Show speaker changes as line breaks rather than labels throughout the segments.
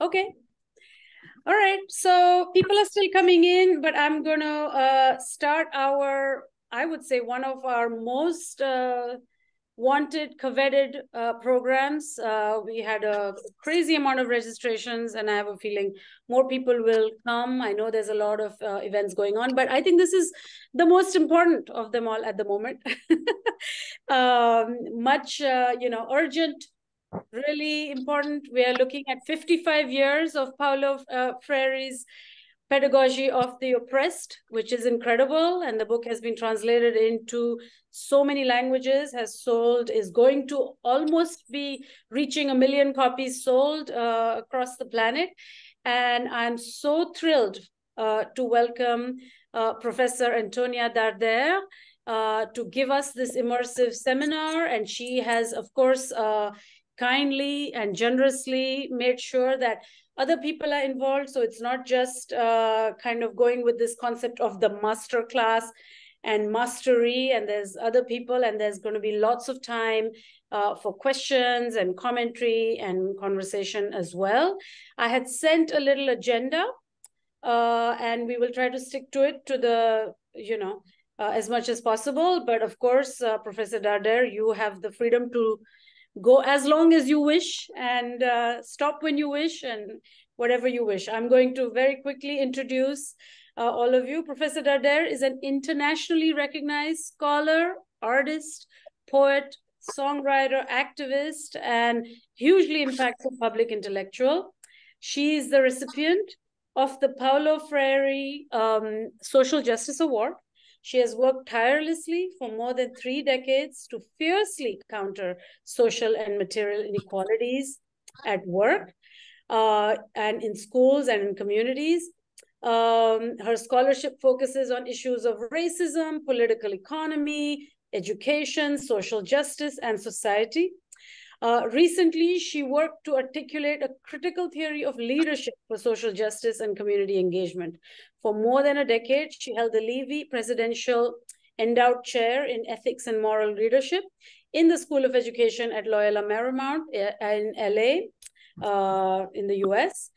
Okay. All right. So people are still coming in, but I'm going to uh, start our, I would say, one of our most uh, wanted, coveted uh, programs. Uh, we had a crazy amount of registrations, and I have a feeling more people will come. I know there's a lot of uh, events going on, but I think this is the most important of them all at the moment. um, much, uh, you know, urgent really important. We are looking at 55 years of Paulo uh, Freire's pedagogy of the oppressed, which is incredible. And the book has been translated into so many languages, has sold, is going to almost be reaching a million copies sold uh, across the planet. And I'm so thrilled uh, to welcome uh, Professor Antonia Darder uh, to give us this immersive seminar. And she has, of course, uh, kindly and generously made sure that other people are involved. So it's not just uh, kind of going with this concept of the master class and mastery, and there's other people, and there's going to be lots of time uh, for questions and commentary and conversation as well. I had sent a little agenda, uh, and we will try to stick to it to the, you know, uh, as much as possible. But of course, uh, Professor Darder, you have the freedom to go as long as you wish and uh, stop when you wish and whatever you wish. I'm going to very quickly introduce uh, all of you. Professor Darder is an internationally recognized scholar, artist, poet, songwriter, activist, and hugely impactful public intellectual. She is the recipient of the Paulo Freire um, Social Justice Award she has worked tirelessly for more than three decades to fiercely counter social and material inequalities at work uh, and in schools and in communities. Um, her scholarship focuses on issues of racism, political economy, education, social justice, and society. Uh, recently, she worked to articulate a critical theory of leadership for social justice and community engagement. For more than a decade, she held the Leavey Presidential Endowed Chair in Ethics and Moral Leadership in the School of Education at Loyola Marymount eh, in LA, uh, in the US.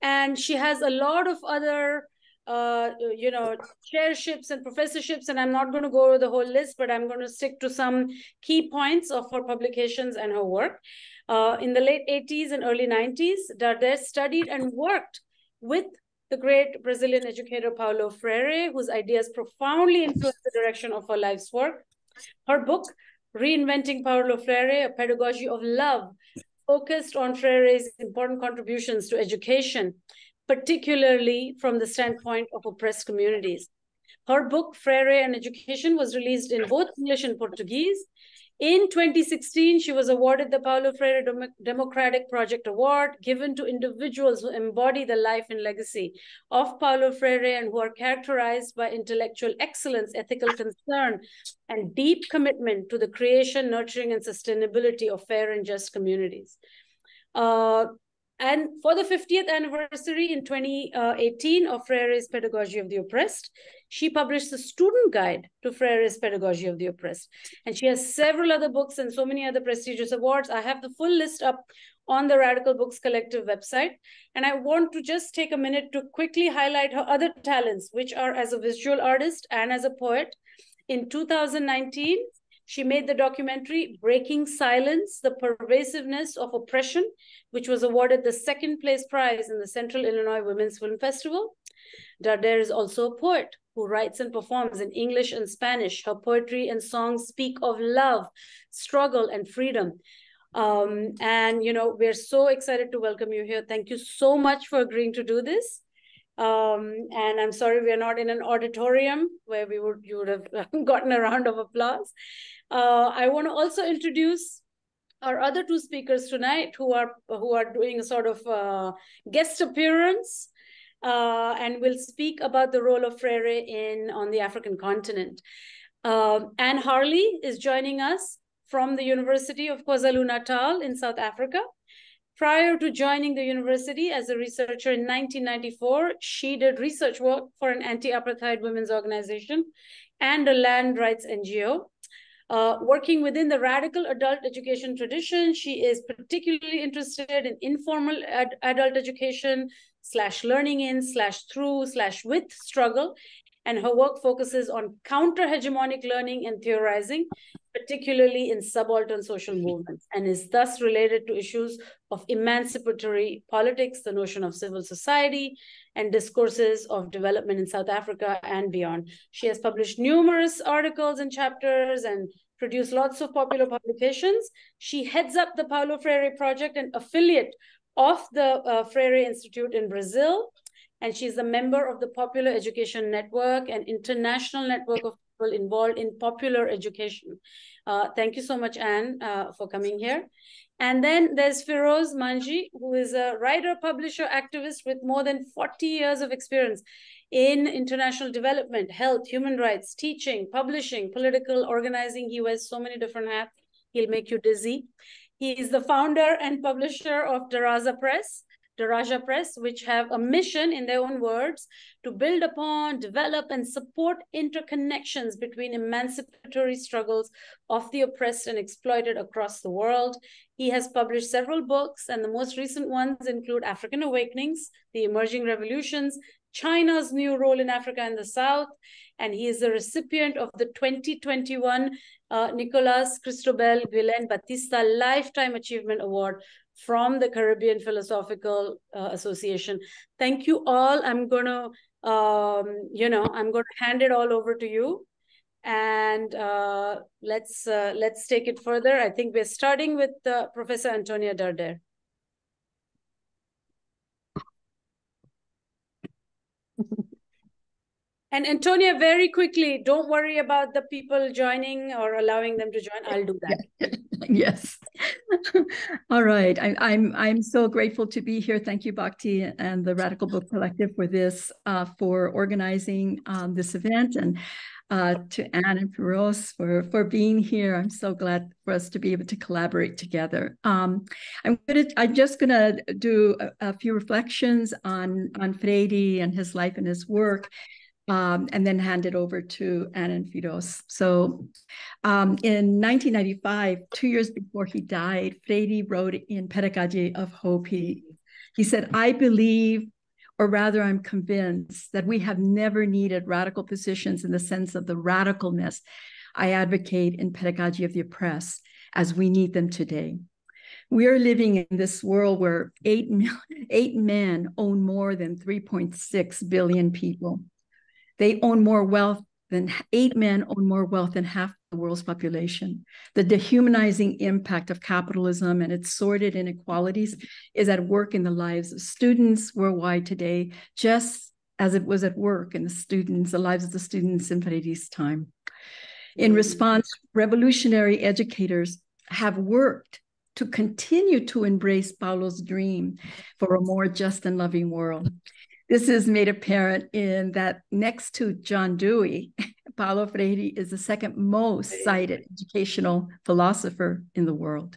And she has a lot of other uh, you know, chairships and professorships, and I'm not going to go over the whole list, but I'm going to stick to some key points of her publications and her work. Uh, in the late 80s and early 90s, Darder studied and worked with the great Brazilian educator Paulo Freire, whose ideas profoundly influenced the direction of her life's work. Her book, Reinventing Paulo Freire, A Pedagogy of Love, focused on Freire's important contributions to education, particularly from the standpoint of oppressed communities. Her book, Freire and Education, was released in both English and Portuguese. In 2016, she was awarded the Paulo Freire Dem Democratic Project Award, given to individuals who embody the life and legacy of Paulo Freire and who are characterized by intellectual excellence, ethical concern, and deep commitment to the creation, nurturing, and sustainability of fair and just communities. Uh, and for the 50th anniversary in 2018 uh, of Freire's Pedagogy of the Oppressed, she published the student guide to Freire's Pedagogy of the Oppressed. And she has several other books and so many other prestigious awards. I have the full list up on the Radical Books Collective website. And I want to just take a minute to quickly highlight her other talents, which are as a visual artist and as a poet. In 2019, she made the documentary Breaking Silence, The Pervasiveness of Oppression, which was awarded the second place prize in the Central Illinois Women's Film Festival. Darder is also a poet who writes and performs in English and Spanish. Her poetry and songs speak of love, struggle, and freedom. Um, and, you know, we're so excited to welcome you here. Thank you so much for agreeing to do this. Um, and I'm sorry we're not in an auditorium where we would you would have gotten a round of applause. Uh, I want to also introduce our other two speakers tonight who are who are doing a sort of uh, guest appearance uh, and will speak about the role of Freire in on the African continent. Um, Anne Harley is joining us from the University of KwaZulu-Natal in South Africa. Prior to joining the university as a researcher in 1994, she did research work for an anti-apartheid women's organization and a land rights NGO. Uh, working within the radical adult education tradition, she is particularly interested in informal ad adult education slash learning in slash through slash with struggle and her work focuses on counter-hegemonic learning and theorizing, particularly in subaltern social movements, and is thus related to issues of emancipatory politics, the notion of civil society, and discourses of development in South Africa and beyond. She has published numerous articles and chapters and produced lots of popular publications. She heads up the Paulo Freire Project, an affiliate of the uh, Freire Institute in Brazil, and she's a member of the Popular Education Network, an international network of people involved in popular education. Uh, thank you so much, Anne, uh, for coming here. And then there's Feroz Manji, who is a writer, publisher, activist with more than 40 years of experience in international development, health, human rights, teaching, publishing, political organizing. He wears so many different hats. He'll make you dizzy. He is the founder and publisher of Daraza Press, Daraja Press, which have a mission, in their own words, to build upon, develop, and support interconnections between emancipatory struggles of the oppressed and exploited across the world. He has published several books, and the most recent ones include African Awakenings, The Emerging Revolutions, China's New Role in Africa and the South, and he is the recipient of the 2021 uh, Nicolas Cristobal Guillen Batista Lifetime Achievement Award from the Caribbean Philosophical uh, Association. Thank you all. I'm going to, um, you know, I'm going to hand it all over to you. And uh, let's uh, let's take it further. I think we're starting with uh, Professor Antonia Darder. And Antonia, very quickly, don't worry about the people joining or allowing them to join. I'll do that.
yes. All right. I, am I'm, I'm so grateful to be here. Thank you, Bhakti and the Radical Book Collective for this, uh, for organizing um, this event, and uh, to Anne and Feroz for for being here. I'm so glad for us to be able to collaborate together. Um, I'm gonna. I'm just gonna do a, a few reflections on on Freire and his life and his work um, and then hand it over to Feroz. So um, in 1995, two years before he died, Freire wrote in Pedagogy of Hope, he, he said, I believe, or rather I'm convinced, that we have never needed radical positions in the sense of the radicalness I advocate in Pedagogy of the Oppressed as we need them today. We are living in this world where eight, eight men own more than 3.6 billion people. They own more wealth than eight men own more wealth than half the world's population. The dehumanizing impact of capitalism and its sordid inequalities is at work in the lives of students worldwide today, just as it was at work in the students, the lives of the students in Freire's time. In response, revolutionary educators have worked to continue to embrace Paulo's dream for a more just and loving world. This is made apparent in that next to John Dewey, Paulo Freire is the second most cited educational philosopher in the world.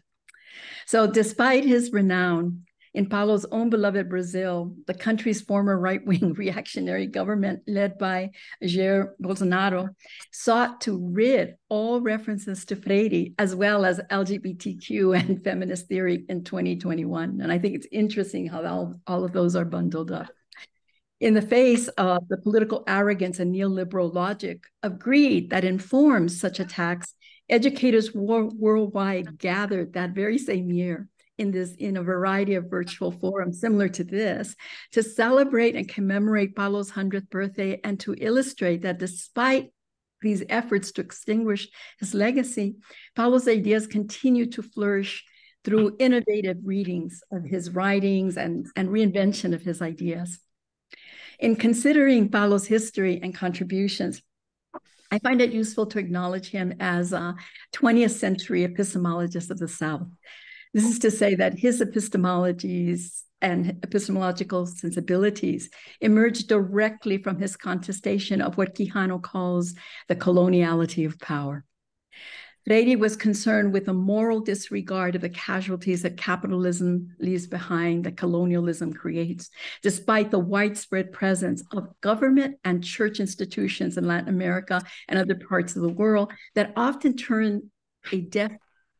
So, despite his renown, in Paulo's own beloved Brazil, the country's former right wing reactionary government, led by Jair Bolsonaro, sought to rid all references to Freire as well as LGBTQ and feminist theory in 2021. And I think it's interesting how all, all of those are bundled up in the face of the political arrogance and neoliberal logic of greed that informs such attacks, educators worldwide gathered that very same year in this in a variety of virtual forums similar to this to celebrate and commemorate Paulo's 100th birthday and to illustrate that despite these efforts to extinguish his legacy, Paulo's ideas continue to flourish through innovative readings of his writings and, and reinvention of his ideas. In considering Paulo's history and contributions, I find it useful to acknowledge him as a 20th century epistemologist of the South. This is to say that his epistemologies and epistemological sensibilities emerged directly from his contestation of what Quijano calls the coloniality of power. Freire was concerned with a moral disregard of the casualties that capitalism leaves behind, that colonialism creates, despite the widespread presence of government and church institutions in Latin America and other parts of the world that often turn a deaf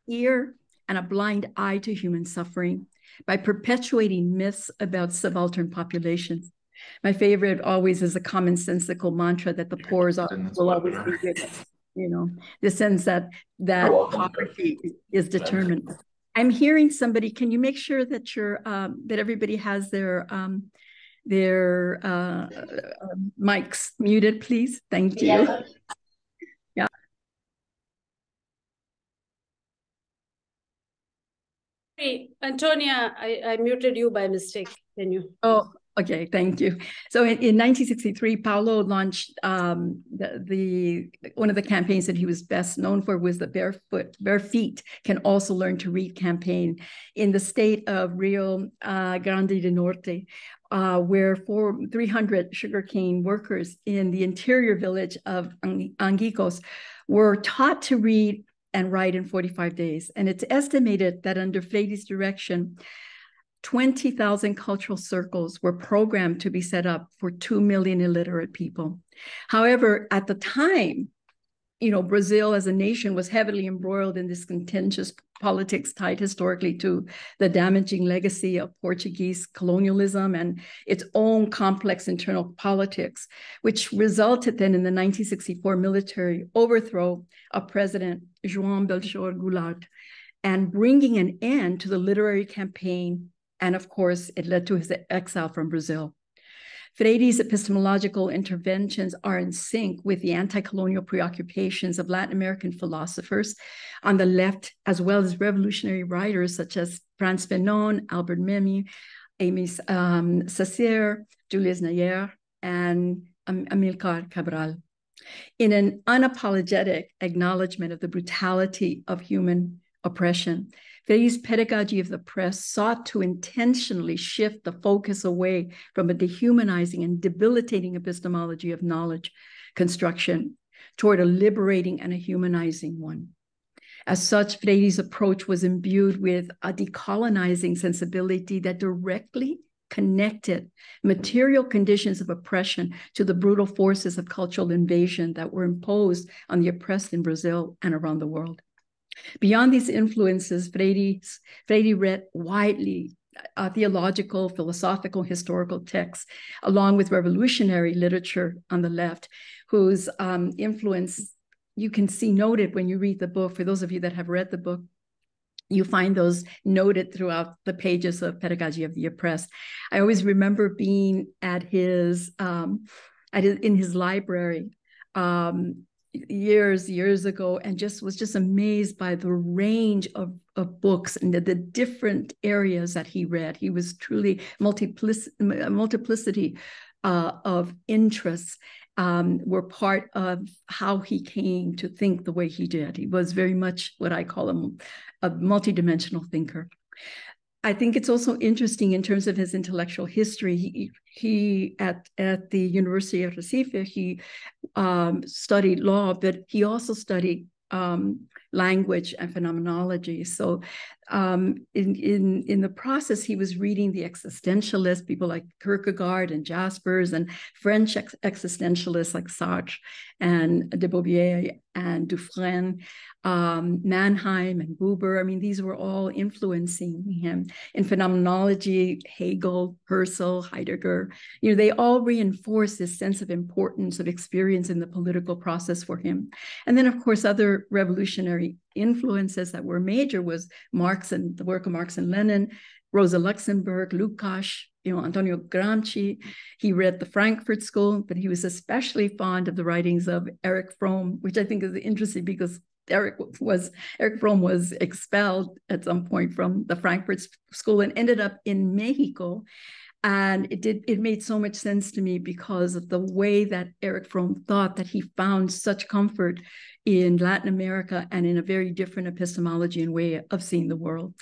ear and a blind eye to human suffering by perpetuating myths about subaltern populations. My favorite always is the commonsensical mantra that the poor will always be you know the sense that that poverty is determined i'm hearing somebody can you make sure that your um, that everybody has their um, their uh, uh, mics muted please thank you yeah, yeah.
Hey, Antonia, I, I muted you by mistake. Can you?
Oh, Okay, thank you. So in, in 1963, Paulo launched um, the, the, one of the campaigns that he was best known for was the Barefoot Bare Feet Can Also Learn to Read campaign in the state of Rio uh, Grande do Norte, uh, where four, 300 sugarcane workers in the interior village of Angicos were taught to read and write in 45 days. And it's estimated that under Freire's direction, 20,000 cultural circles were programmed to be set up for 2 million illiterate people. However, at the time, you know, Brazil as a nation was heavily embroiled in this contentious politics tied historically to the damaging legacy of Portuguese colonialism and its own complex internal politics, which resulted then in the 1964 military overthrow of President João Belchior Goulart and bringing an end to the literary campaign and of course, it led to his exile from Brazil. Freire's epistemological interventions are in sync with the anti colonial preoccupations of Latin American philosophers on the left, as well as revolutionary writers such as Frantz Fanon, Albert Memmi, Aimé um, Césaire, Julius Nyerere, and Amilcar Cabral. In an unapologetic acknowledgement of the brutality of human oppression, Freire's pedagogy of the oppressed sought to intentionally shift the focus away from a dehumanizing and debilitating epistemology of knowledge construction toward a liberating and a humanizing one. As such, Freire's approach was imbued with a decolonizing sensibility that directly connected material conditions of oppression to the brutal forces of cultural invasion that were imposed on the oppressed in Brazil and around the world. Beyond these influences, Freire, Freire read widely uh, theological, philosophical, historical texts, along with revolutionary literature on the left, whose um, influence you can see noted when you read the book. For those of you that have read the book, you find those noted throughout the pages of Pedagogy of the Oppressed. I always remember being at his, um, at his, in his library um, years years ago and just was just amazed by the range of, of books and the, the different areas that he read. He was truly multiplic- multiplicity uh, of interests um, were part of how he came to think the way he did. He was very much what i call a, a multidimensional thinker I think it's also interesting in terms of his intellectual history. He, he at at the University of Recife, he um, studied law, but he also studied um, language and phenomenology. So, um, in in in the process, he was reading the existentialists, people like Kierkegaard and Jaspers, and French ex- existentialists like Sartre and de Beauvoir and Dufresne, um, Mannheim and Buber. I mean, these were all influencing him in phenomenology. Hegel, Husserl, Heidegger. You know, they all reinforce this sense of importance of experience in the political process for him. And then, of course, other revolutionary influences that were major was Marx and the work of Marx and Lenin, Rosa Luxemburg, Lukács, you know, Antonio Gramsci. He read the Frankfurt School, but he was especially fond of the writings of Erich Fromm, which I think is interesting because Erich was Erich Fromm was expelled at some point from the Frankfurt School and ended up in Mexico. And it did it made so much sense to me because of the way that Erich Fromm thought that he found such comfort in Latin America and in a very different epistemology and way of seeing the world.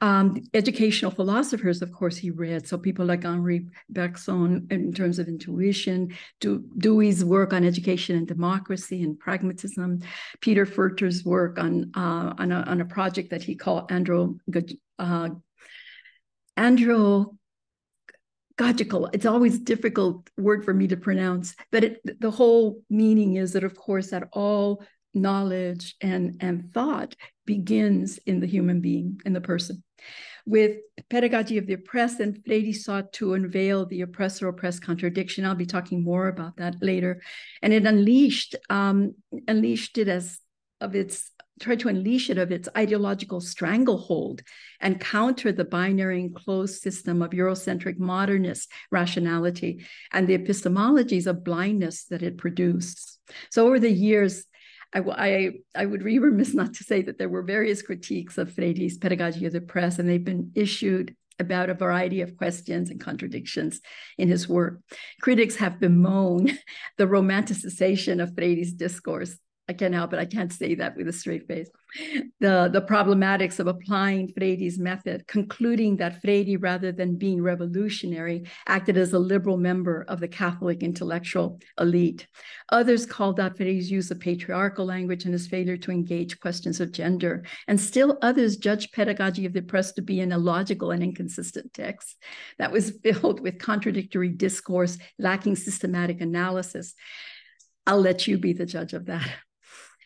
Um, educational philosophers, of course, he read. So people like Henri Bergson in terms of intuition, Dewey's work on education and democracy and pragmatism, Peter Furter's work on uh, on, a, on a project that he called Andro uh, Andro Gogical. It's always difficult word for me to pronounce, but it, the whole meaning is that, of course, that all knowledge and, and thought begins in the human being, in the person. With Pedagogy of the Oppressed, and Freire sought to unveil the oppressor-oppressed contradiction. I'll be talking more about that later. And it unleashed, um, unleashed it as of its tried to unleash it of its ideological stranglehold and counter the binary and closed system of Eurocentric modernist rationality and the epistemologies of blindness that it produced. So over the years, I, I, I would be remiss not to say that there were various critiques of Freire's Pedagogy of the Oppressed, and they've been issued about a variety of questions and contradictions in his work. Critics have bemoaned the romanticization of Freire's discourse I can't help it. I can't say that with a straight face. The, the problematics of applying Freire's method, concluding that Freire, rather than being revolutionary, acted as a liberal member of the Catholic intellectual elite. Others called out Freire's use of patriarchal language and his failure to engage questions of gender. And still others judged Pedagogy of the Oppressed to be an illogical and inconsistent text that was filled with contradictory discourse, lacking systematic analysis. I'll let you be the judge of that.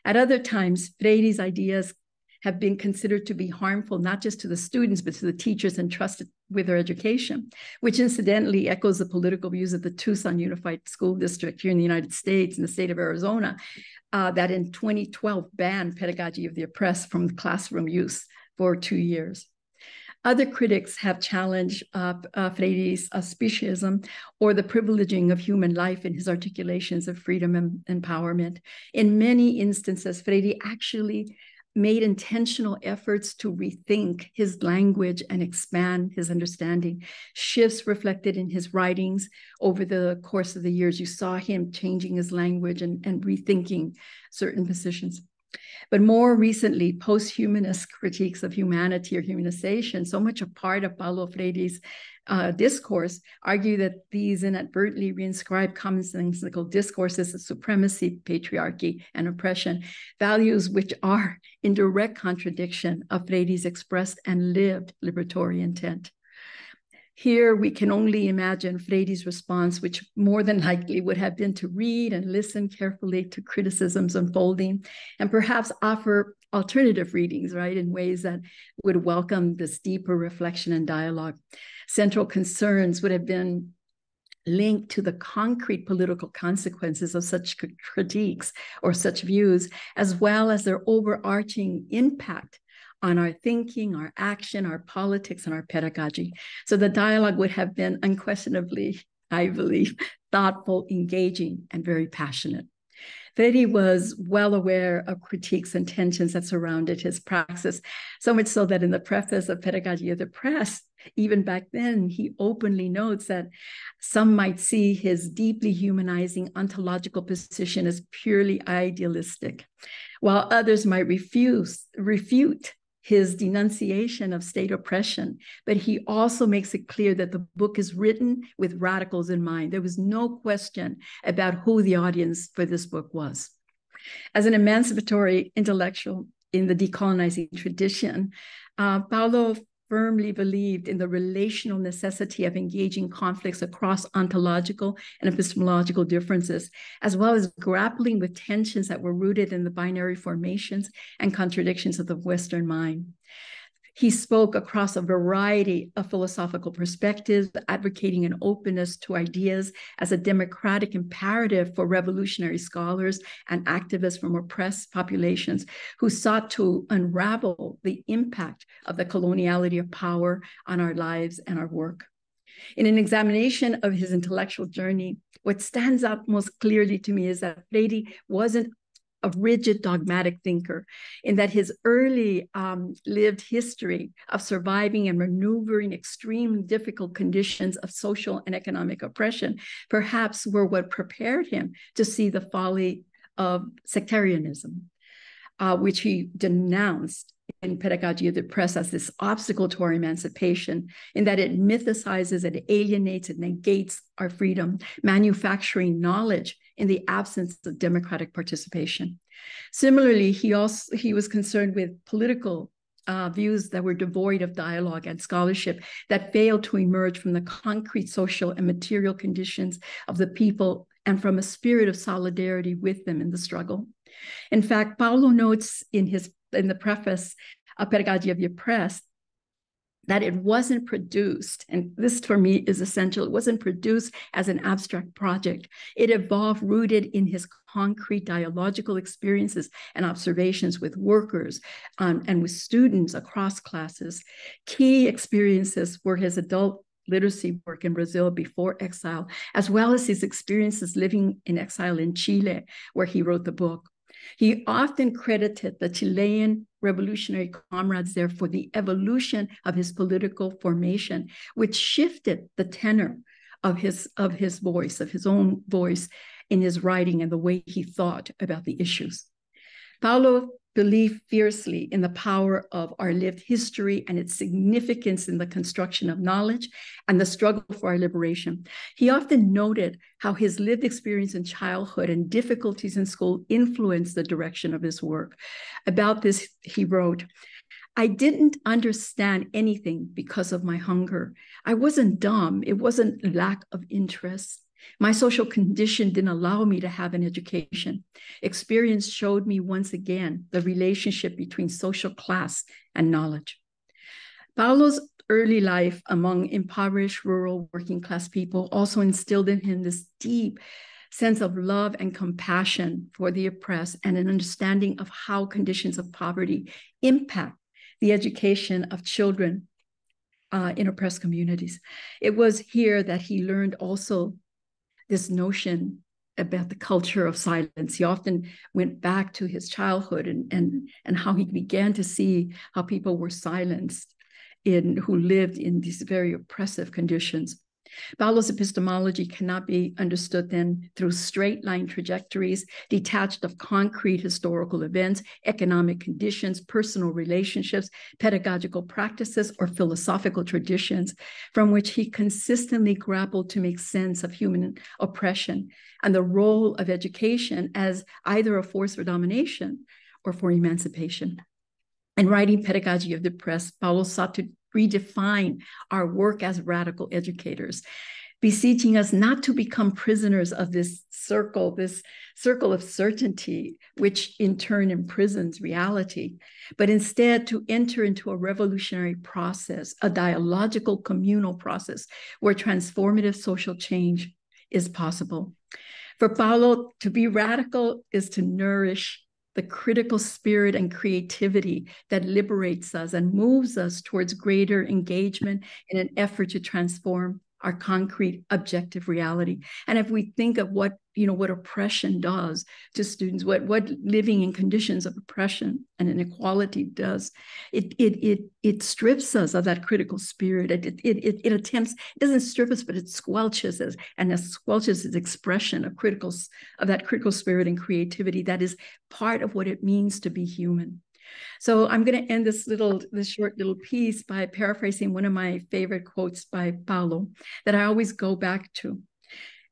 At other times, Freire's ideas have been considered to be harmful, not just to the students, but to the teachers entrusted with their education, which incidentally echoes the political views of the Tucson Unified School District here in the United States in the state of Arizona, uh, that in 2012 banned pedagogy of the oppressed from classroom use for two years. Other critics have challenged uh, uh, Freire's uh, speciesism or the privileging of human life in his articulations of freedom and empowerment. In many instances, Freire actually made intentional efforts to rethink his language and expand his understanding. Shifts reflected in his writings over the course of the years. You saw him changing his language and, and rethinking certain positions. But more recently, post-humanist critiques of humanity or humanization, so much a part of Paulo Freire's uh, discourse, argue that these inadvertently reinscribed commonsensical discourses of supremacy, patriarchy, and oppression, values which are in direct contradiction of Freire's expressed and lived liberatory intent. Here we can only imagine Freire's response, which more than likely would have been to read and listen carefully to criticisms unfolding and perhaps offer alternative readings, right, in ways that would welcome this deeper reflection and dialogue. Central concerns would have been linked to the concrete political consequences of such critiques or such views, as well as their overarching impact on our thinking, our action, our politics, and our pedagogy. So the dialogue would have been unquestionably, I believe, thoughtful, engaging, and very passionate. Freire was well aware of critiques and tensions that surrounded his praxis, so much so that in the preface of Pedagogy of the Oppressed, even back then, he openly notes that some might see his deeply humanizing ontological position as purely idealistic, while others might refuse, refute his denunciation of state oppression, but he also makes it clear that the book is written with radicals in mind. There was no question about who the audience for this book was. As an emancipatory intellectual in the decolonizing tradition, uh, Paulo firmly believed in the relational necessity of engaging conflicts across ontological and epistemological differences, as well as grappling with tensions that were rooted in the binary formations and contradictions of the Western mind. He spoke across a variety of philosophical perspectives, advocating an openness to ideas as a democratic imperative for revolutionary scholars and activists from oppressed populations who sought to unravel the impact of the coloniality of power on our lives and our work. In an examination of his intellectual journey, what stands out most clearly to me is that Freire wasn't a rigid dogmatic thinker in that his early um, lived history of surviving and maneuvering extreme difficult conditions of social and economic oppression perhaps were what prepared him to see the folly of sectarianism, uh, which he denounced in pedagogy of the oppressed as this obstacle to our emancipation, in that it mythicizes, it alienates, it negates our freedom, manufacturing knowledge in the absence of democratic participation. Similarly, he also he was concerned with political uh, views that were devoid of dialogue and scholarship that failed to emerge from the concrete social and material conditions of the people and from a spirit of solidarity with them in the struggle. In fact, Paulo notes in his in the preface of the Oppressed that it wasn't produced, and this for me is essential, it wasn't produced as an abstract project. It evolved rooted in his concrete dialogical experiences and observations with workers um, and with students across classes. Key experiences were his adult literacy work in Brazil before exile, as well as his experiences living in exile in Chile, where he wrote the book. He often credited the Chilean revolutionary comrades there for the evolution of his political formation, which shifted the tenor of his, of his voice, of his own voice in his writing and the way he thought about the issues. Paulo believe fiercely in the power of our lived history and its significance in the construction of knowledge and the struggle for our liberation. He often noted how his lived experience in childhood and difficulties in school influenced the direction of his work. About this, he wrote, I didn't understand anything because of my hunger. I wasn't dumb. It wasn't lack of interest. My social condition didn't allow me to have an education. Experience showed me once again the relationship between social class and knowledge. Paulo's early life among impoverished rural working class people also instilled in him this deep sense of love and compassion for the oppressed and an understanding of how conditions of poverty impact the education of children uh, in oppressed communities. It was here that he learned also this notion about the culture of silence. He often went back to his childhood and and and how he began to see how people were silenced in who lived in these very oppressive conditions. Paulo's epistemology cannot be understood then through straight line trajectories detached of concrete historical events, economic conditions, personal relationships, pedagogical practices, or philosophical traditions from which he consistently grappled to make sense of human oppression and the role of education as either a force for domination or for emancipation. In writing Pedagogy of the Oppressed, Paulo sought to redefine our work as radical educators, beseeching us not to become prisoners of this circle, this circle of certainty, which in turn imprisons reality, but instead to enter into a revolutionary process, a dialogical communal process where transformative social change is possible. For Paulo, to be radical is to nourish the critical spirit and creativity that liberates us and moves us towards greater engagement in an effort to transform our concrete objective reality. And if we think of what you know what oppression does to students what what living in conditions of oppression and inequality does it it it it strips us of that critical spirit. It it it, it attempts it doesn't strip us but it squelches us. And it squelches its expression of critical of that critical spirit and creativity that is part of what it means to be human so I'm going to end this little, this short little piece by paraphrasing one of my favorite quotes by Paulo that I always go back to.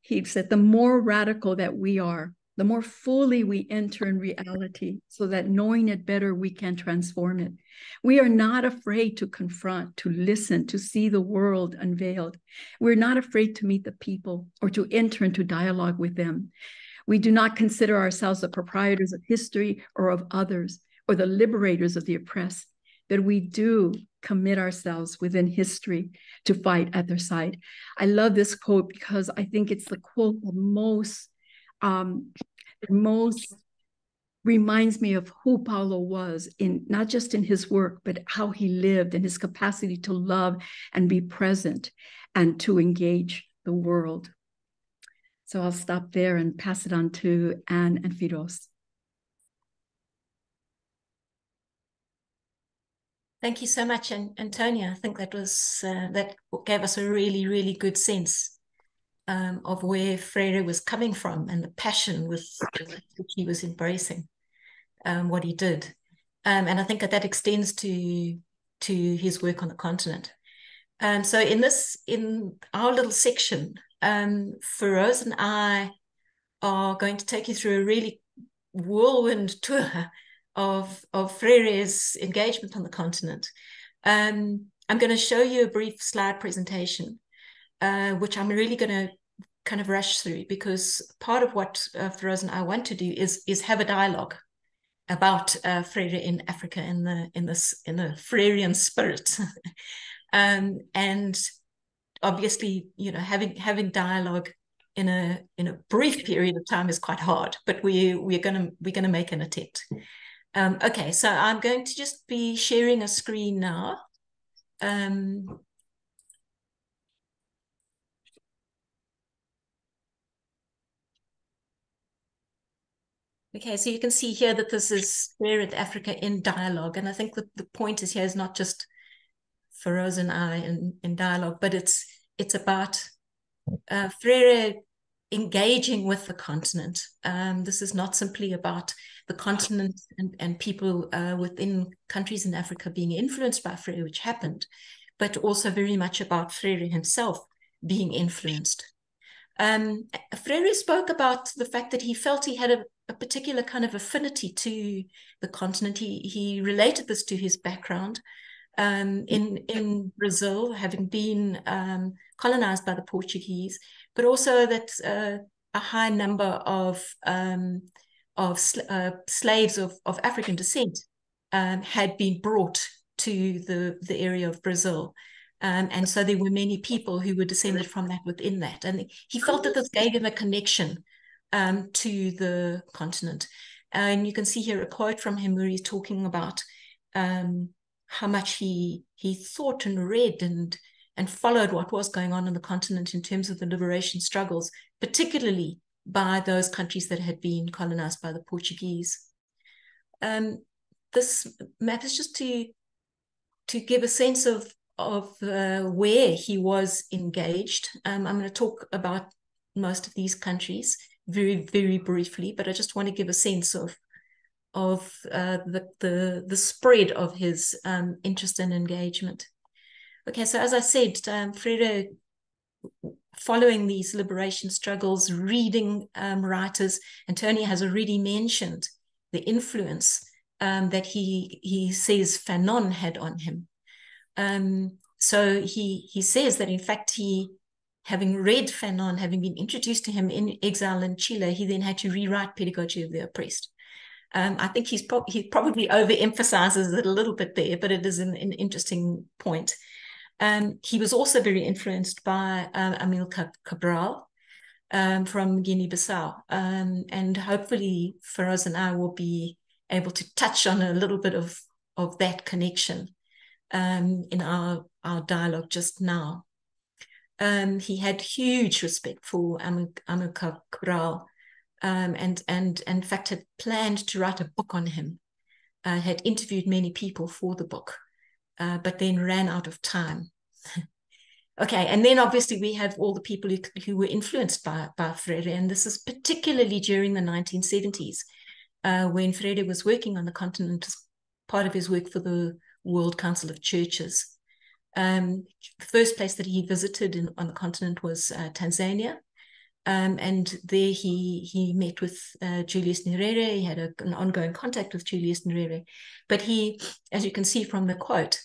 He said, the more radical that we are, the more fully we enter in reality so that knowing it better, we can transform it. We are not afraid to confront, to listen, to see the world unveiled. We're not afraid to meet the people or to enter into dialogue with them. We do not consider ourselves the proprietors of history or of others or the liberators of the oppressed, that we do commit ourselves within history to fight at their side. I love this quote because I think it's the quote that most, um, most reminds me of who Paulo was in not just in his work, but how he lived and his capacity to love and be present and to engage the world. So I'll stop there and pass it on to Anne and Firoz.
Thank you so much, and Antonia. I think that was uh, that gave us a really, really good sense um, of where Freire was coming from and the passion with which he was embracing um, what he did. Um, and I think that that extends to to his work on the continent. Um, so in this, in our little section, um, Feroz and I are going to take you through a really whirlwind tour of of Freire's engagement on the continent. Um, I'm going to show you a brief slide presentation, uh, which I'm really going to kind of rush through because part of what uh, Feroz and I want to do is is have a dialogue about uh, Freire in Africa in the in this in the Freirean spirit, um, and obviously you know having having dialogue in a in a brief period of time is quite hard, but we we're gonna we're gonna make an attempt. Um, okay, so I'm going to just be sharing a screen now. Um, Okay, so you can see here that this is Spirit Africa in dialogue. And I think that the point is here is not just Feroz and I in, in dialogue, but it's it's about uh, Freire engaging with the continent. Um, this is not simply about the continent and, and people uh, within countries in Africa being influenced by Freire, which happened, but also very much about Freire himself being influenced. Um, Freire spoke about the fact that he felt he had a, a particular kind of affinity to the continent. He he related this to his background um, in in Brazil, having been um, colonized by the Portuguese, but also that uh, a high number of um, of sl uh, slaves of, of African descent um, had been brought to the the area of Brazil. Um, and so there were many people who were descended from that within that. And he felt that this gave him a connection um, to the continent. And you can see here a quote from him where he's talking about um, how much he he thought and read and and followed what was going on in the continent in terms of the liberation struggles, particularly by those countries that had been colonized by the Portuguese. Um, this map is just to to give a sense of of uh, where he was engaged. Um, I'm going to talk about most of these countries very, very briefly, but I just want to give a sense of of uh, the, the the spread of his um, interest and engagement. Okay, so as I said, um, Freire, following these liberation struggles, reading um, writers, and Tony has already mentioned the influence um, that he he says Fanon had on him. Um, so he he says that in fact he having read Fanon, having been introduced to him in exile in Chile, he then had to rewrite Pedagogy of the Oppressed. Um, I think he's pro- he probably overemphasizes it a little bit there, but it is an, an interesting point. Um, he was also very influenced by um, Amilcar Cabral um, from Guinea-Bissau, um, and hopefully Feroz and I will be able to touch on a little bit of of that connection um, in our our dialogue just now. Um, he had huge respect for Amilcar Cabral, um, and and in fact had planned to write a book on him. Uh, had interviewed many people for the book, uh, but then ran out of time. okay, and then obviously we have all the people who, who were influenced by by Freire, and this is particularly during the 1970s, uh, when Freire was working on the continent as part of his work for the World Council of Churches. Um, the first place that he visited in, on the continent was uh, Tanzania. Um, and there he he met with uh, Julius Nyerere. He had a, an ongoing contact with Julius Nyerere, but he, as you can see from the quote,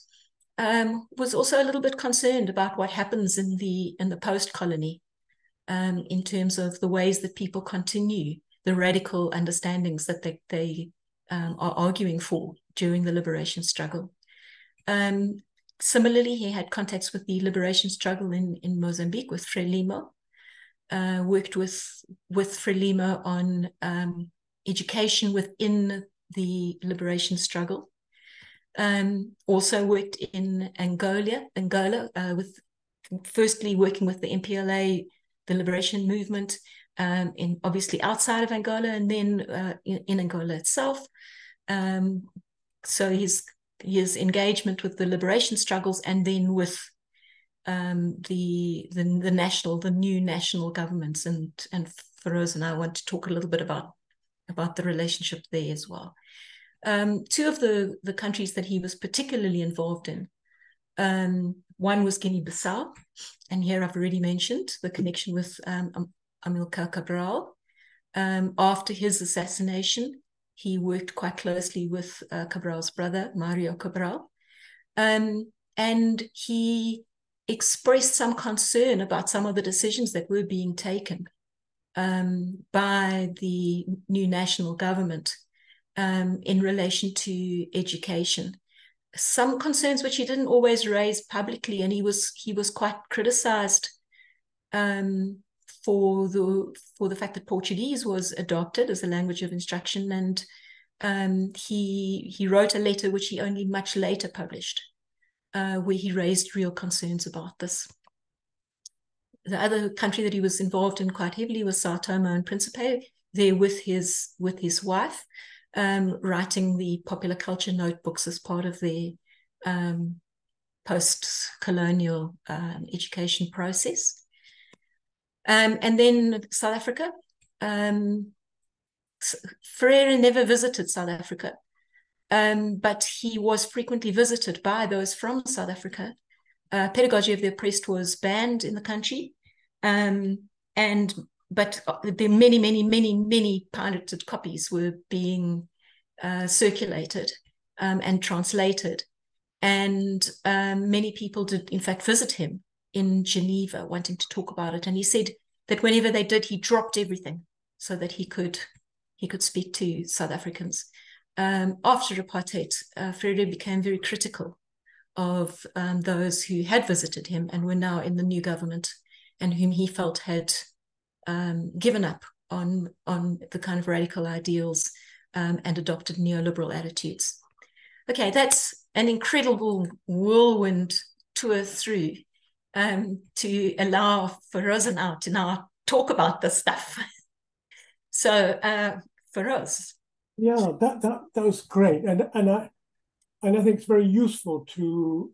um, was also a little bit concerned about what happens in the in the post colony, um, in terms of the ways that people continue the radical understandings that they they um, are arguing for during the liberation struggle. Um, similarly, he had contacts with the liberation struggle in, in Mozambique with Frelimo, uh, worked with, with Frelimo on um, education within the liberation struggle. Um, also worked in Angola, Angola uh, with firstly working with the MPLA, the liberation movement, um, in obviously outside of Angola, and then uh, in, in, Angola itself. Um, so his his engagement with the liberation struggles and then with um, the, the the national, the new national governments, and and Feroz and I want to talk a little bit about about the relationship there as well. Um, two of the, the countries that he was particularly involved in, um, one was Guinea-Bissau, and here I've already mentioned the connection with um, Amilcar Cabral. Um, after his assassination, he worked quite closely with uh, Cabral's brother, Mario Cabral. Um, and he expressed some concern about some of the decisions that were being taken um, by the new national government um, in relation to education. Some concerns which he didn't always raise publicly, and he was he was quite criticized um, for the for the fact that Portuguese was adopted as a language of instruction, and um, he he wrote a letter which he only much later published, uh, where he raised real concerns about this. The other country that he was involved in quite heavily was Sao Tome and Principe, there with his with his wife, um, writing the popular culture notebooks as part of their um, post-colonial um, education process. Um, and then South Africa. Um, Freire never visited South Africa, um, but he was frequently visited by those from South Africa. Uh, pedagogy of the oppressed was banned in the country, and but uh, the many, many, many, many pirated copies were being uh, circulated um, and translated. And um, many people did, in fact, visit him in Geneva wanting to talk about it. And he said that whenever they did, he dropped everything so that he could he could speak to South Africans. Um, after apartheid, uh, Freire became very critical of um, those who had visited him and were now in the new government and whom he felt had um, given up on on the kind of radical ideals um, and adopted neoliberal attitudes. Okay, that's an incredible whirlwind tour through um, to allow and I to now talk about this stuff. so, uh, Feroz.
Yeah, that, that that was great, and and I and I think it's very useful to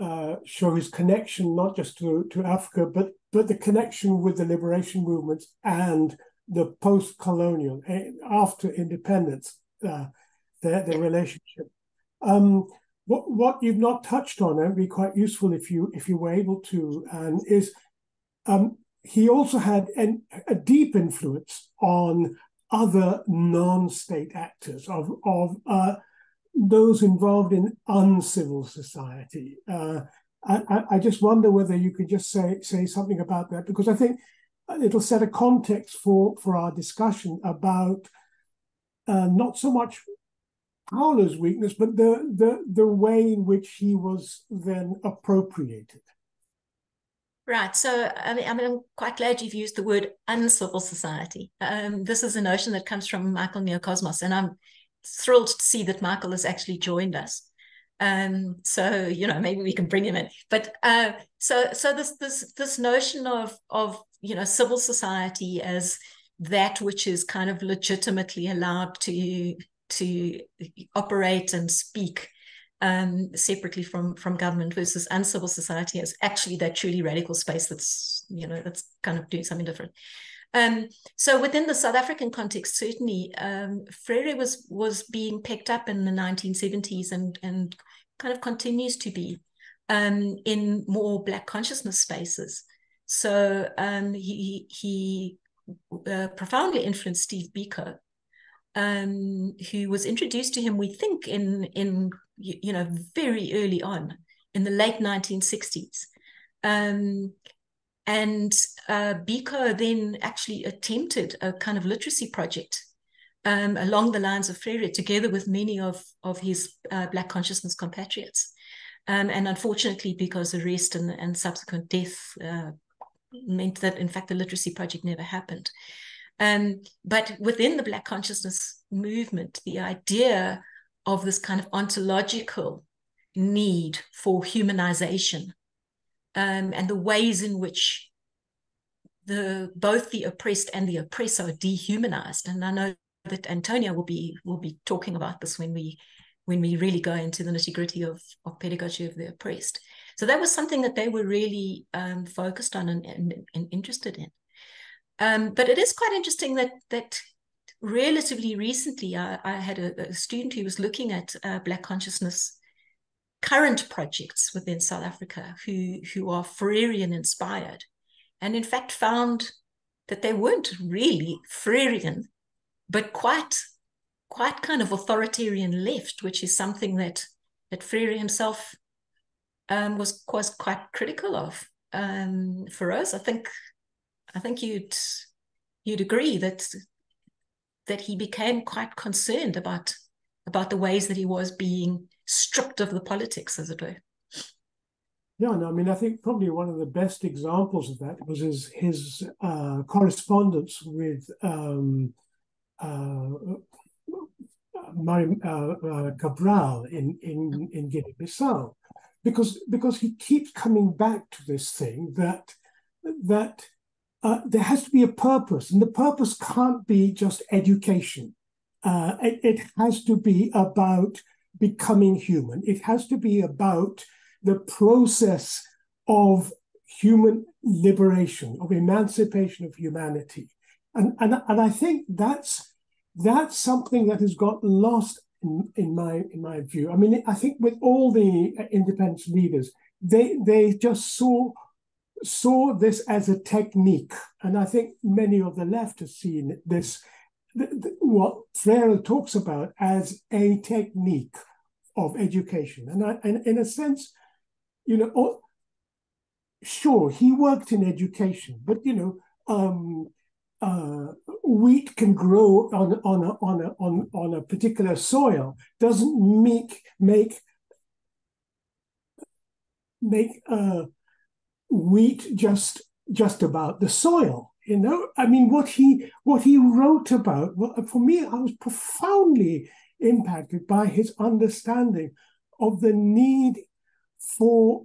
uh, show his connection not just to to Africa, but but the connection with the liberation movements and the post-colonial eh, after independence, uh, their their relationship. Um, what what you've not touched on, and be quite useful if you if you were able to, and is um, he also had an, a deep influence on other non-state actors of of uh, those involved in uncivil society. Uh, I, I, just wonder whether you could just say say something about that because I think it'll set a context for for our discussion about uh, not so much Paulo's weakness, but the the the way in which he was then appropriated.
Right. So I mean, I mean, I'm quite glad you've used the word uncivil society. Um, this is a notion that comes from Michael Neocosmos, and I'm thrilled to see that Michael has actually joined us. Um, so you know, maybe we can bring him in. But uh, so so this this this notion of of you know civil society as that which is kind of legitimately allowed to to operate and speak um, separately from from government versus and civil society as actually that truly radical space that's you know that's kind of doing something different. Um, so within the South African context, certainly um, Freire was was being picked up in the 1970s and and kind of continues to be um, in more Black consciousness spaces. So um, he he uh, profoundly influenced Steve Biko, um, who was introduced to him, we think, in in you know very early on in the late 1960s. Um, and uh, Biko then actually attempted a kind of literacy project um, along the lines of Freire, together with many of, of his uh, Black consciousness compatriots. Um, and unfortunately, Biko's arrest and, and subsequent death uh, meant that, in fact, the literacy project never happened. Um, but within the Black consciousness movement, the idea of this kind of ontological need for humanization um, and the ways in which the both the oppressed and the oppressor are dehumanized. And I know that Antonia will be will be talking about this when we when we really go into the nitty gritty of, of pedagogy of the oppressed. So that was something that they were really um, focused on and, and, and, interested in. Um, but it is quite interesting that that relatively recently, I, I had a, a, student who was looking at uh, Black consciousness current projects within South Africa who, who are Freirean inspired, and in fact found that they weren't really Freirean, but quite quite kind of authoritarian left, which is something that that Freire himself um, was was quite critical of. Um, for us, I think I think you'd you'd agree that that he became quite concerned about about the ways that he was being stripped of the politics, as it were.
Yeah, no, I mean, I think probably one of the best examples of that was his his uh, correspondence with um, uh, uh, uh, Cabral in in in Guinea-Bissau, because because he keeps coming back to this thing that that uh, there has to be a purpose, and the purpose can't be just education. Uh, it, it, has to be about becoming human. It has to be about the process of human liberation, of emancipation of humanity. And, and, and I think that's that's something that has got lost in, in my in my view. I mean, I think with all the independence leaders, they they just saw saw this as a technique, and I think many of the left have seen this what Freire talks about as a technique of education, and I, and in a sense, you know, oh, sure he worked in education, but you know. Um, uh, wheat can grow on on a, on a, on on a particular soil doesn't make make make uh, wheat just just about the soil. You know, I mean, what he what he wrote about. Well, for me, I was profoundly impacted by his understanding of the need for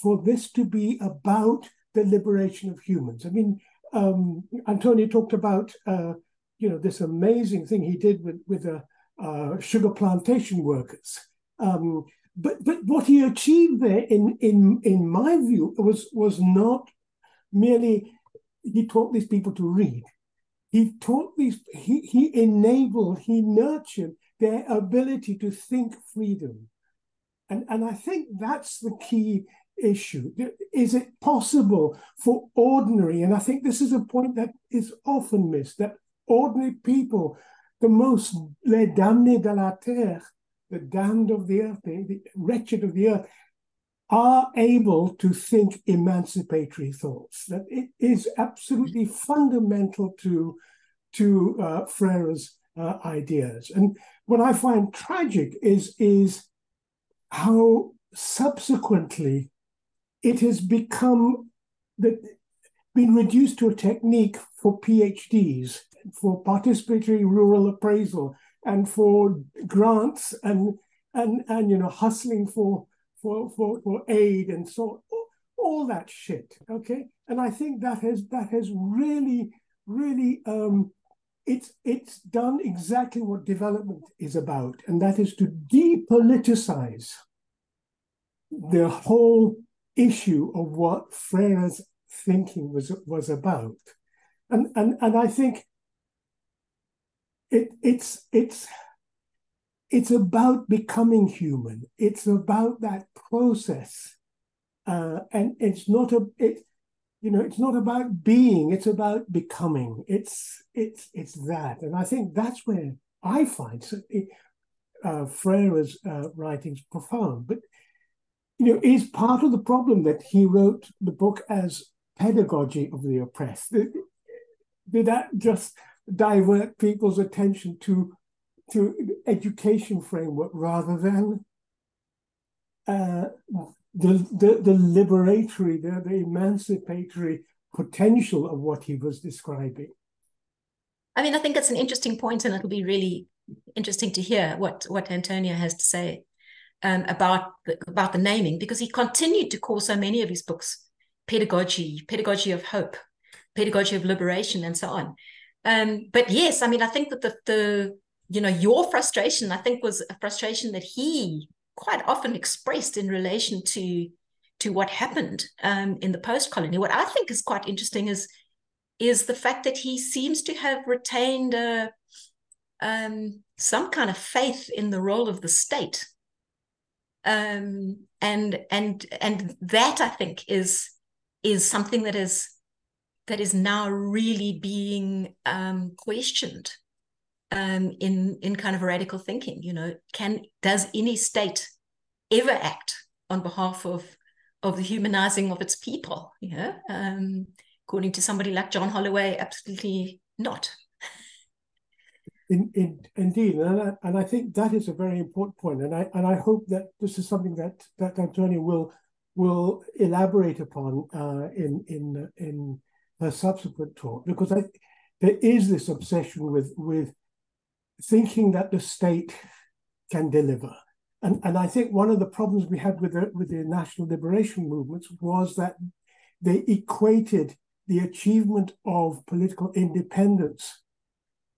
for this to be about the liberation of humans. I mean, um, Antonia talked about uh, you know this amazing thing he did with with the uh, sugar plantation workers. Um, but but what he achieved there, in in in my view, was was not merely he taught these people to read. He taught these he he enabled he nurtured their ability to think freedom, and and I think that's the key issue? Is it possible for ordinary, and I think this is a point that is often missed, that ordinary people, the most les damnés de la terre, the damned of the earth, the, the wretched of the earth, are able to think emancipatory thoughts. That it is absolutely fundamental to to uh, Freire's uh, ideas. And what I find tragic is is how subsequently it has become that been reduced to a technique for PhDs, for participatory rural appraisal, and for grants and and and you know hustling for for for, for aid and so all, all that shit. Okay, and I think that has that has really really um, it's it's done exactly what development is about, and that is to depoliticize the whole issue of what Freire's thinking was was about, and and and I think it it's it's it's about becoming human. It's about that process, uh, and it's not a it you know it's not about being. It's about becoming. It's it's it's that, and I think that's where I find uh, Freire's uh, writings profound, but you know, is part of the problem that he wrote the book as pedagogy of the oppressed. Did, did that just divert people's attention to to education framework rather than uh, the, the the liberatory, the, the emancipatory potential of what he was describing?
I mean, I think it's an interesting point, and it'll be really interesting to hear what what Antonia has to say um, about the, about the naming because he continued to call so many of his books pedagogy, pedagogy of hope, pedagogy of liberation, and so on. Um, but yes, I mean, I think that the the you know your frustration, I think, was a frustration that he quite often expressed in relation to to what happened um, in the post colony. What I think is quite interesting is is the fact that he seems to have retained a um, some kind of faith in the role of the state. Um, and and and that I think is is something that is that is now really being um, questioned um, in in kind of a radical thinking. You know, can does any state ever act on behalf of of the humanizing of its people? Yeah, um, according to somebody like John Holloway, absolutely not.
In, in, indeed, and I, and I think that is a very important point, and I and I hope that this is something that that Antonia will will elaborate upon uh, in in in her subsequent talk, because I, there is this obsession with with thinking that the state can deliver, and and I think one of the problems we had with the with the national liberation movements was that they equated the achievement of political independence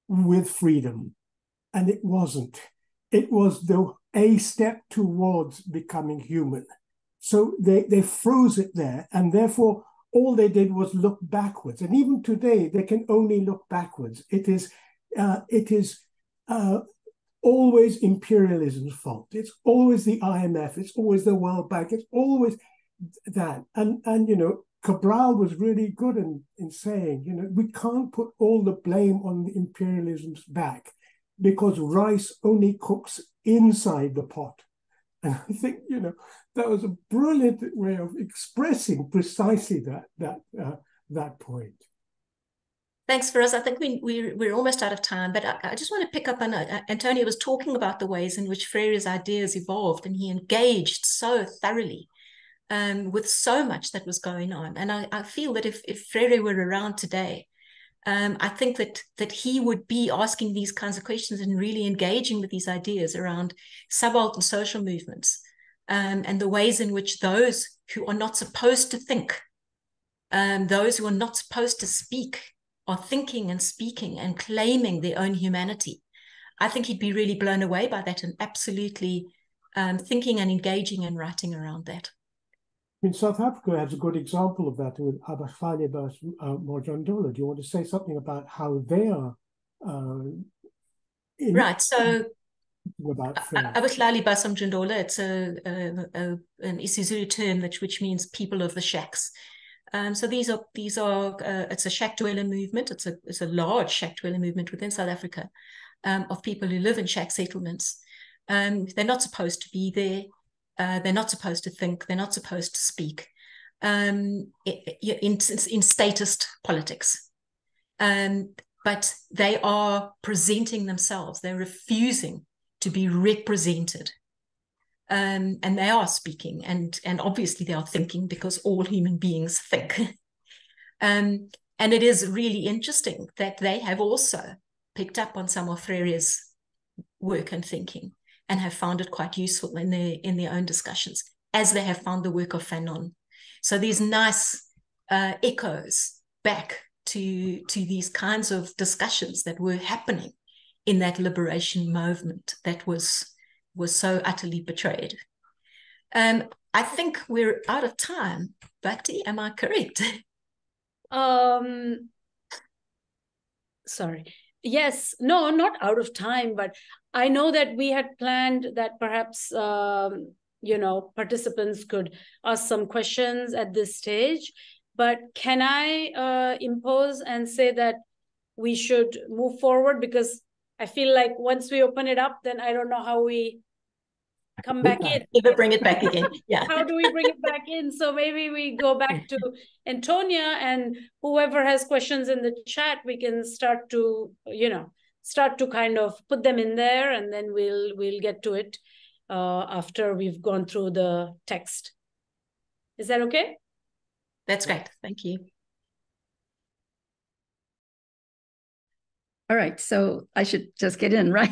with freedom. And it wasn't. It was the a step towards becoming human. So they, they froze it there. And therefore, all they did was look backwards. And even today, they can only look backwards. It is, uh, it is uh, always imperialism's fault. It's always the IMF. It's always the World Bank. It's always that. And, and you know, Cabral was really good in, in saying, you know, we can't put all the blame on the imperialism's back because rice only cooks inside the pot. And I think, you know, that was a brilliant way of expressing precisely that that uh, that point.
Thanks, Feroz. I think we, we, we're almost out of time, but I, I just want to pick up on uh, Antonia was talking about the ways in which Freire's ideas evolved, and he engaged so thoroughly um, with so much that was going on. And I, I feel that if, if Freire were around today, um, I think that that he would be asking these kinds of questions and really engaging with these ideas around subaltern social movements um, and the ways in which those who are not supposed to think, um, those who are not supposed to speak, are thinking and speaking and claiming their own humanity. I think he'd be really blown away by that and absolutely um, thinking and engaging and writing around that.
I mean, South Africa has a good example of that with Abahlali Bas uh, Do you want to say something about how they are? Uh,
in, right. So, about Abahlali baseMjondolo, it's a, a, a, an isiZulu term which which means people of the shacks. Um, so these are these are uh, it's a shack dweller movement. It's a it's a large shack dweller movement within South Africa um, of people who live in shack settlements. Um, they're not supposed to be there. Uh, they're not supposed to think. They're not supposed to speak. Um, in, in statist politics. Um, but they are presenting themselves. They're refusing to be represented. Um, and they are speaking, and, and obviously they are thinking because all human beings think. um, and it is really interesting that they have also picked up on some of Freire's work and thinking and have found it quite useful in their in their own discussions, as they have found the work of Fanon. So these nice uh, echoes back to to these kinds of discussions that were happening in that liberation movement that was was so utterly betrayed. Um, I think we're out of time. Bhakti, am I correct?
Um, sorry. Yes, no, not out of time, but I know that we had planned that perhaps um, you know participants could ask some questions at this stage. But can I uh, impose and say that we should move forward because I feel like once we open it up, then I don't know how we come back in.
Bring it back again. Yeah.
How do we bring it back in? So maybe we go back to Antonia and whoever has questions in the chat, we can start to, you know, start to kind of put them in there and then we'll we'll get to it uh, after we've gone through the text. Is that okay?
That's great. Thank you.
All right, so I should just get in, right?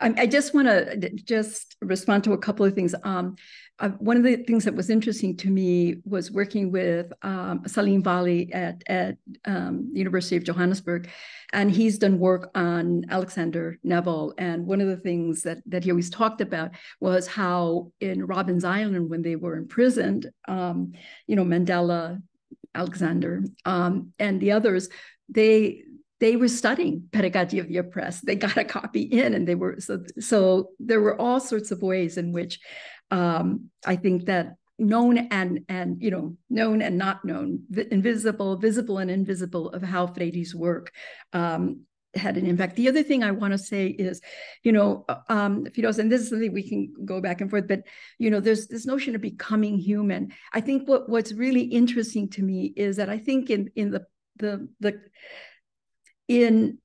I, I just want to just respond to a couple of things. Um, uh, one of the things that was interesting to me was working with um, Salim Vally at at um, University of Johannesburg, and he's done work on Alexander Neville. And one of the things that that he always talked about was how in Robben's Island, when they were imprisoned, um, you know, Mandela, Alexander, um, and the others, they they were studying pedagogy of the oppressed. They got a copy in, and they were so. So there were all sorts of ways in which um, I think that known and and you know known and not known, invisible, visible and invisible of how Freire's work um, had an impact. The other thing I want to say is, you know, uh, um, and this is something we can go back and forth, but you know, there's this notion of becoming human. I think what what's really interesting to me is that I think in in the the the in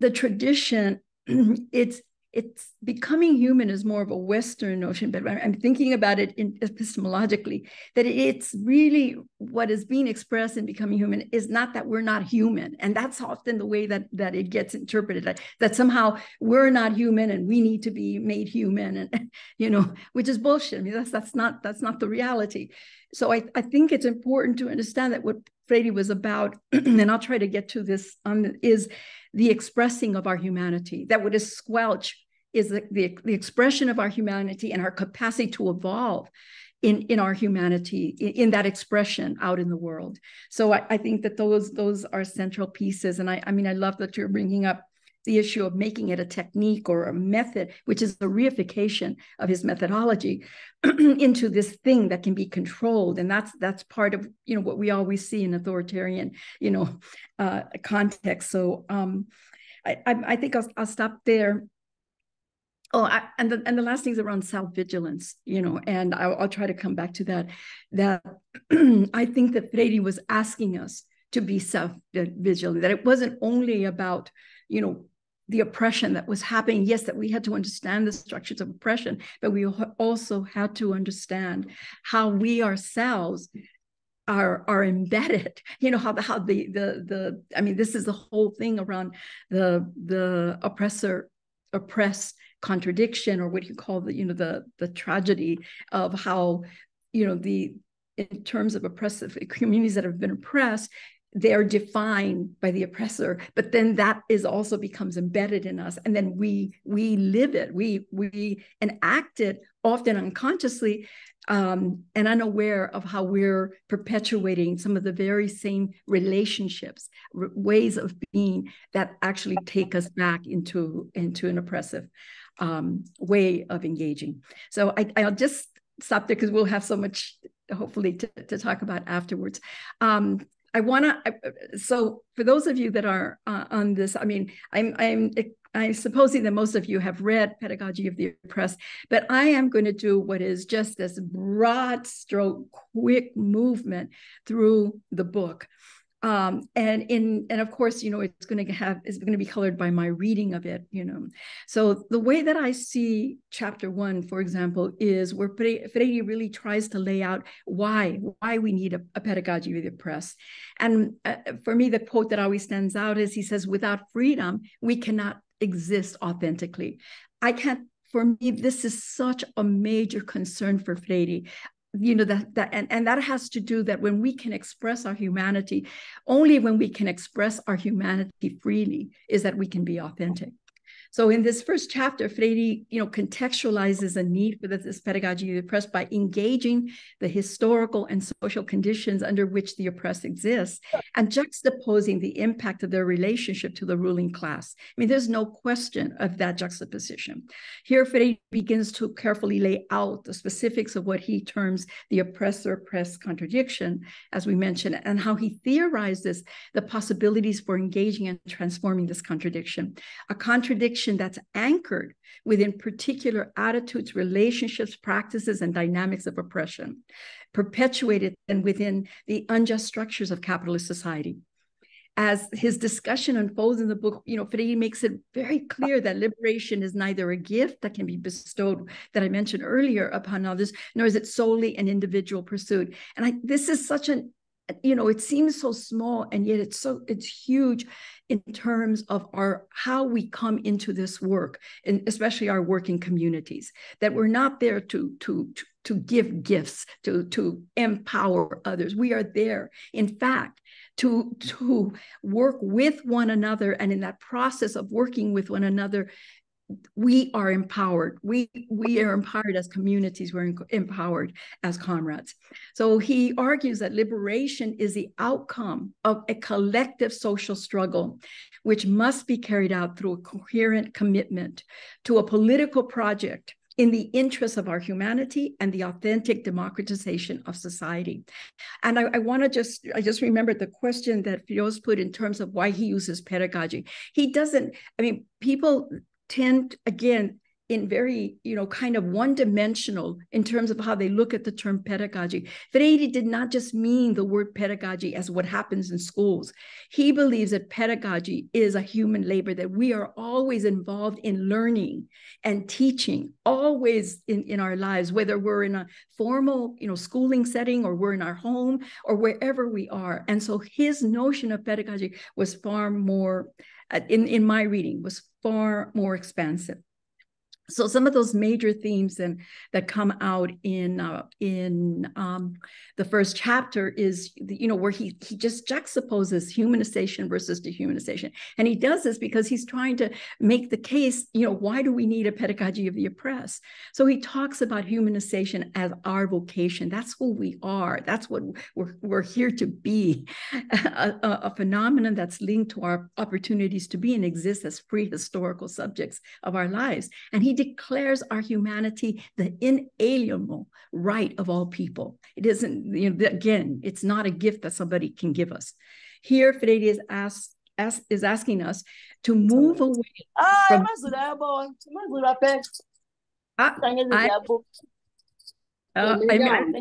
the tradition, it's it's becoming human is more of a Western notion, but I'm thinking about it in, epistemologically, that it's really what is being expressed in becoming human is not that we're not human. And that's often the way that, that it gets interpreted, that, somehow we're not human and we need to be made human and, you know, which is bullshit. I mean, that's, that's not, that's not the reality. So I, I think it's important to understand that what Freire was about, and I'll try to get to this, um, is the expressing of our humanity that would squelch is the, the, the expression of our humanity and our capacity to evolve in, in our humanity, in, in that expression out in the world. So I, I think that those those are central pieces. And I, I mean, I love that you're bringing up the issue of making it a technique or a method, which is the reification of his methodology into this thing that can be controlled. And that's that's part of you know what we always see in authoritarian you know uh, context. So um, I, I, I think I'll, I'll stop there Oh, I, and the and the last thing is around self vigilance, you know, and I'll, I'll, try to come back to that. That I think that Freire was asking us to be self vigilant. That it wasn't only about, you know, the oppression that was happening. Yes, that we had to understand the structures of oppression, but we also had to understand how we ourselves are are embedded you know how the how the the the i mean this is the whole thing around the the oppressor oppressed contradiction or what you call the you know the the tragedy of how you know the in terms of oppressive communities that have been oppressed they're defined by the oppressor but then that is also becomes embedded in us and then we we live it we we enact it often unconsciously um, and unaware of how we're perpetuating some of the very same relationships ways of being that actually take us back into into an oppressive um, way of engaging. So I, I'll just stop there because we'll have so much hopefully to, to talk about afterwards. Um, I want to. So, for those of you that are uh, on this, I mean, I'm I'm I'm supposing that most of you have read Pedagogy of the Oppressed, but I am going to do what is just this broad stroke, quick movement through the book um, and in and of course you know it's going to have it's going to be colored by my reading of it you know. So the way that i see chapter one for example is where freire really tries to lay out why why we need a, a pedagogy of the press. And uh, for me the quote that always stands out is he says without freedom we cannot exist authentically. I can't for me, this is such a major concern for Freire you know that that and, and that has to do that when we can express our humanity only when we can express our humanity freely is that we can be authentic so in this first chapter, Freire, you know, contextualizes a need for this pedagogy of the oppressed by engaging the historical and social conditions under which the oppressed exists and juxtaposing the impact of their relationship to the ruling class. I mean, there's no question of that juxtaposition. Here, Freire begins to carefully lay out the specifics of what he terms the oppressor-oppressed contradiction, as we mentioned, and how he theorizes the possibilities for engaging and transforming this contradiction. A contradiction that's anchored within particular attitudes, relationships, practices, and dynamics of oppression, perpetuated and within the unjust structures of capitalist society. As his discussion unfolds in the book, you know, Freire makes it very clear that liberation is neither a gift that can be bestowed, that I mentioned earlier, upon others, nor is it solely an individual pursuit. And I, this is such an you know it seems so small and yet it's so it's huge in terms of our how we come into this work and especially our working communities that we're not there to to to, to give gifts to to empower others. We are there in fact to to work with one another and in that process of working with one another we are empowered. We we are empowered as communities. We're empowered as comrades. So he argues that liberation is the outcome of a collective social struggle, which must be carried out through a coherent commitment to a political project in the interests of our humanity and the authentic democratization of society. And I, I want to just, I just remembered the question that Firoz put in terms of why he uses pedagogy. He doesn't, I mean, people tend, again, in very, you know, kind of one dimensional in terms of how they look at the term pedagogy. Freire did not just mean the word pedagogy as what happens in schools. He believes that pedagogy is a human labor, that we are always involved in learning and teaching, always in, in our lives, whether we're in a formal, you know, schooling setting or we're in our home or wherever we are. And so his notion of pedagogy was far more, uh, in, in my reading, was far more expansive so some of those major themes and that come out in uh, in um, the first chapter is you know where he he just juxtaposes humanization versus dehumanization. And he does this because he's trying to make the case you know why do we need a pedagogy of the oppressed? So he talks about humanization as our vocation. That's who we are. That's what we're, we're here to be. A, a, a phenomenon that's linked to our opportunities to be and exist as free historical subjects of our lives. And he declares our humanity the inalienable right of all people. It isn't, you know, again, it's not a gift that somebody can give us. Here, Freire is, asked, ask, is asking us to move away from. Ah, I, uh, I mean,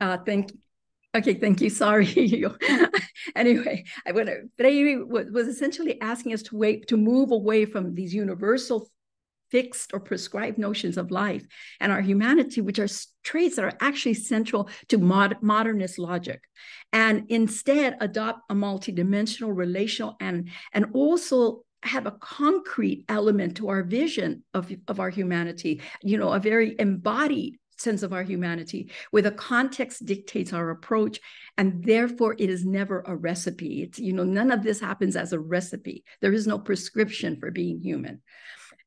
uh, thank you. Okay, thank you. Sorry. anyway, I went, Freire was essentially asking us to wait to move away from these universal fixed or prescribed notions of life and our humanity, which are traits that are actually central to mod modernist logic, and instead adopt a multidimensional, relational, and and also have a concrete element to our vision of, of our humanity, you know, a very embodied sense of our humanity, where the context dictates our approach, and therefore it is never a recipe. It's, you know, none of this happens as a recipe. There is no prescription for being human.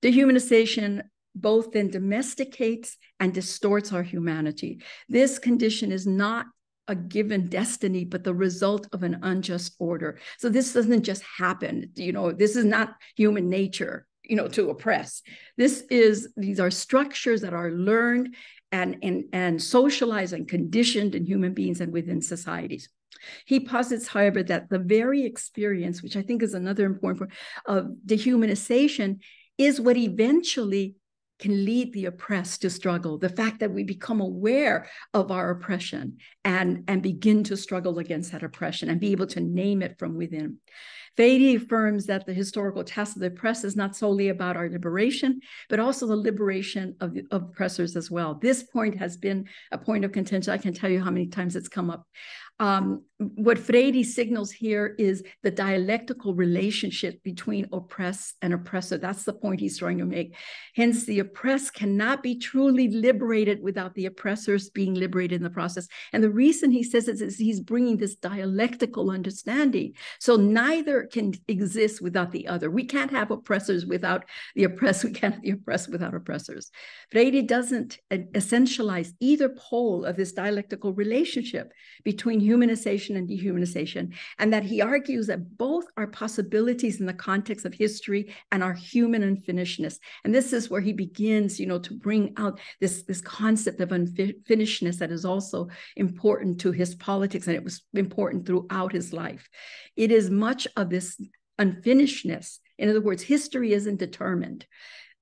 Dehumanization both then domesticates and distorts our humanity. This condition is not a given destiny, but the result of an unjust order. So this doesn't just happen. You know, this is not human nature you know to oppress this is these are structures that are learned and, and, and socialized and conditioned in human beings and within societies. He posits, however, that the very experience, which I think is another important point, of dehumanization is what eventually can lead the oppressed to struggle. The fact that we become aware of our oppression and, and begin to struggle against that oppression and be able to name it from within. Freire affirms that the historical task of the press is not solely about our liberation, but also the liberation of, the, of oppressors as well. This point has been a point of contention. I can tell you how many times it's come up. Um, what Freire signals here is the dialectical relationship between oppressed and oppressor. That's the point he's trying to make. Hence, the oppressed cannot be truly liberated without the oppressors being liberated in the process. And the reason he says this is he's bringing this dialectical understanding. So neither can exist without the other. We can't have oppressors without the oppressed. We can't have the oppressed without oppressors. Freire doesn't essentialize either pole of this dialectical relationship between humanization and dehumanization, and that he argues that both are possibilities in the context of history and our human unfinishedness. And this is where he begins, you know, to bring out this, this concept of unfinishedness that is also important to his politics, and it was important throughout his life. It is much of this unfinishedness. In other words, history isn't determined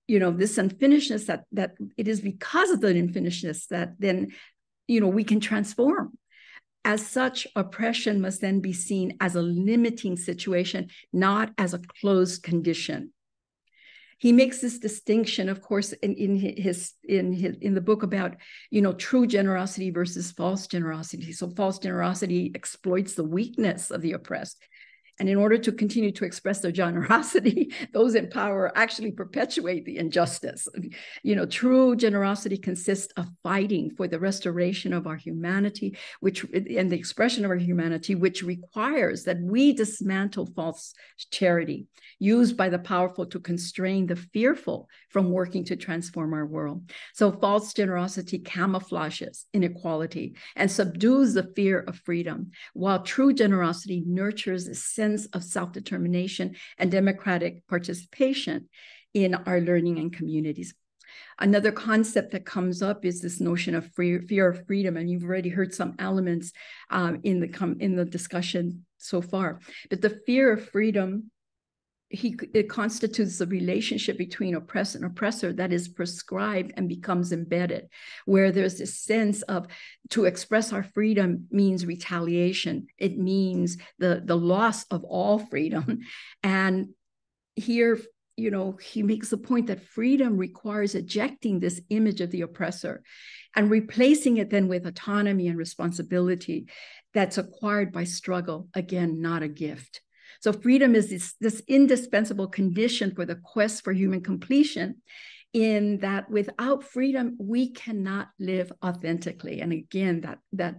you know this unfinishedness that that it is because of the unfinishedness that then you know we can transform as such, oppression must then be seen as a limiting situation, not as a closed condition. He makes this distinction, of course, in, in his in his in the book about you know true generosity versus false generosity. So false generosity exploits the weakness of the oppressed. And in order to continue to express their generosity, those in power actually perpetuate the injustice. You know, true generosity consists of fighting for the restoration of our humanity, which and the expression of our humanity, which requires that we dismantle false charity used by the powerful to constrain the fearful from working to transform our world. So false generosity camouflages inequality and subdues the fear of freedom, while true generosity nurtures a of self-determination and democratic participation in our learning and communities. Another concept that comes up is this notion of free, fear of freedom, and you've already heard some elements um, in the in the discussion so far. But the fear of freedom he it constitutes the relationship between oppressor and oppressor that is prescribed and becomes embedded where there's this sense of to express our freedom means retaliation. It means the the loss of all freedom. And here you know he makes the point that freedom requires ejecting this image of the oppressor and replacing it then with autonomy and responsibility that's acquired by struggle again not a gift so freedom is this, this indispensable condition for the quest for human completion in that without freedom we cannot live authentically and again that that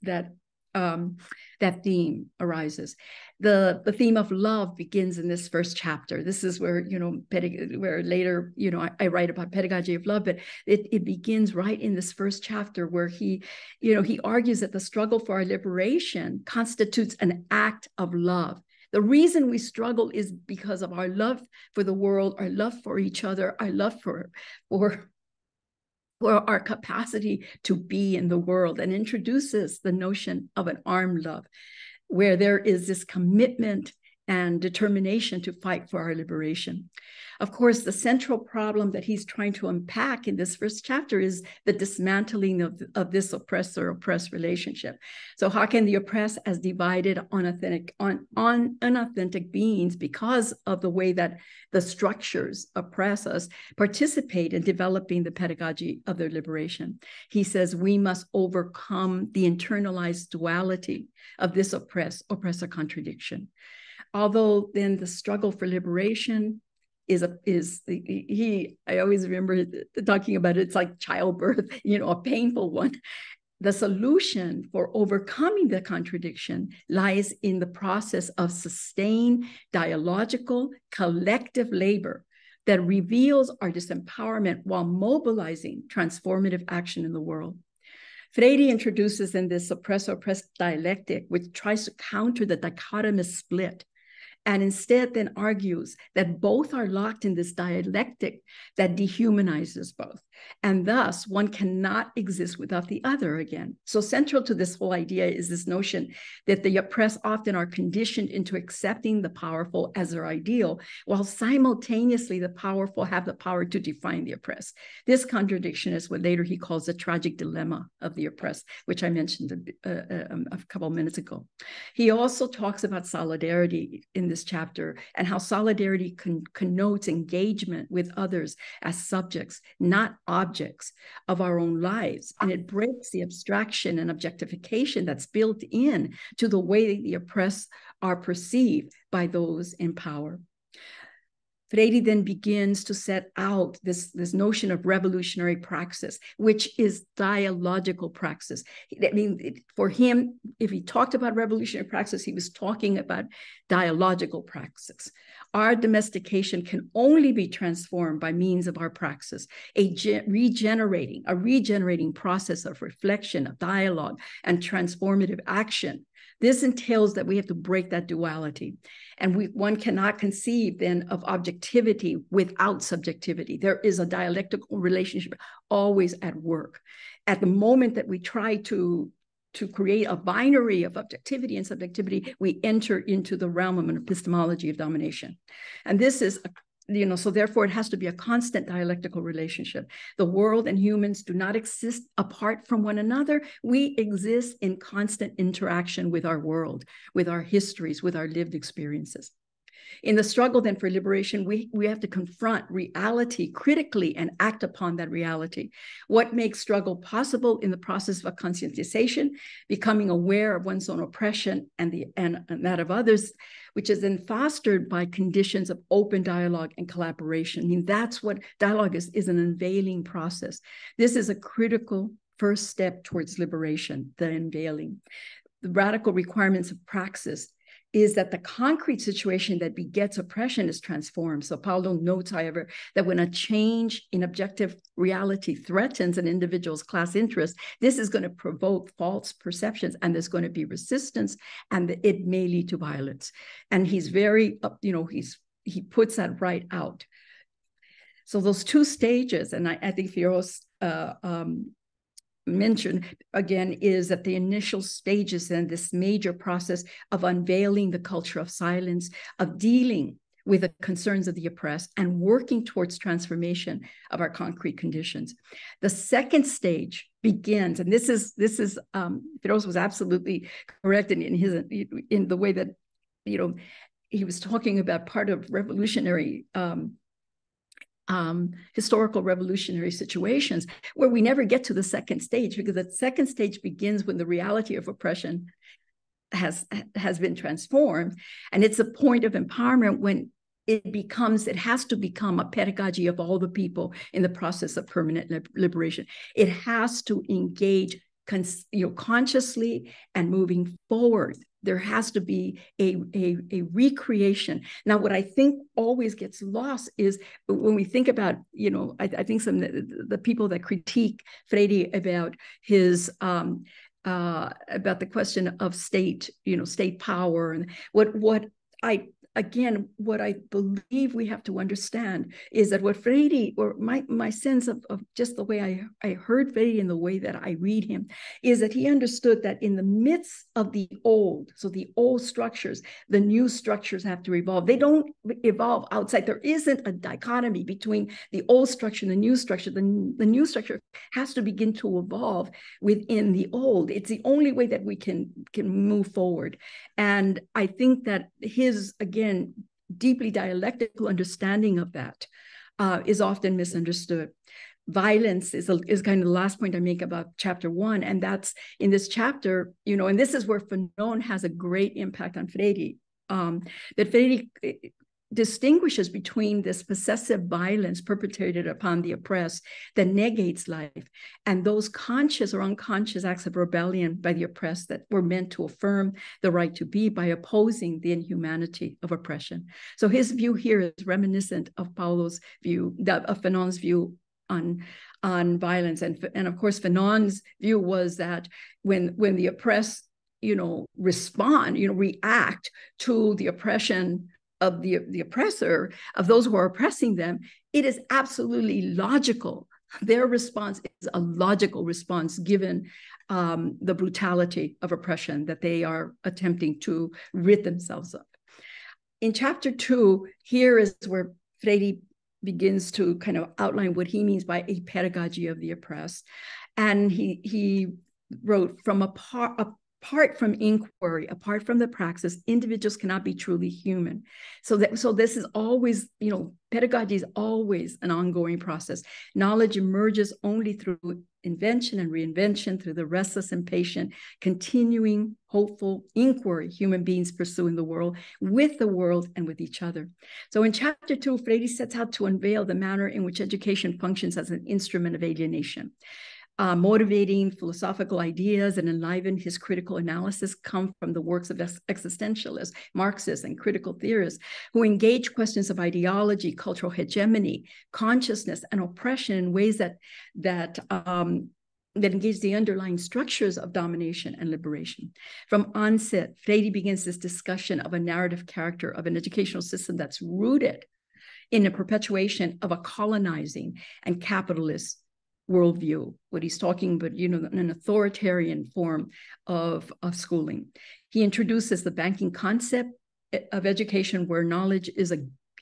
that um, that theme arises. The, the theme of love begins in this first chapter. This is where, you know, where later, you know, I, I, write about pedagogy of love, but it, it begins right in this first chapter where he, you know, he argues that the struggle for our liberation constitutes an act of love. The reason we struggle is because of our love for the world, our love for each other, our love for, for, for our capacity to be in the world, and introduces the notion of an armed love, where there is this commitment and determination to fight for our liberation. Of course, the central problem that he's trying to unpack in this first chapter is the dismantling of, of this oppressor oppressed relationship. So, how can the oppressed, as divided, unauthentic, on, on unauthentic beings, because of the way that the structures oppress us, participate in developing the pedagogy of their liberation? He says we must overcome the internalized duality of this oppress oppressor contradiction although then the struggle for liberation is a is he i always remember talking about it, it's like childbirth you know a painful one. The solution for overcoming the contradiction lies in the process of sustained dialogical collective labor that reveals our disempowerment while mobilizing transformative action in the world. Freire introduces in this oppressor oppressed dialectic, which tries to counter the dichotomous split and instead then argues that both are locked in this dialectic that dehumanizes both. And thus, one cannot exist without the other again. So, central to this whole idea is this notion that the oppressed often are conditioned into accepting the powerful as their ideal, while simultaneously the powerful have the power to define the oppressed. This contradiction is what later he calls the tragic dilemma of the oppressed, which I mentioned a, a, uh, uh, um, a couple minutes ago. He also talks about solidarity in this chapter and how solidarity con- connotes engagement with others as subjects, not objects of our own lives. And it breaks the abstraction and objectification that's built in to the way the oppressed are perceived by those in power. Freire then begins to set out this, this notion of revolutionary praxis, which is dialogical praxis. I mean, for him, if he talked about revolutionary praxis, he was talking about dialogical praxis. Our domestication can only be transformed by means of our praxis, a regenerating, a regenerating process of reflection, of dialogue, and transformative action this entails that we have to break that duality. And we, one cannot conceive then of objectivity without subjectivity. There is a dialectical relationship always at work. At the moment that we try to to create a binary of objectivity and subjectivity, we enter into the realm of an epistemology of domination. And this is a you know, so therefore it has to be a constant dialectical relationship. The world and humans do not exist apart from one another. We exist in constant interaction with our world, with our histories, with our lived experiences. In the struggle then for liberation, we, we have to confront reality critically and act upon that reality. What makes struggle possible in the process of a conscientization, becoming aware of one's own oppression and, the, and, and that of others, which is then fostered by conditions of open dialogue and collaboration. I mean, that's what dialogue is, is an unveiling process. This is a critical first step towards liberation, the unveiling. The radical requirements of praxis is that the concrete situation that begets oppression is transformed. So Paulo notes, however, that when a change in objective reality threatens an individual's class interest, this is going to provoke false perceptions and there's going to be resistance and it may lead to violence. And he's very, you know, he's he puts that right out. So those two stages, and I, I think Firoz uh, um, mention again is that the initial stages in this major process of unveiling the culture of silence, of dealing with the concerns of the oppressed and working towards transformation of our concrete conditions. The second stage begins, and this is this is um, Firoz was absolutely correct in, in his in the way that you know he was talking about part of revolutionary um, um, historical revolutionary situations where we never get to the second stage because the second stage begins when the reality of oppression has has been transformed. And it's a point of empowerment when it becomes it has to become a pedagogy of all the people in the process of permanent liberation. It has to engage you know consciously and moving forward there has to be a, a, a, recreation. Now, what I think always gets lost is when we think about, you know, I, I think some the, the, people that critique Freire about his um, uh, about the question of state, you know, state power and what what I again, what I believe we have to understand is that what Freire, or my, my sense of, of just the way I, I heard Freire and the way that I read him, is that he understood that in the midst of the old, so the old structures, the new structures have to evolve. They don't evolve outside. There isn't a dichotomy between the old structure and the new structure. The, the new structure has to begin to evolve within the old. It's the only way that we can, can move forward. And I think that his, again, deeply dialectical understanding of that uh, is often misunderstood. Violence is, a, is kind of the last point I make about chapter one. And that's in this chapter, you know, and this is where Fanon has a great impact on Freire. Um, that Freire distinguishes between this possessive violence perpetrated upon the oppressed that negates life and those conscious or unconscious acts of rebellion by the oppressed that were meant to affirm the right to be by opposing the inhumanity of oppression. So his view here is reminiscent of Paulo's view, of Fanon's view on on violence and and of course Fanon's view was that when when the oppressed you know respond you know react to the oppression of the, the oppressor, of those who are oppressing them, it is absolutely logical. Their response is a logical response given um, the brutality of oppression that they are attempting to rid themselves of. In chapter two, here is where Freire begins to kind of outline what he means by a pedagogy of the oppressed. And he, he wrote from a, par, a apart from inquiry, apart from the praxis, individuals cannot be truly human. So that so this is always, you know, pedagogy is always an ongoing process. Knowledge emerges only through invention and reinvention, through the restless and patient, continuing, hopeful inquiry human beings pursue in the world, with the world and with each other. So in chapter two, Freire sets out to unveil the manner in which education functions as an instrument of alienation uh, motivating philosophical ideas and enliven his critical analysis come from the works of existentialists, Marxists, and critical theorists who engage questions of ideology, cultural hegemony, consciousness, and oppression in ways that that um, that engage the underlying structures of domination and liberation. From onset, Freire begins this discussion of a narrative character of an educational system that's rooted in the perpetuation of a colonizing and capitalist worldview, what he's talking about, you know, an authoritarian form of, of schooling. He introduces the banking concept eh, of education where knowledge is a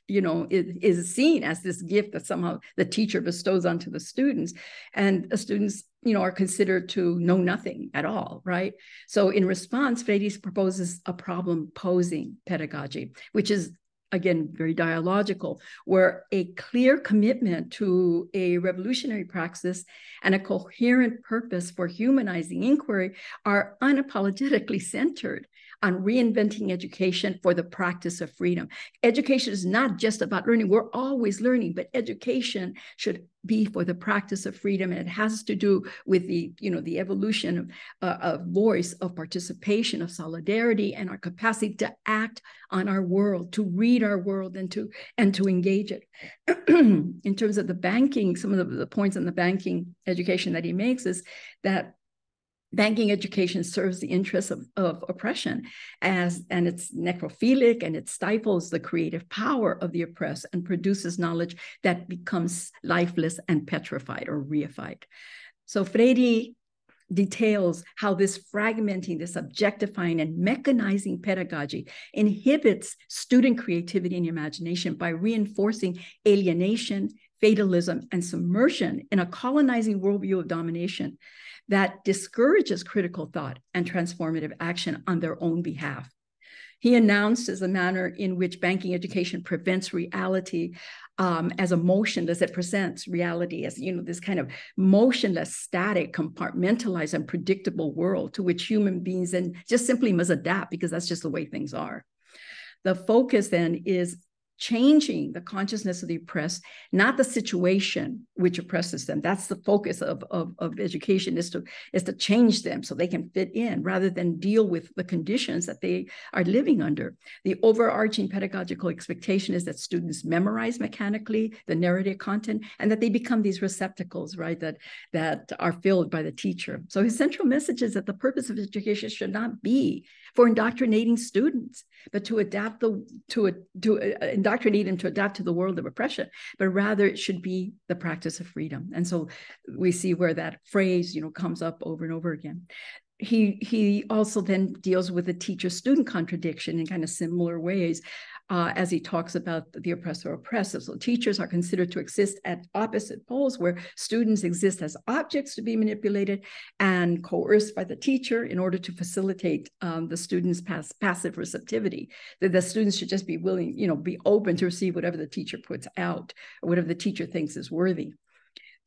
you know is, is seen as this gift that somehow the teacher bestows onto the students and the students you know are considered to know nothing at all right so in response Freire proposes a problem posing pedagogy which is again, very dialogical, where a clear commitment to a revolutionary praxis and a coherent purpose for humanizing inquiry are unapologetically centered on reinventing education for the practice of freedom. Education is not just about learning, we're always learning, but education should be for the practice of freedom. And it has to do with the you know the evolution of, uh, of voice of participation of solidarity and our capacity to act on our world to read our world and to and to engage it. In terms of the banking some of the, the points on the banking education that he makes is that banking education serves the interests of, of oppression as and it's necrophilic and it stifles the creative power of the oppressed and produces knowledge that becomes lifeless and petrified or reified. So freire details how this fragmenting this objectifying and mechanizing pedagogy inhibits student creativity and imagination by reinforcing alienation fatalism and submersion in a colonizing worldview of domination that discourages critical thought and transformative action on their own behalf. He announced as the manner in which banking education prevents reality um, as a motionless, it presents reality as, you know, this kind of motionless, static, compartmentalized, and predictable world to which human beings and just simply must adapt because that's just the way things are. The focus then is changing the consciousness of the oppressed, not the situation which oppresses them. That's the focus of, of, of, education is to, is to change them so they can fit in rather than deal with the conditions that they are living under. The overarching pedagogical expectation is that students memorize mechanically the narrative content and that they become these receptacles, right, that, that are filled by the teacher. So his central message is that the purpose of education should not be for indoctrinating students, but to adapt the to a, to uh, indoctrinate them to adapt to the world of oppression. But rather, it should be the practice of freedom. And so we see where that phrase, you know, comes up over and over again he he also then deals with the teacher student contradiction in kind of similar ways uh, as he talks about the oppressor oppressive. So teachers are considered to exist at opposite poles where students exist as objects to be manipulated and coerced by the teacher in order to facilitate um, the students' pass passive receptivity. That the students should just be willing, you know, be open to receive whatever the teacher puts out or whatever the teacher thinks is worthy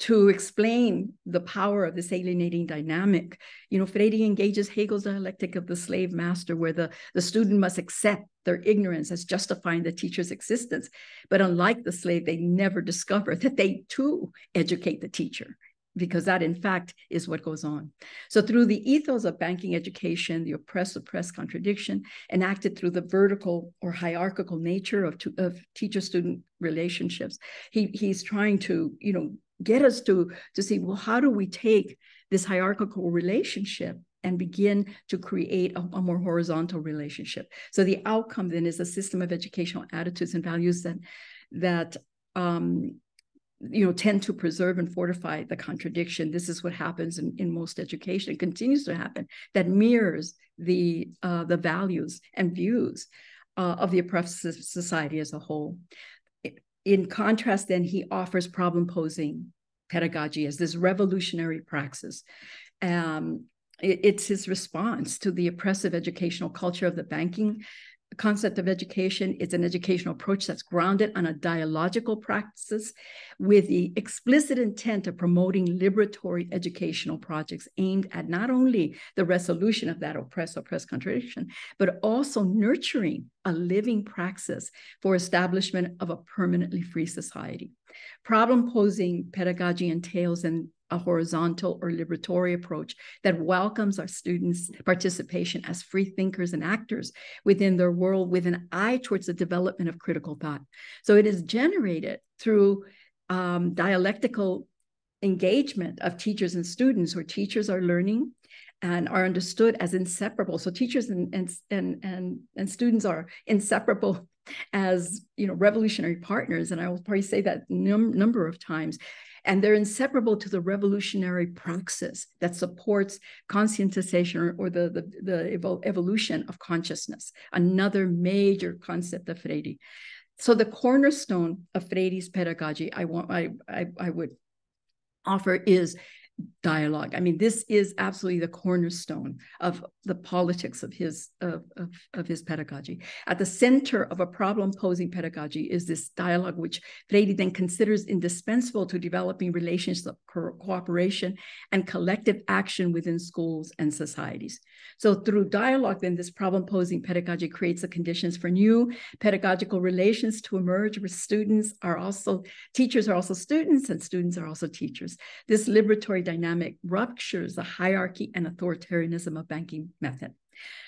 to explain the power of this alienating dynamic. You know, Freire engages Hegel's dialectic of the slave master, where the, the student must accept their ignorance as justifying the teacher's existence. But unlike the slave, they never discover that they too educate the teacher because that in fact is what goes on. So through the ethos of banking education, the oppress oppress contradiction, enacted through the vertical or hierarchical nature of, of teacher-student relationships, he, he's trying to, you know, get us to to see well how do we take this hierarchical relationship and begin to create a, a, more horizontal relationship? So the outcome then is a system of educational attitudes and values that that um, you know tend to preserve and fortify the contradiction. This is what happens in, in most education. It continues to happen. That mirrors the uh, the values and views uh, of the oppressed society as a whole in contrast, then he offers problem posing pedagogy as this revolutionary praxis. Um, it, it's his response to the oppressive educational culture of the banking concept of education is an educational approach that's grounded on a dialogical practice with the explicit intent of promoting liberatory educational projects aimed at not only the resolution of that oppress oppress contradiction but also nurturing a living praxis for establishment of a permanently free society. Problem posing pedagogy entails an a horizontal or liberatory approach that welcomes our students' participation as free thinkers and actors within their world with an eye towards the development of critical thought. So it is generated through um, dialectical engagement of teachers and students, where teachers are learning and are understood as inseparable. So teachers and and and and, and students are inseparable as you know revolutionary partners, and I will probably say that num- number of times. And they're inseparable to the revolutionary praxis that supports conscientization or, the, the, the evol evolution of consciousness, another major concept of Freire. So the cornerstone of Freire's pedagogy, I want I, I, I would offer is dialogue. I mean, this is absolutely the cornerstone of the politics of his of, of, of, his pedagogy. At the center of a problem-posing pedagogy is this dialogue, which Freire then considers indispensable to developing relations of co cooperation and collective action within schools and societies. So through dialogue, then this problem-posing pedagogy creates the conditions for new pedagogical relations to emerge where students are also, teachers are also students and students are also teachers. This liberatory dynamic ruptures the hierarchy and authoritarianism of banking method.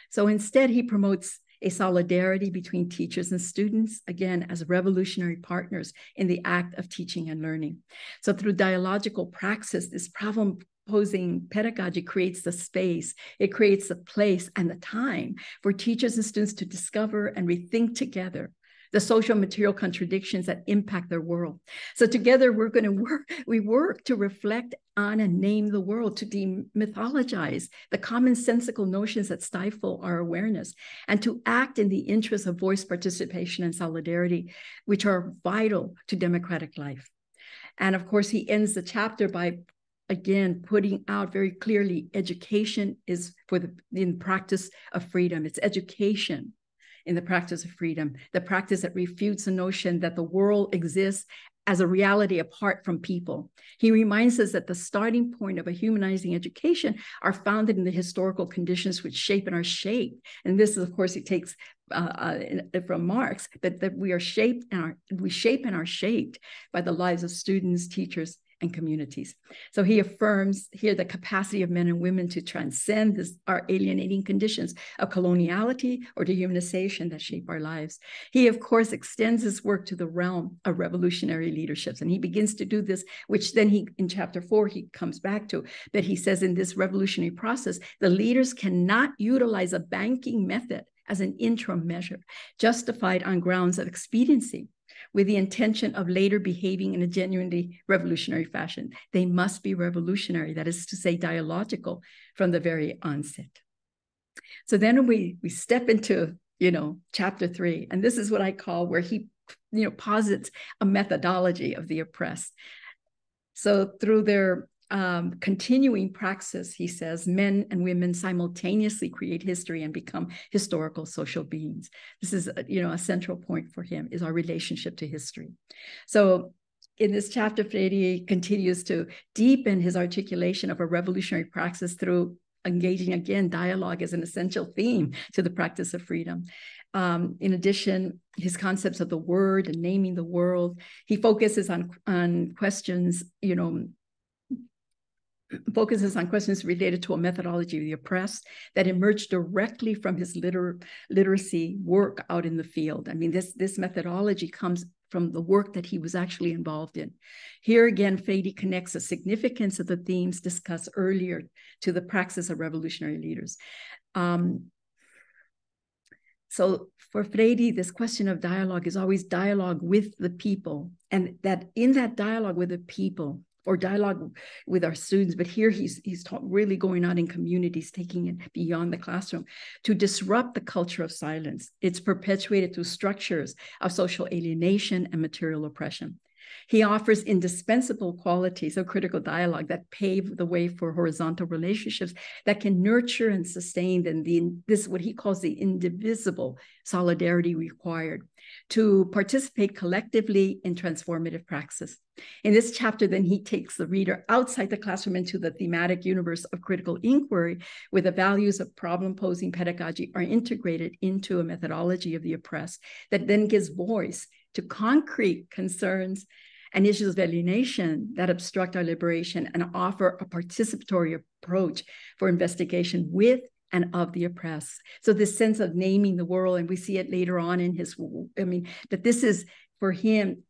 So instead, he promotes a solidarity between teachers and students, again, as revolutionary partners in the act of teaching and learning. So through dialogical praxis, this problem posing pedagogy creates the space, it creates the place and the time for teachers and students to discover and rethink together the social material contradictions that impact their world. So together we're going to work, we work to reflect on and name the world, to demythologize the commonsensical notions that stifle our awareness, and to act in the interest of voice participation and solidarity, which are vital to democratic life. And of course, he ends the chapter by again putting out very clearly education is for the in practice of freedom it's education in the practice of freedom, the practice that refutes the notion that the world exists as a reality apart from people. He reminds us that the starting point of a humanizing education are founded in the historical conditions which shape and are shaped. And this is, of course, it takes uh, uh, from Marx, that, that we are shaped and are, we shape and are shaped by the lives of students, teachers, and communities. So he affirms here the capacity of men and women to transcend this, our alienating conditions of coloniality or dehumanization that shape our lives. He, of course, extends his work to the realm of revolutionary leaderships. And he begins to do this, which then he, in chapter four, he comes back to, that he says in this revolutionary process, the leaders cannot utilize a banking method as an interim measure, justified on grounds of expediency with the intention of later behaving in a genuinely revolutionary fashion. They must be revolutionary, that is to say, dialogical from the very onset. So then we, we step into, you know, chapter three, and this is what I call where he, you know, posits a methodology of the oppressed. So through their um, continuing praxis, he says, men and women simultaneously create history and become historical social beings. This is, uh, you know, a central point for him is our relationship to history. So in this chapter, Freire continues to deepen his articulation of a revolutionary praxis through engaging again dialogue as an essential theme to the practice of freedom. Um, in addition, his concepts of the word and naming the world, he focuses on on questions, you know, focuses on questions related to a methodology of the oppressed that emerged directly from his liter literacy work out in the field. I mean, this, this methodology comes from the work that he was actually involved in. Here again, Freire connects the significance of the themes discussed earlier to the praxis of revolutionary leaders. Um, so for Freire, this question of dialogue is always dialogue with the people, and that in that dialogue with the people, or dialogue with our students but here he's he's really going out in communities taking it beyond the classroom to disrupt the culture of silence. It's perpetuated through structures of social alienation and material oppression he offers indispensable qualities of critical dialogue that pave the way for horizontal relationships that can nurture and sustain then the this what he calls the indivisible solidarity required to participate collectively in transformative praxis. In this chapter, then he takes the reader outside the classroom into the thematic universe of critical inquiry, where the values of problem posing pedagogy are integrated into a methodology of the oppressed that then gives voice to concrete concerns and issues of alienation that obstruct our liberation and offer a participatory approach for investigation with and of the oppressed. So this sense of naming the world, and we see it later on in his, I mean, that this is for him,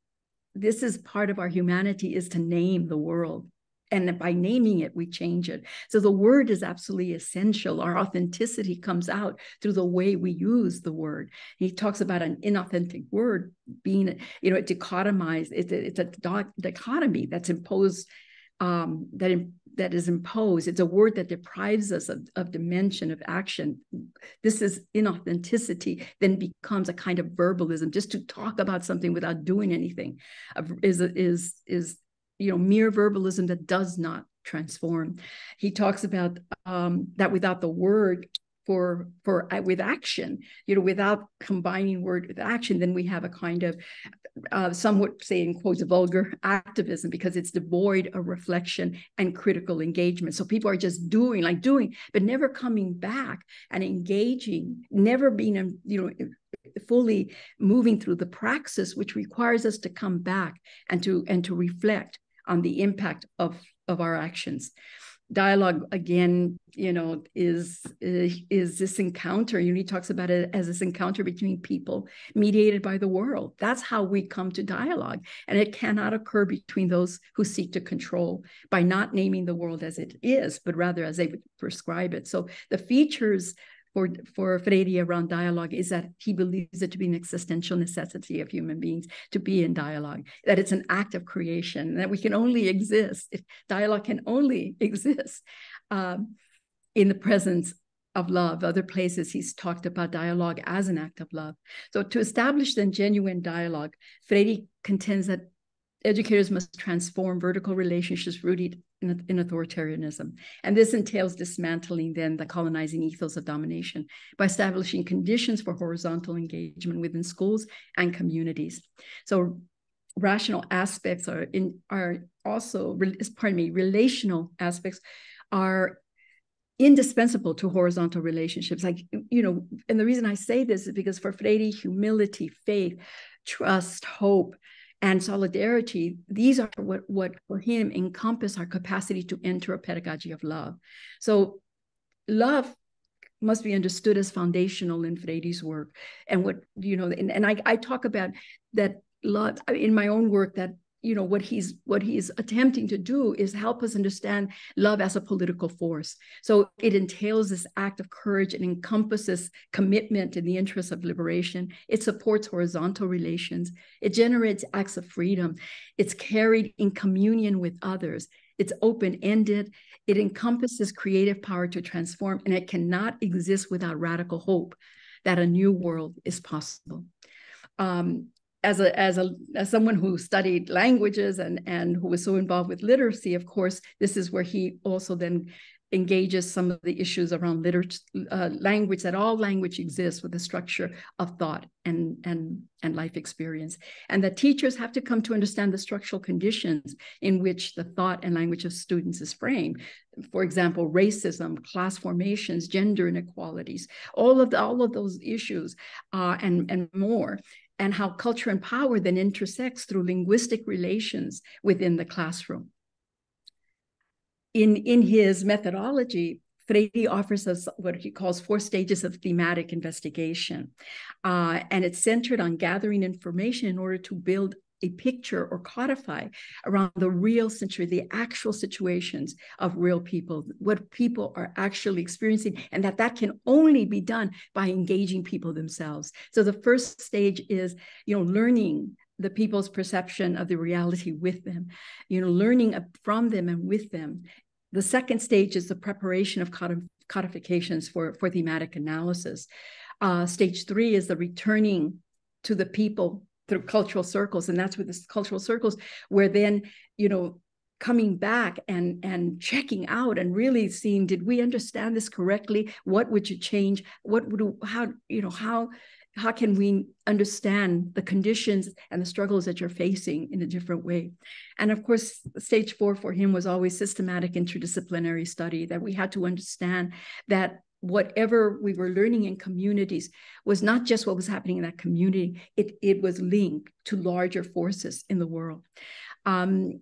this is part of our humanity is to name the world. And by naming it, we change it. So the word is absolutely essential. Our authenticity comes out through the way we use the word. He talks about an inauthentic word being, you know, it dichotomized. It's a, dichotomy that's imposed um, that that is imposed. It's a word that deprives us of, of dimension of action. This is inauthenticity. Then becomes a kind of verbalism. Just to talk about something without doing anything is is is you know mere verbalism that does not transform. He talks about um, that without the word for for uh, with action, you know, without combining word with action, then we have a kind of uh, some would say in quotes vulgar activism because it's devoid of reflection and critical engagement. So people are just doing, like doing, but never coming back and engaging, never being, um, you know, fully moving through the praxis, which requires us to come back and to and to reflect on the impact of of our actions. Dialogue again you know is is this encounter he talks about it as this encounter between people mediated by the world. That's how we come to dialogue. And it cannot occur between those who seek to control by not naming the world as it is but rather as they would prescribe it. So the features for, for Freire around dialogue is that he believes it to be an existential necessity of human beings to be in dialogue, that it's an act of creation, that we can only exist, if dialogue can only exist um, in the presence of love. Other places he's talked about dialogue as an act of love. So to establish then genuine dialogue, Freire contends that educators must transform vertical relationships rooted in, authoritarianism. And this entails dismantling then the colonizing ethos of domination by establishing conditions for horizontal engagement within schools and communities. So rational aspects are in are also pardon me relational aspects are indispensable to horizontal relationships like you know and the reason i say this is because for freire humility faith trust hope and solidarity these are what what for him encompass our capacity to enter a pedagogy of love. So love must be understood as foundational in Freire's work. And what you know and, and I, I talk about that love in my own work that you know what he's what he's attempting to do is help us understand love as a political force. So it entails this act of courage and encompasses commitment in the interest of liberation. It supports horizontal relations. It generates acts of freedom. It's carried in communion with others. It's open-ended. It encompasses creative power to transform and it cannot exist without radical hope that a new world is possible. Um, as a as a as someone who studied languages and and who was so involved with literacy of course this is where he also then engages some of the issues around literature uh, language that all language exists with a structure of thought and and and life experience. And that teachers have to come to understand the structural conditions in which the thought and language of students is framed. For example racism class formations gender inequalities all of the, all of those issues uh, and and more and how culture and power then intersects through linguistic relations within the classroom. In, in his methodology, Freire offers us what he calls four stages of thematic investigation. Uh, and it's centered on gathering information in order to build a picture or codify around the real situation, the actual situations of real people, what people are actually experiencing, and that that can only be done by engaging people themselves. So the first stage is, you know, learning the people's perception of the reality with them, you know, learning from them and with them. The second stage is the preparation of codifications for, for thematic analysis. Uh, stage three is the returning to the people through cultural circles and that's where this cultural circles where then you know coming back and and checking out and really seeing did we understand this correctly? What would you change? What would how you know how how can we understand the conditions and the struggles that you're facing in a different way? And of course stage four for him was always systematic interdisciplinary study that we had to understand that whatever we were learning in communities was not just what was happening in that community, it, it was linked to larger forces in the world. Um,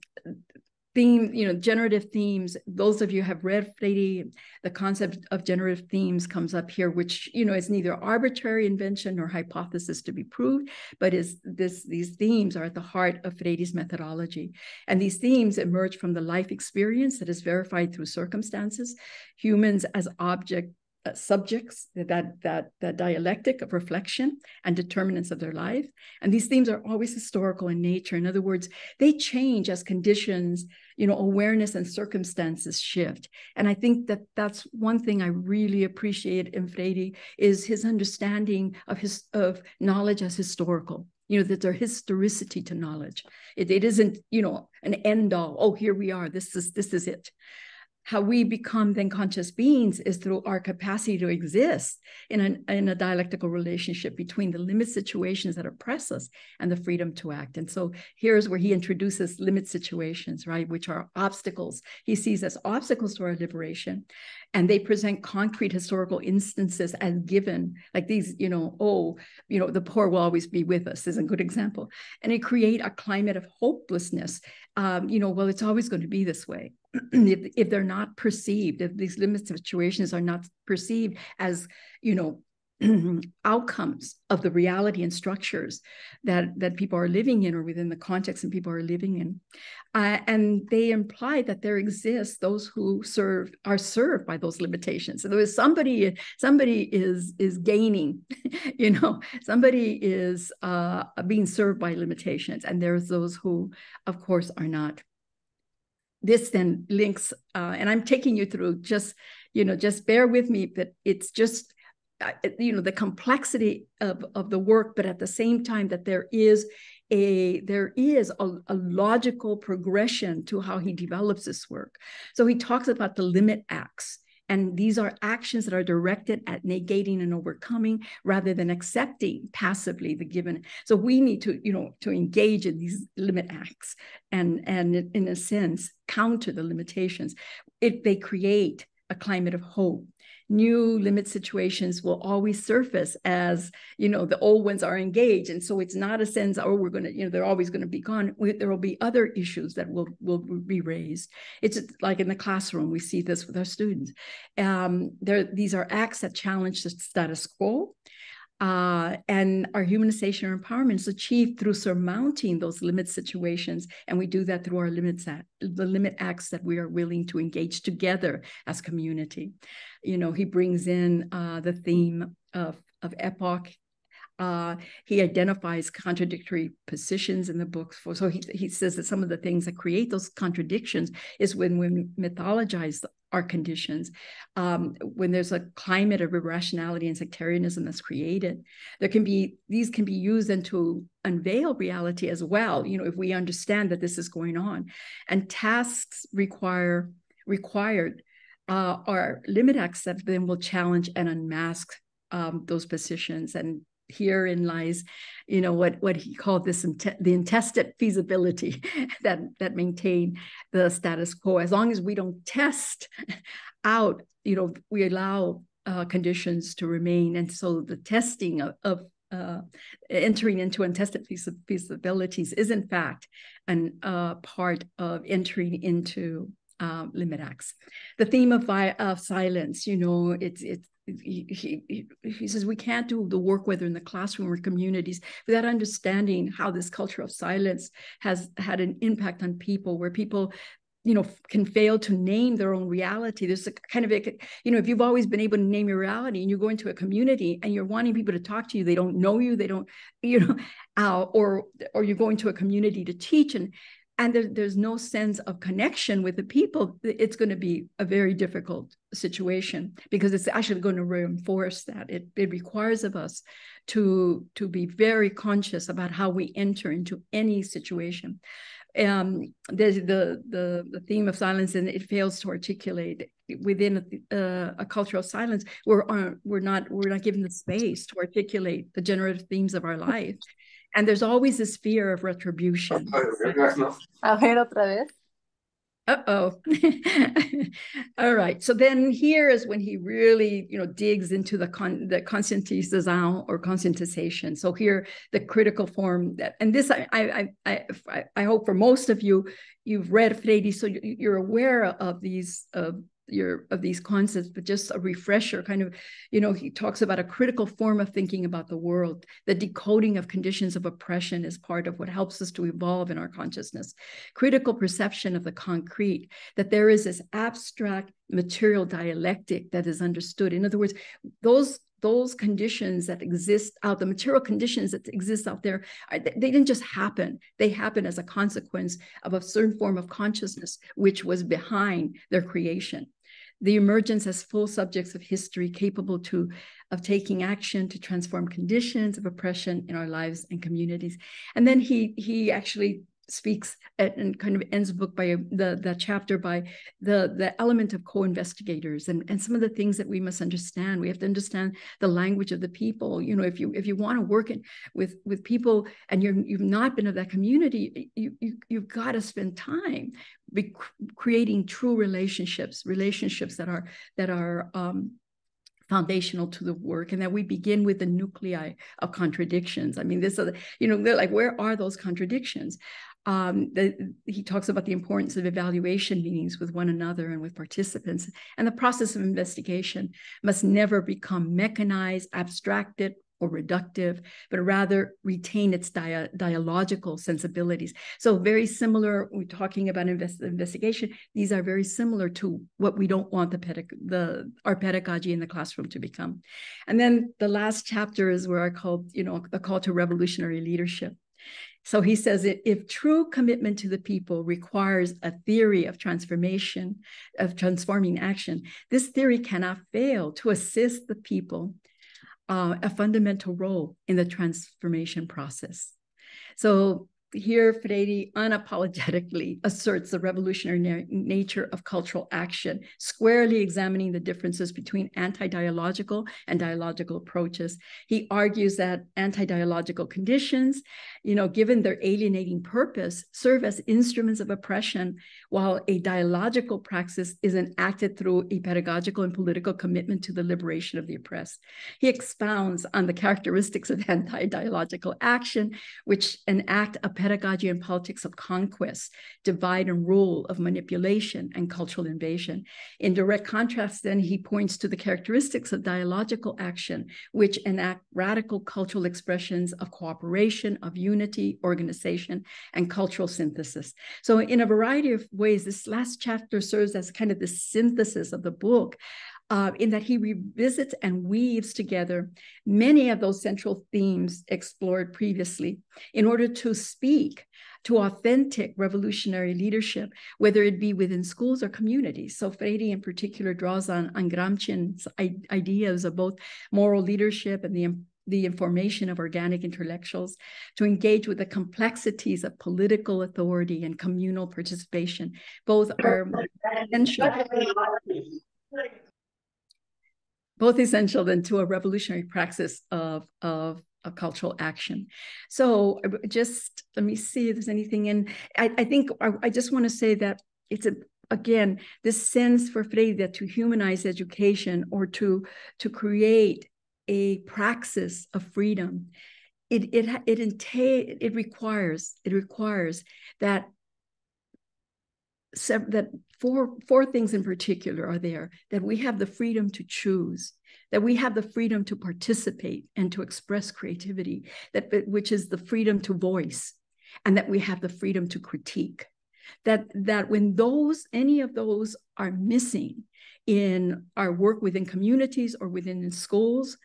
theme, you know, generative themes, those of you have read Freire, the concept of generative themes comes up here, which, you know, is neither arbitrary invention nor hypothesis to be proved, but is this, these themes are at the heart of Freire's methodology. And these themes emerge from the life experience that is verified through circumstances, humans as object uh, subjects, that, that, that dialectic of reflection and determinants of their life. And these themes are always historical in nature. In other words, they change as conditions, you know, awareness and circumstances shift. And I think that that's one thing I really appreciate in Freire is his understanding of his of knowledge as historical you know, that their historicity to knowledge. It, it isn't, you know, an end all. Oh, here we are. This is this is it how we become then conscious beings is through our capacity to exist in, an, in a dialectical relationship between the limit situations that oppress us and the freedom to act. And so here's where he introduces limit situations, right, which are obstacles. He sees as obstacles to our liberation. And they present concrete historical instances as given, like these, you know, oh, you know, the poor will always be with us is a good example. And they create a climate of hopelessness. Um, you know, well, it's always going to be this way if, if they're not perceived, if these limit situations are not perceived as, you know, outcomes of the reality and structures that that people are living in or within the context and people are living in uh, and they imply that there exists those who serve are served by those limitations. So there is somebody somebody is is gaining you know somebody is uh, being served by limitations and there's those who of course are not this then links, uh, and I'm taking you through just, you know, just bear with me but it's just, uh, you know, the complexity of, of the work, but at the same time that there is a there is a, a, logical progression to how he develops this work. So he talks about the limit acts. And these are actions that are directed at negating and overcoming rather than accepting passively the given. So we need to, you know, to engage in these limit acts and, and in a sense, counter the limitations. If they create a climate of hope new limit situations will always surface as you know the old ones are engaged. And so it's not a sense oh we're going to you know they're always going to be gone. We, there will be other issues that will will be raised. It's like in the classroom we see this with our students. Um there these are acts that challenge the status quo uh, and our humanization or empowerment is achieved through surmounting those limit situations. And we do that through our limits, the limit acts that we are willing to engage together as community. You know, he brings in uh, the theme of, of epoch uh, he identifies contradictory positions in the book. For, so he, he says that some of the things that create those contradictions is when we mythologize our conditions, um, when there's a climate of irrationality and sectarianism that's created. There can be these can be used then to unveil reality as well. You know, if we understand that this is going on, and tasks require required uh, are limit acts that then will challenge and unmask um, those positions and herein lies, you know, what what he called this the untested feasibility that that maintain the status quo. As long as we don't test out, you know, we allow uh, conditions to remain, and so the testing of, of uh, entering into untested feasibilities is in fact an uh, part of entering into um, limit acts. The theme of, of silence, you know, it's it's he, he, he says we can't do the work whether in the classroom or communities without understanding how this culture of silence has had an impact on people where people you know can fail to name their own reality. There's a kind of a, you know if you've always been able to name your reality and you go into a community and you're wanting people to talk to you they don't know you they don't you know uh, or or you're going to a community to teach and and there, there's no sense of connection with the people, it's going to be a very difficult situation because it's actually going to reinforce that. It, it requires of us to, to be very conscious about how we enter into any situation. Um, there's the, the, the theme of silence and it fails to articulate within a, uh, a culture of silence we're, uh, we're not we're not given the space to articulate the generative themes of our life and there's always this fear of retribution.
A ver otra vez.
Uh-oh. All right. So then here is when he really, you know, digs into the con the conscientisation or conscientization. So here the critical form that and this I I I I hope for most of you you've read Freire, so you're aware of these of your of these concepts, but just a refresher, kind of, you know, he talks about a critical form of thinking about the world. The decoding of conditions of oppression is part of what helps us to evolve in our consciousness. Critical perception of the concrete, that there is this abstract material dialectic that is understood. In other words, those those conditions that exist out the material conditions that exist out there they didn't just happen they happen as a consequence of a certain form of consciousness which was behind their creation the emergence as full subjects of history capable to of taking action to transform conditions of oppression in our lives and communities. And then he he actually speaks and kind of ends the book by the the chapter by the the element of co-investigators and and some of the things that we must understand we have to understand the language of the people. You know if you if you want to work in, with with people and you're you've not been of that community you, you you've got to spend time be creating true relationships relationships that are that are um, foundational to the work and that we begin with the nuclei of contradictions. I mean this is you know they're like where are those contradictions um, the, he talks about the importance of evaluation meetings with one another and with participants. And the process of investigation must never become mechanized, abstracted, or reductive, but rather retain its dia dialogical sensibilities. So very similar, we're talking about invest investigation, these are very similar to what we don't want the, the our pedagogy in the classroom to become. And then the last chapter is where I called, you know, a call to revolutionary leadership. So he says if true commitment to the people requires a theory of transformation, of transforming action, this theory cannot fail to assist the people uh, a fundamental role in the transformation process. So here Freire unapologetically asserts the revolutionary na nature of cultural action, squarely examining the differences between anti-dialogical and dialogical approaches. He argues that anti-dialogical conditions, you know, given their alienating purpose, serve as instruments of oppression, while a dialogical praxis is enacted through a pedagogical and political commitment to the liberation of the oppressed. He expounds on the characteristics of anti-dialogical action, which enact a pedagogy and politics of conquest, divide and rule, of manipulation and cultural invasion. In direct contrast, then, he points to the characteristics of dialogical action, which enact radical cultural expressions of cooperation, of unity, organization, and cultural synthesis. So, in a variety of ways, this last chapter serves as kind of the synthesis of the book uh, in that he revisits and weaves together many of those central themes explored previously in order to speak to authentic revolutionary leadership, whether it be within schools or communities. So Freire in particular draws on, on Gramsci's ideas of both moral leadership and the the information of organic intellectuals to engage with the complexities of political authority and communal participation. Both are essential both essential then to a revolutionary praxis of, of, of cultural action. So uh, just let me see if there's anything in, I, I think I, I just want to say that it's a, again, this sense for Freire to humanize education or to, to create a praxis of freedom, it, it, it, it requires, it requires that that four four things in particular are there that we have the freedom to choose that we have the freedom to participate and to express creativity that which is the freedom to voice and that we have the freedom to critique. That that when those any of those are missing in our work within communities or within the schools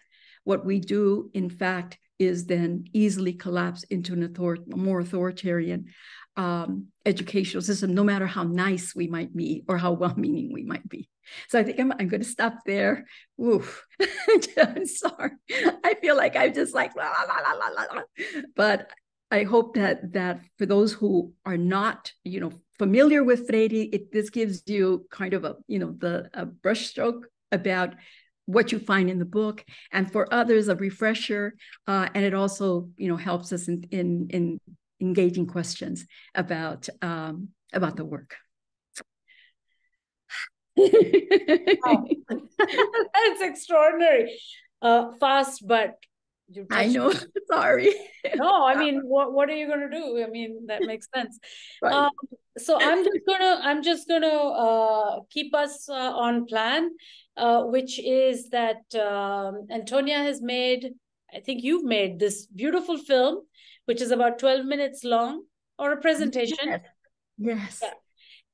what we do in fact is then easily collapse into an author- more authoritarian um, educational system, no matter how nice we might be or how well-meaning we might be. So I think I'm, I'm going to stop there. Oof. I'm sorry. I feel like I'm just like, la, la, la, la, la. but I hope that that for those who are not, you know, familiar with Freire, it this gives you kind of a, you know, the a brushstroke about what you find in the book, and for others a refresher, uh, and it also, you know, helps us in in in engaging questions about um, about the work.
wow. That's extraordinary. Uh, fast, but
I know. Sorry.
no, I mean, what what are you going to do? I mean, that makes sense. Right. Um, so I'm just gonna I'm just gonna uh, keep us uh, on plan, uh, which is that um, Antonia has made. I think you've made this beautiful film which is about 12 minutes long, or a presentation.
Yes. yes.
Yeah.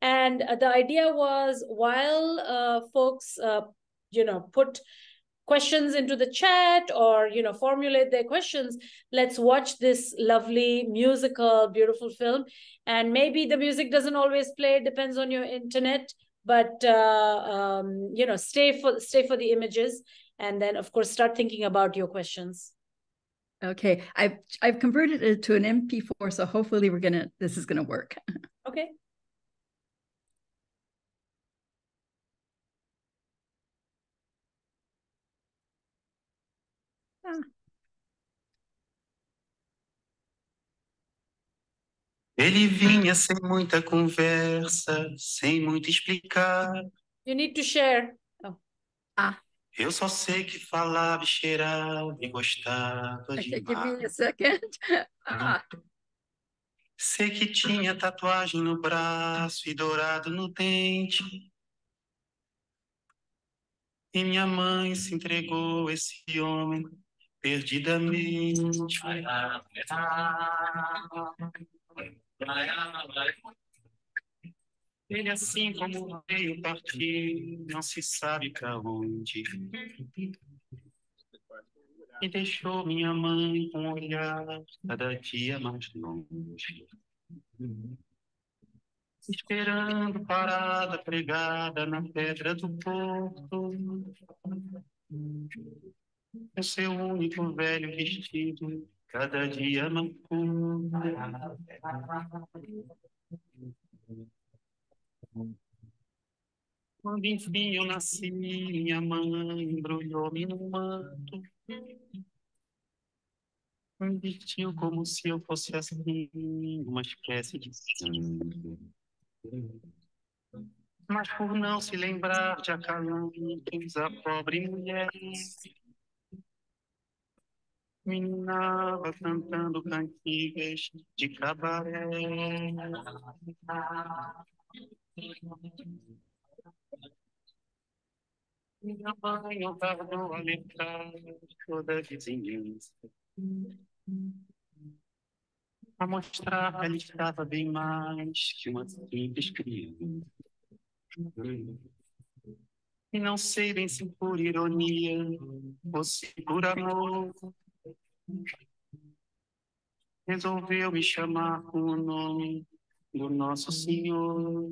And uh, the idea was while uh, folks, uh, you know, put questions into the chat or you know formulate their questions. Let's watch this lovely musical beautiful film. And maybe the music doesn't always play it depends on your internet but uh, um, you know stay for stay for the images and then of course start thinking about your questions.
Okay. I've i've converted it to an mp4 so hopefully we're gonna this is gonna work.
Okay
Ele vinha sem muita conversa, sem muito explicar.
You need to share. Oh.
Ah.
Eu só sei que falava e cheirava e gostava de
a second.
Ah. Sei que tinha tatuagem no braço e dourado no dente. E minha mãe se entregou a esse homem perdidamente. Ele, assim como veio partir, não se sabe para onde. E deixou minha mãe com um olhar cada dia mais longe. Esperando parada pregada na pedra do porto. O seu único velho vestido cada dia curto. Quando enfim eu nasci, minha mãe embrulhou-me no manto. Me vestiu como se eu fosse assim, uma espécie de sangue. Mas por não se lembrar de acalantos, a pobre mulher meninava cantando cantigas de cabaré. Minha mãe não tardou a lembrar toda a vizinhança. A mostrar que ela estava bem mais que uma simples criança. E não sei bem se por ironia ou se por amor resolveu me chamar com o nome do nosso Senhor.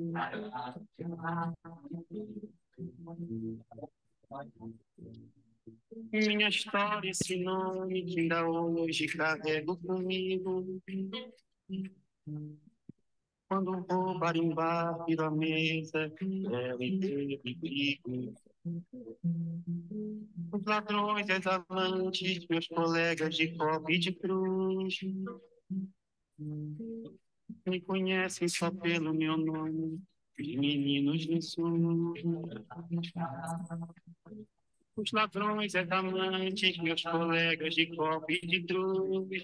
Minha história, esse nome que ainda hoje carrego comigo. Quando vou barimbar, viro a mesa, ela e brigo. Os ladrões exalantes, meus colegas de copo e de cruz, me conhecem só pelo meu nome, os meninos me Os ladrões exalantes, meus colegas de copo e de cruz,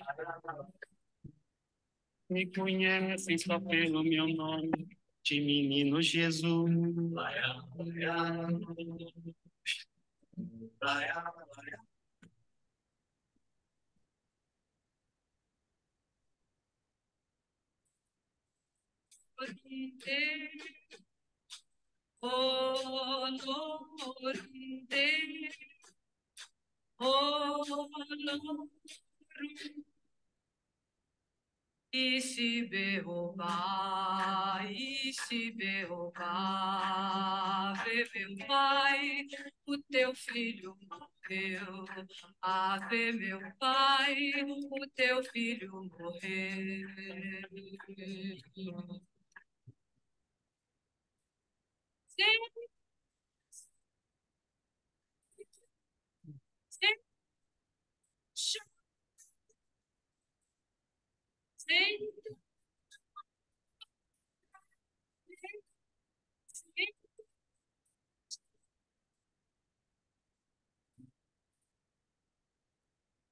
me conhecem só pelo meu nome, de menino Jesus.
Oh, Lord, oh, Lord, Ishi Behová, Ishi Behová, vê meu pai, o teu filho morreu. Ave meu pai, o teu filho morreu. Sim.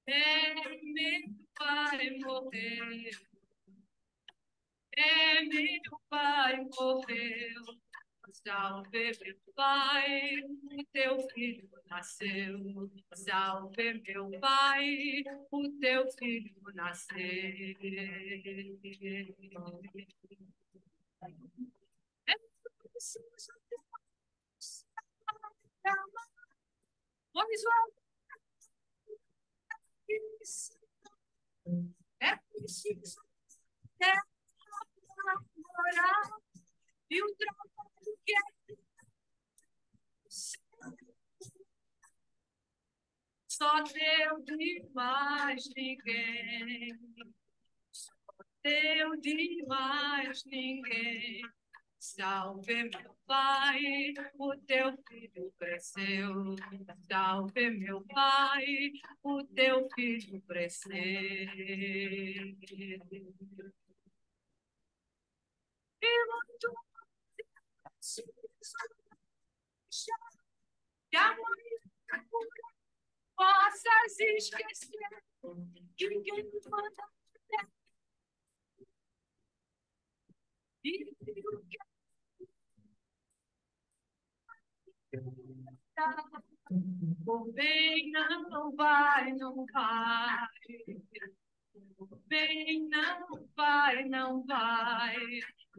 É meu Pai morreu. Pai morreu. Salve meu pai, o teu filho nasceu. Salve meu pai, o teu filho nasceu. É preciso terra morar e o trabalho é que é Só teu de mais ninguém. Só teu de mais ninguém. Salve meu Pai, o teu filho cresceu. Salve meu Pai, o teu filho cresceu. E muito que amanhã possas esquecer que quem manda e o que O bem não vai, não vai. O bem não vai, não vai.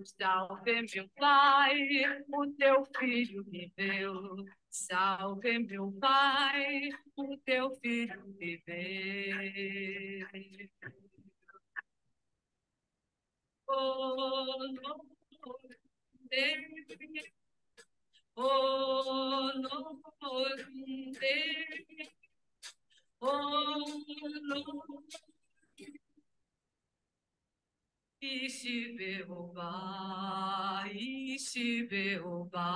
Salve meu pai, o teu filho viveu. Salve meu pai, o teu filho viveu. Oh, Lord, Oh, Lord, oh, Lord, Ishibeuba, Ishibeuba.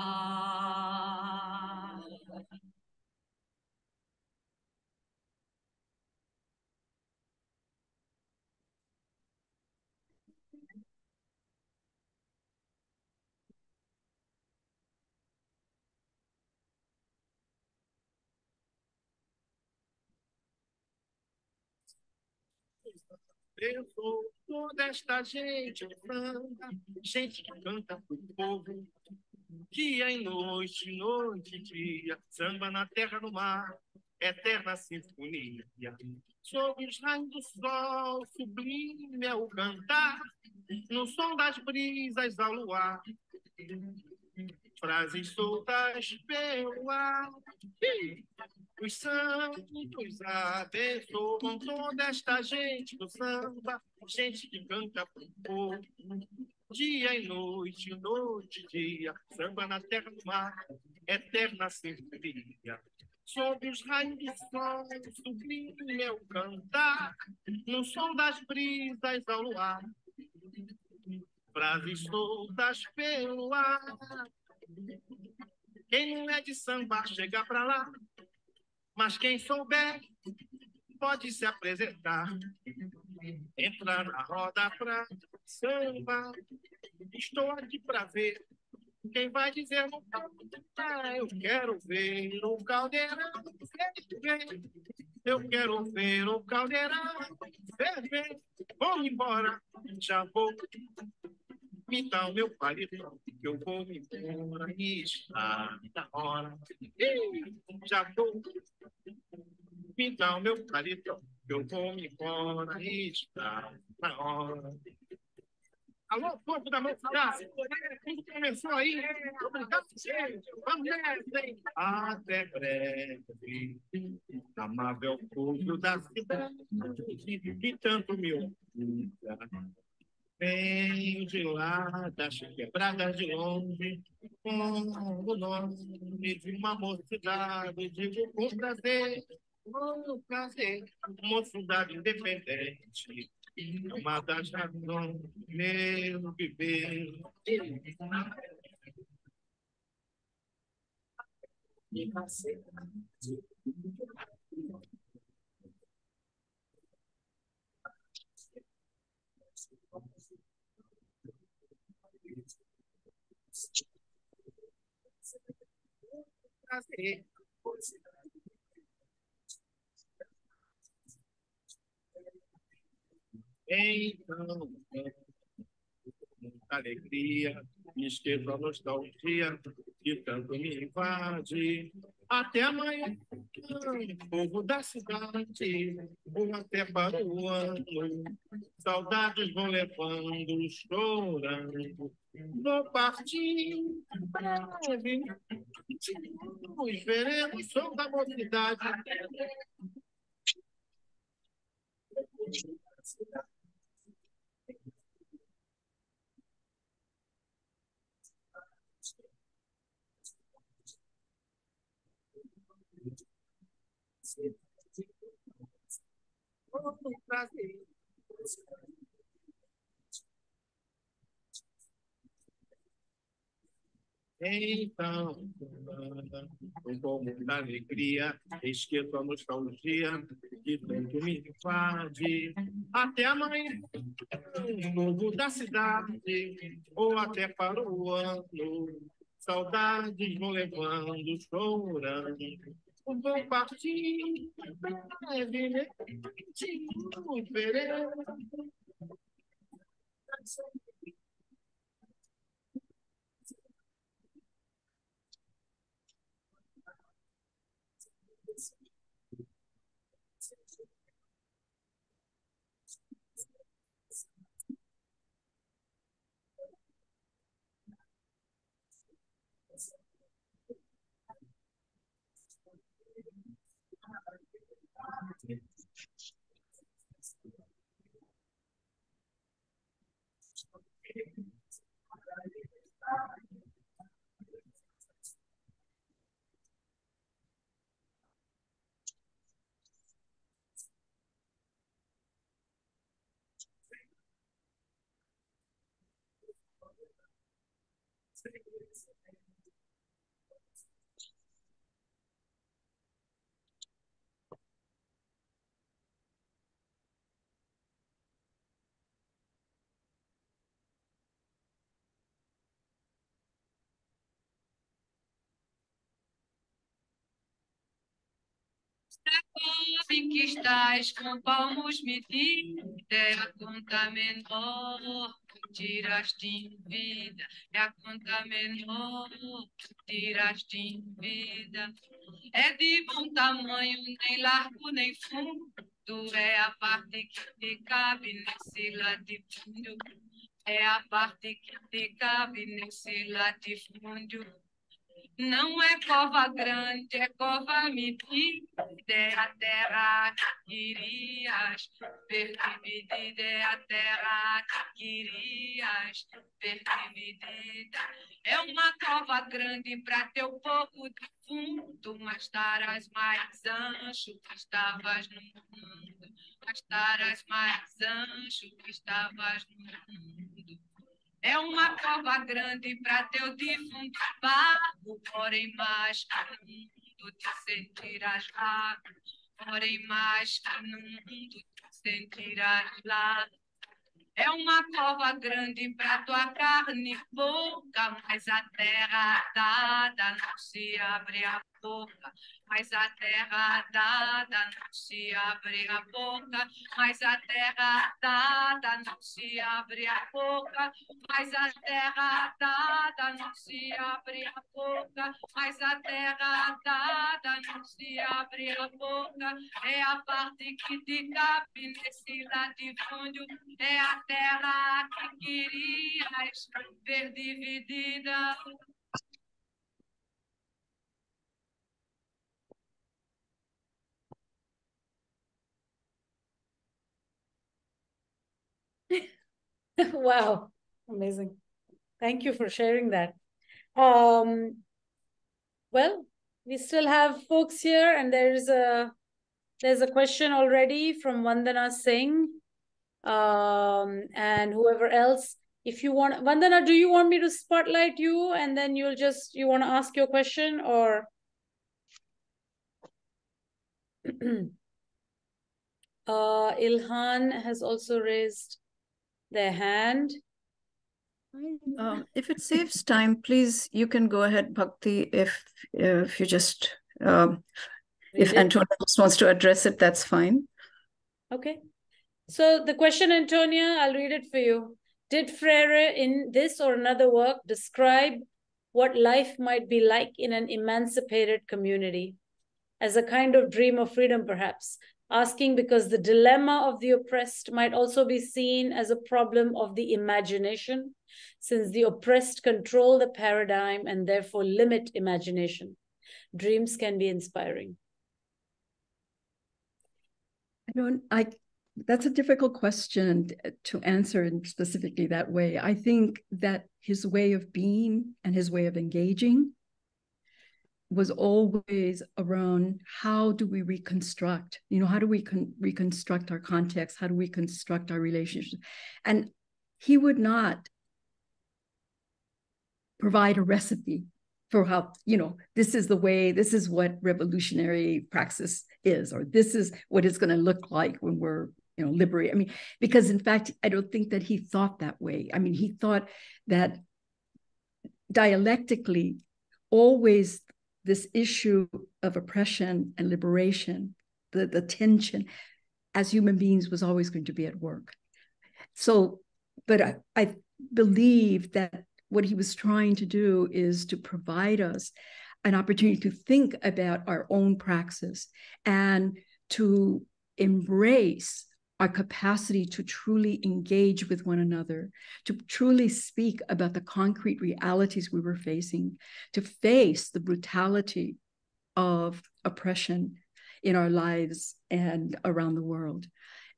Eu sou toda esta gente samba, gente que canta pro povo, dia e noite, noite e dia, samba na terra, no mar, eterna sinfonia. Sob os raios do sol, sublime é o cantar, no som das brisas ao luar. Frases soltas pelo ar, os santos abençoam toda esta gente do samba, gente que canta pro povo. Dia e noite, noite e dia, samba na terra do mar, eterna sinfonia. Sob os raios do sol, sublime meu cantar, no som das brisas ao luar. Frases soltas pelo ar. Quem não é de samba, chega pra lá. Mas quem souber pode se apresentar. Entrar na roda pra samba. Estou aqui para ver quem vai dizer no ah, eu quero ver o caldeirão ferver. Eu quero ver o caldeirão ferver. Vou embora, já vou pintar o meu palito, que eu vou me embora e está na hora. Ih, já vou pintar o meu que eu vou me embora e está na hora. Alô, povo da mocidade, começou aí? Obrigado, gente. Vamos nessa, hein? Até breve, amável povo da cidade, que tanto me orgulha. Vem de lá, das quebradas de longe, com o nome de uma mocidade, digo com prazer, Vamos fazer uma cidade independente. Mata Jardão, meu bebê. Prazer. Então, muita alegria, me esqueço a nostalgia que tanto me invade. Até amanhã, povo da cidade, vou até para o ano. Saudades vão levando, chorando. Vou partir breve, nos veremos, sou da mocidade. Todo prazer. Então, um pouco da alegria, esqueço a nostalgia que tanto me invade. Até amanhã, novo da cidade, ou até para o ano. Saudades vão levando, chorando o meu partido é
né? viver, diferente. Estás com palmos medidos, é a conta menor, tiraste em vida, é a conta menor, tiraste em vida. É de bom tamanho, nem largo nem fundo, é a parte que te cabe nesse latifúndio, é a parte que te cabe nesse latifúndio. Não é cova grande, é cova medida, é a terra que querias dividida, é a terra que querias ver dividida. É uma cova grande para teu pouco de fundo, mas estarás mais ancho que estavas no mundo, mas estarás mais ancho que estavas no mundo. É uma cova grande para teu defunto barro, porém mais que no mundo te sentirás lá. Porém mais que no mundo te sentirás lá. É uma cova grande para tua carne boca, mas a terra dada não se abre a boca mas a terra dada não se abre a boca, mas a terra dada não se abre a boca, mas a terra dada não se abre a boca, mas a terra dada não se abre a boca, é a parte que te cabe nesse latifúndio, é a terra que querias ver dividida.
wow, amazing. Thank you for sharing that. Um, well, we still have folks here, and there's a there's a question already from Vandana Singh, um, and whoever else. If you want, Vandana, do you want me to spotlight you, and then you'll just you want to ask your question, or? uh, Ilhan has also raised their hand.
Um, if it saves time, please, you can go ahead, Bhakti, if if you just um, if Antonia just wants to address it, that's fine.
Okay. So the question, Antonia, I'll read it for you. Did Freire in this or another work describe what life might be like in an emancipated community as a kind of dream of freedom, perhaps, asking because the dilemma of the oppressed might also be seen as a problem of the imagination, since the oppressed control the paradigm and therefore limit imagination. Dreams can be inspiring.
I don't, I, that's a difficult question to answer in specifically that way. I think that his way of being and his way of engaging was always around how do we reconstruct? You know how do we con- reconstruct our context? How do we construct our relationships and he would not provide a recipe for how you know this is the way this is what revolutionary praxis is or this is what it's going to look like when we're you know liberate i mean because in fact i don't think that he thought that way. I mean he thought that dialectically always this issue of oppression and liberation, the, the tension as human beings was always going to be at work. So, but I, I believe that what he was trying to do is to provide us an opportunity to think about our own praxis and to embrace our capacity to truly engage with one another, to truly speak about the concrete realities we were facing, to face the brutality of oppression in our lives and around the world.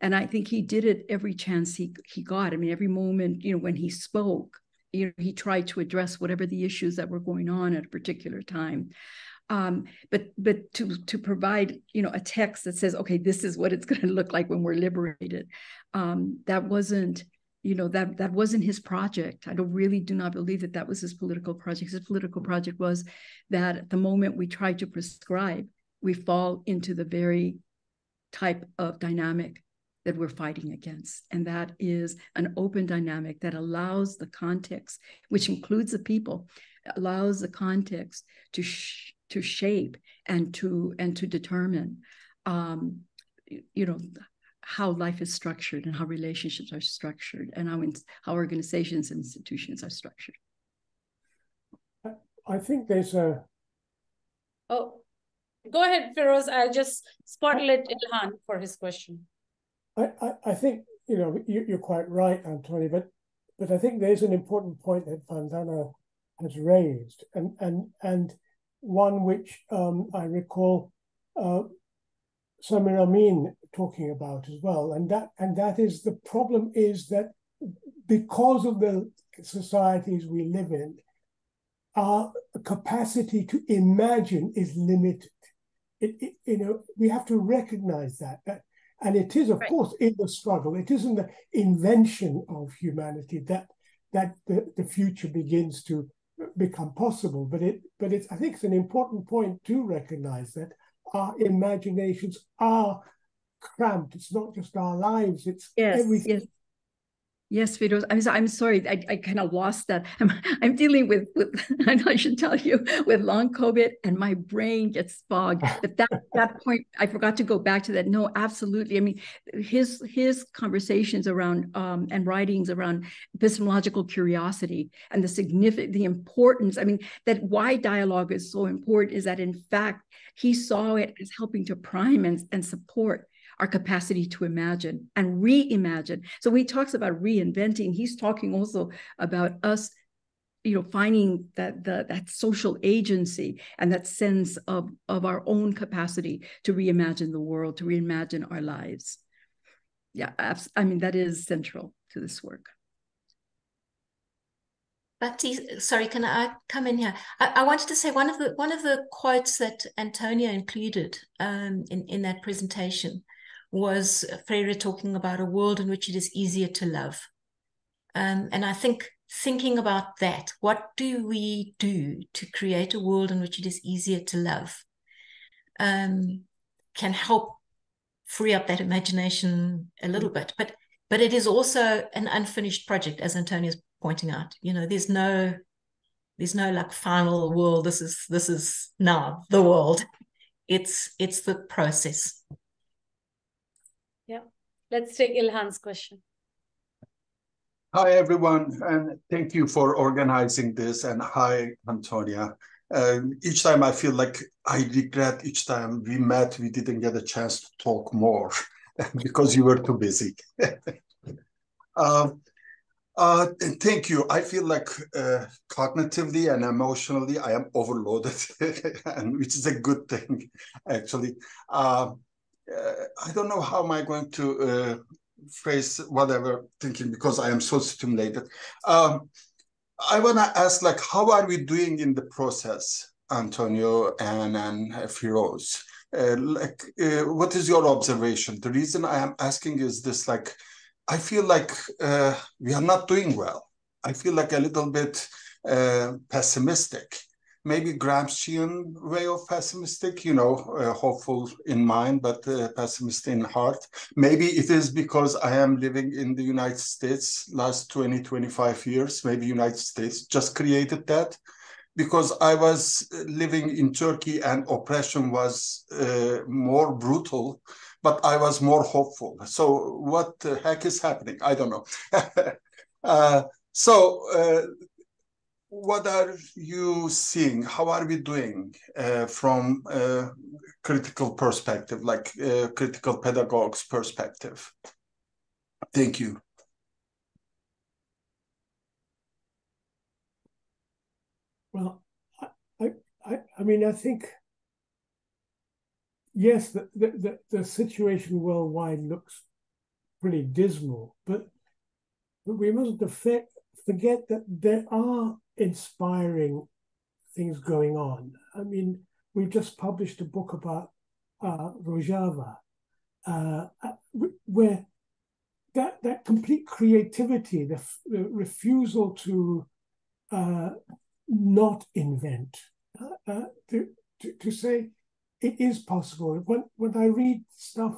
And I think he did it every chance he, he got. I mean, every moment, you know, when he spoke, you know, he tried to address whatever the issues that were going on at a particular time. Um, but but to to provide you know a text that says okay this is what it's going to look like when we're liberated um, that wasn't you know that that wasn't his project. I don't really do not believe that that was his political project. His political project was that at the moment we try to prescribe we fall into the very type of dynamic that we're fighting against. And that is an open dynamic that allows the context which includes the people allows the context to sh- to shape and to and to determine um, you know how life is structured and how relationships are structured and how in, how organizations and institutions are structured.
I think there's a
oh go ahead Firoz. i'll just spotlight ilhan for his question.
I, I, I think you know you, you're quite right antoni but but i think there's an important point that vandana has raised. And and and one which um, I recall uh, Samir Amin talking about as well, and that and that is the problem is that because of the societies we live in, our capacity to imagine is limited. It, it, you know, we have to recognize that. that and it is, of right. course, in the struggle. It isn't the invention of humanity that that the, the future begins to become possible. But it, but it's, I think it's an important point to recognize that our imaginations are cramped. It's not just our lives; it's yes, everything.
Yes. Yes, Firoz. I'm, I'm sorry. I, I kind of lost that. I'm, I'm dealing with, with, I should tell you, with long COVID and my brain gets fogged. But that, that point, I forgot to go back to that. No, absolutely. I mean, his, his conversations around um, and writings around epistemological curiosity and the significant, the importance. I mean, that why dialogue is so important is that in fact, he saw it as helping to prime and, and support our capacity to imagine and reimagine. So he talks about reinventing. He's talking also about us you know finding that the that social agency and that sense of of our own capacity to reimagine the world to reimagine our lives yeah i mean that is central to this work
Bhakti, sorry, can I come in here? I, I, wanted to say one of the one of the quotes that Antonia included um, in in that presentation was Freire talking about a world in which it is easier to love. Um, and I think thinking about that, what do we do to create a world in which it is easier to love, um, can help free up that imagination a little bit. But but it is also an unfinished project, as Antonia's pointing out. You know, there's no there's no like final world. This is this is now the world. It's it's the process.
Let's take Ilhan's question.
Hi, everyone, and thank you for organizing this. And hi, Antonia. Uh, each time I feel like I regret each time we met, we didn't get a chance to talk more because you were too busy. um, uh, thank you. I feel like uh, cognitively and emotionally, I am overloaded, and which is a good thing, actually. Uh, I don't know how am I going to uh, phrase whatever thinking because I am so stimulated. Um, I want to ask, like, how are we doing in the process? Antonio and, and Firoz. Uh, like, uh, what is your observation? The reason I am asking is this: like, I feel like uh, we are not doing well. I feel like a little bit uh, pessimistic. Maybe Gramscian way of pessimistic, you know, uh, hopeful in mind, but uh, pessimistic in heart. Maybe it is because I am living in the United States last 20, 25 years. Maybe United States just created that because I was living in Turkey and oppression was uh, more brutal, but I was more hopeful. So what the heck is happening? I don't know. uh, so uh, what are you seeing? How are we doing uh, from a critical perspective, like uh, critical pedagogues perspective? Thank you.
Well, I, I, I mean, I think, yes, the, the, the situation worldwide looks pretty dismal, but, but we mustn't forget, forget that there are inspiring things going on. I mean, we've just published a book about uh, Rojava, uh, where that, that complete creativity, the, the refusal to uh, not invent, uh, uh, to, to, to say it is possible. When, when I read stuff,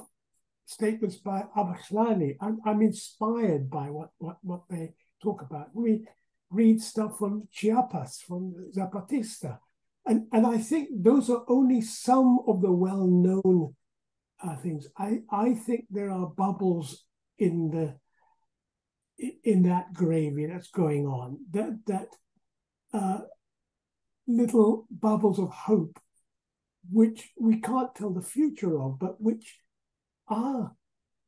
statements by Abahlali, I'm, I'm inspired by what, what, what they talk about. We read stuff from Chiapas, from Zapatista. And, and I think those are only some of the well-known uh, things. I, I think there are bubbles in the in that gravy that's going on. That that uh, little bubbles of hope, which we can't tell the future of, but which are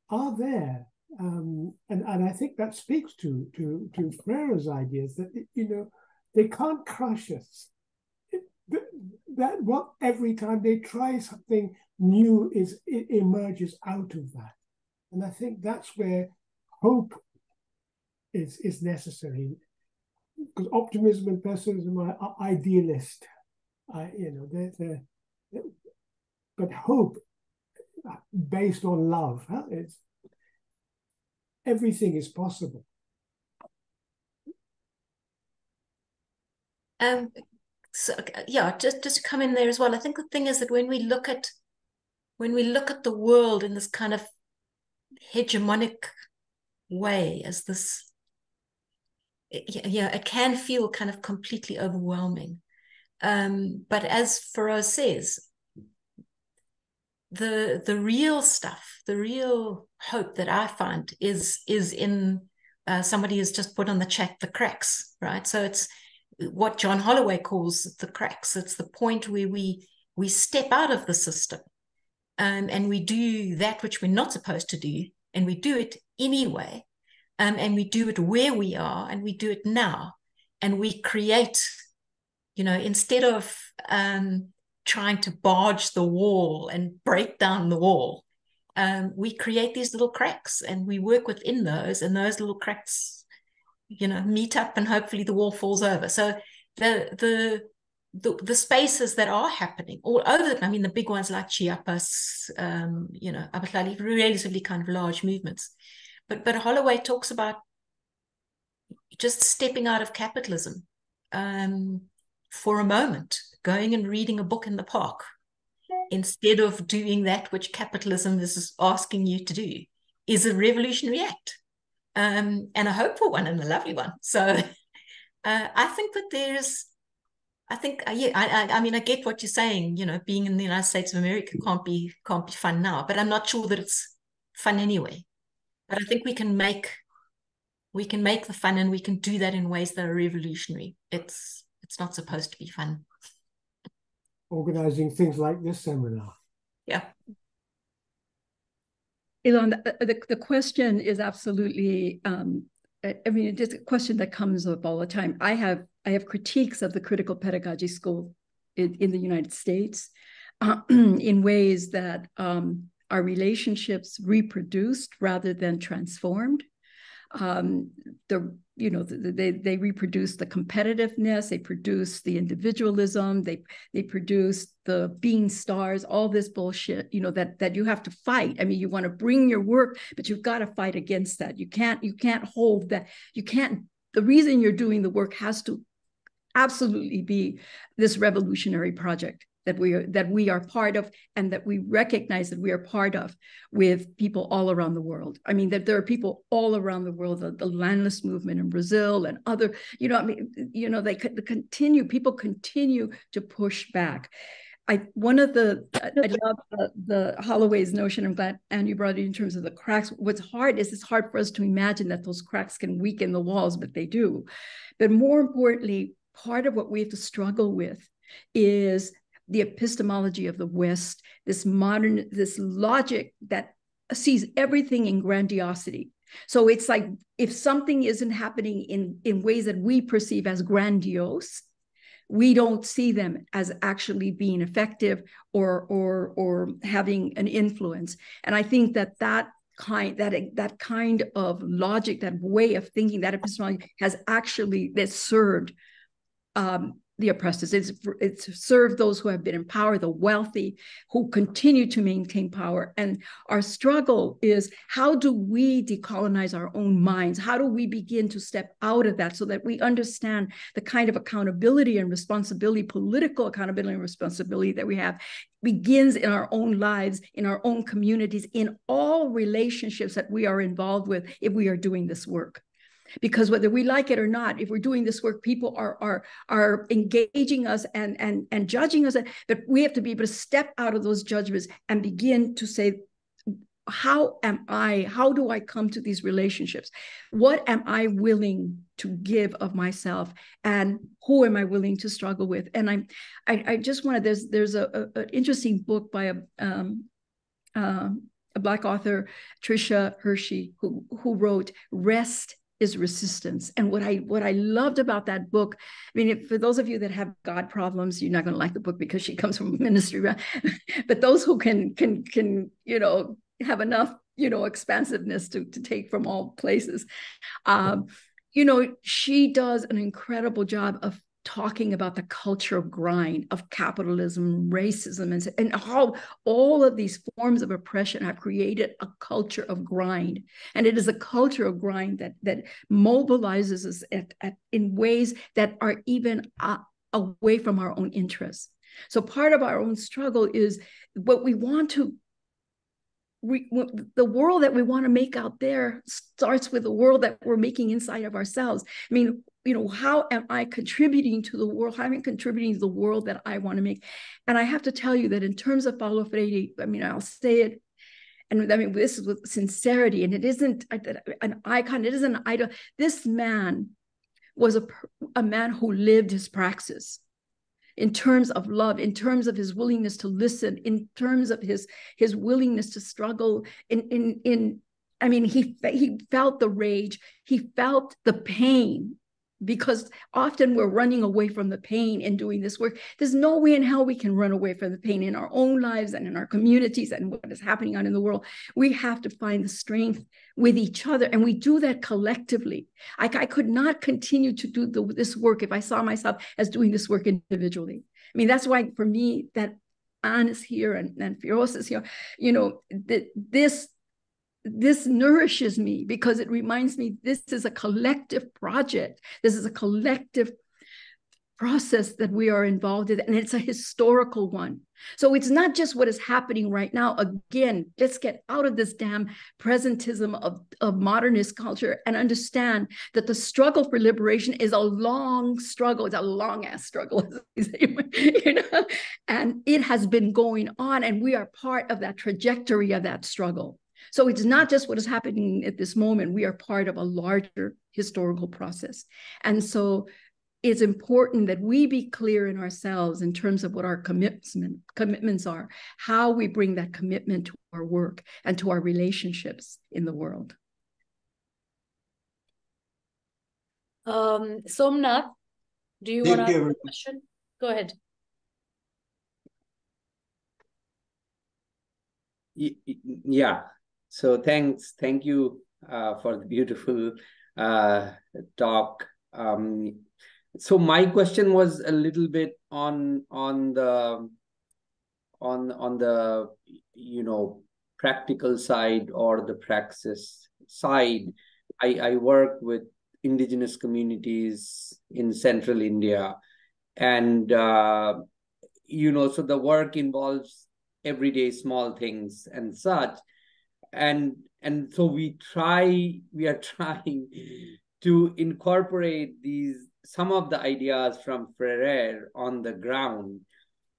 are there. Um, and and I think that speaks to to to Freire's ideas that you know they can't crush us. that, what every time they try something new is it emerges out of that, and I think that's where hope is is necessary because optimism and pessimism are, are idealist. I, you know, they're, they're, but hope uh, based on love, huh? it's everything is possible.
Um, so yeah, just just come in there as well. I think the thing is that when we look at when we look at the world in this kind of hegemonic way as this yeah, it can feel kind of completely overwhelming. Um, but as Firoz says, the the real stuff, the real hope that I find is is in uh, somebody has just put on the chat the cracks, right? So it's what John Holloway calls the cracks. It's the point where we we step out of the system um, and we do that which we're not supposed to do, and we do it anyway um, and we do it where we are and we do it now and we create you know instead of um, trying to barge the wall and break down the wall. Um, we create these little cracks and we work within those and those little cracks you know meet up and hopefully the wall falls over. So the the the, the spaces that are happening all over i mean the big ones like chiapas um, you know Abahlali, relatively kind of large movements. But but Holloway talks about just stepping out of capitalism um, for a moment, going and reading a book in the park instead of doing that which capitalism is asking you to do is a revolutionary act um, and a hopeful one and a lovely one. So uh, I think that there's, I think, uh, yeah, I, I, I, mean, I get what you're saying. You know, being in the United States of America can't be can't be fun now, but I'm not sure that it's fun anyway but I think we can make we can make the fun and we can do that in ways that are revolutionary. It's it's not supposed to be fun.
Organizing things like this seminar.
Yeah.
Ilhan, the, the, the question is absolutely um, I mean, it's a question that comes up all the time. I have I have critiques of the critical pedagogy school in, in the United States uh, in ways that um, are relationships reproduced rather than transformed? Um, the you know they they reproduce the competitiveness they produce the individualism they they produce the being stars all this bullshit you know that that you have to fight. I mean you want to bring your work but you've got to fight against that. You can't you can't hold that. You can't the reason you're doing the work has to absolutely be this revolutionary project that we are that we are part of and that we recognize that we are part of with people all around the world i mean that there are people all around the world the, the landless movement in brazil and other you know i mean you know they, continue people continue to push back I one of the I love the, the Holloway's notion. I'm glad and you brought it in terms of the cracks. What's hard is it's hard for us to imagine that those cracks can weaken the walls, but they do. But more importantly, part of what we have to struggle with is the epistemology of the West, this modern, this logic that sees everything in grandiosity. So it's like if something isn't happening in, in ways that we perceive as grandiose, we don't see them as actually being effective or or or having an influence. And I think that that kind that that kind of logic, that way of thinking, that epistemology has actually that served um, the oppressed. It's, it's served those who have been in power, the wealthy, who continue to maintain power. And our struggle is how do we decolonize our own minds? How do we begin to step out of that so that we understand the kind of accountability and responsibility, political accountability and responsibility that we have begins in our own lives, in our own communities, in all relationships that we are involved with if we are doing this work because whether we like it or not if we're doing this work people are are are engaging us and and and judging us but we have to be able to step out of those judgments and begin to say how am i? How do i come to these relationships? What am i willing to give of myself and who am i willing to struggle with? And i'm i, I just wanted there's there's a, a, an interesting book by a um, uh, a black author Tricia Hersey, who who wrote rest is resistance. And what I what I loved about that book, I mean, if, for those of you that have God problems, you're not going to like the book because she comes from ministry, but those who can can can you know have enough you know expansiveness to to take from all places, um, you know, she does an incredible job of talking about the culture of grind, of capitalism, racism, and, and how all of these forms of oppression have created a culture of grind. And it is a culture of grind that, that mobilizes us at, at, in ways that are even uh, away from our own interests. So part of our own struggle is what we want to we, the world that we want to make out there starts with the world that we're making inside of ourselves. I mean, you know, how am I contributing to the world? How am I contributing to the world that I want to make? And I have to tell you that in terms of Paulo Freire, I mean, I'll say it, and I mean, this is with sincerity, and it isn't an icon, it isn't an idol. This man was a, a man who lived his praxis in terms of love in terms of his willingness to listen in terms of his his willingness to struggle in in in i mean he he felt the rage he felt the pain because often we're running away from the pain in doing this work. There's no way in hell we can run away from the pain in our own lives and in our communities and what is happening out in the world. We have to find the strength with each other, and we do that collectively. I, I could not continue to do the, this work if I saw myself as doing this work individually. I mean, that's why for me that Anne is here and, and Firoz is here. You know, th- this this nourishes me because it reminds me this is a collective project. This is a collective process that we are involved in, and it's a historical one. So it's not just what is happening right now. Again, let's get out of this damn presentism of, of modernist culture and understand that the struggle for liberation is a long struggle. It's a long ass struggle, you know, and it has been going on, and we are part of that trajectory of that struggle. So it's not just what is happening at this moment. We are part of a larger historical process. And so it's important that we be clear in ourselves in terms of what our commitment, commitments are, how we bring that commitment to our work and to our relationships in the world.
Um, Somnath, do you want to ask a question? Go ahead.
Yeah, so thanks, thank you uh, for the beautiful uh, talk. Um, so my question was a little bit on on the on on the you know practical side or the praxis side. I, I work with indigenous communities in central India, and uh, you know, so the work involves everyday small things and such, and and so we try we are trying to incorporate these some of the ideas from Freire on the ground.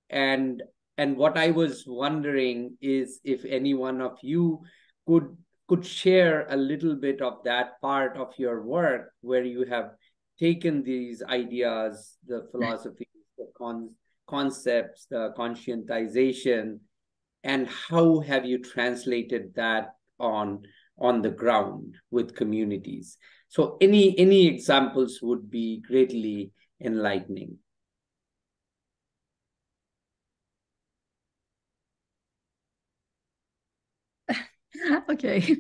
And and what i was wondering is if any one of you could could share a little bit of that part of your work where you have taken these ideas the philosophies the con- concepts the conscientization and how have you translated that on on the ground with communities? So any any examples would be greatly enlightening.
Okay.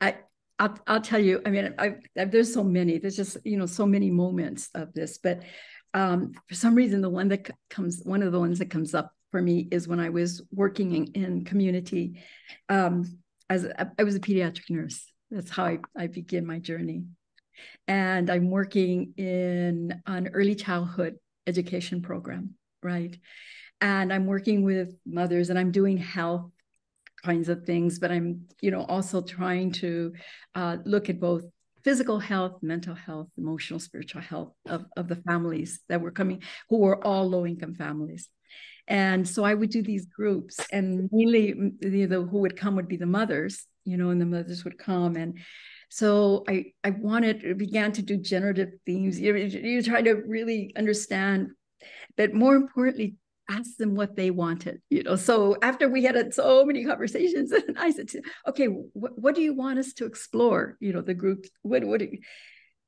I I'll, I'll tell you i mean I, I, there's so many there's just you know so many moments of this but um, for some reason the one that comes one of the ones that comes up for me is when i was working in, in community um, as a, I was a pediatric nurse. That's how I, I begin my journey. And i'm working in an early childhood education program right? And i'm working with mothers and i'm doing health kinds of things, but I'm, you know, also trying to uh, look at both physical health, mental health, emotional, spiritual health of, of the families that were coming, who were all low income families. And so I would do these groups, and mainly the, the who would come would be the mothers, you know, and the mothers would come. And so I I wanted began to do generative themes. You you try to really understand, but more importantly, ask them what they wanted you know. So after we had so many conversations and i said okay what, do you want us to explore? You know the group what what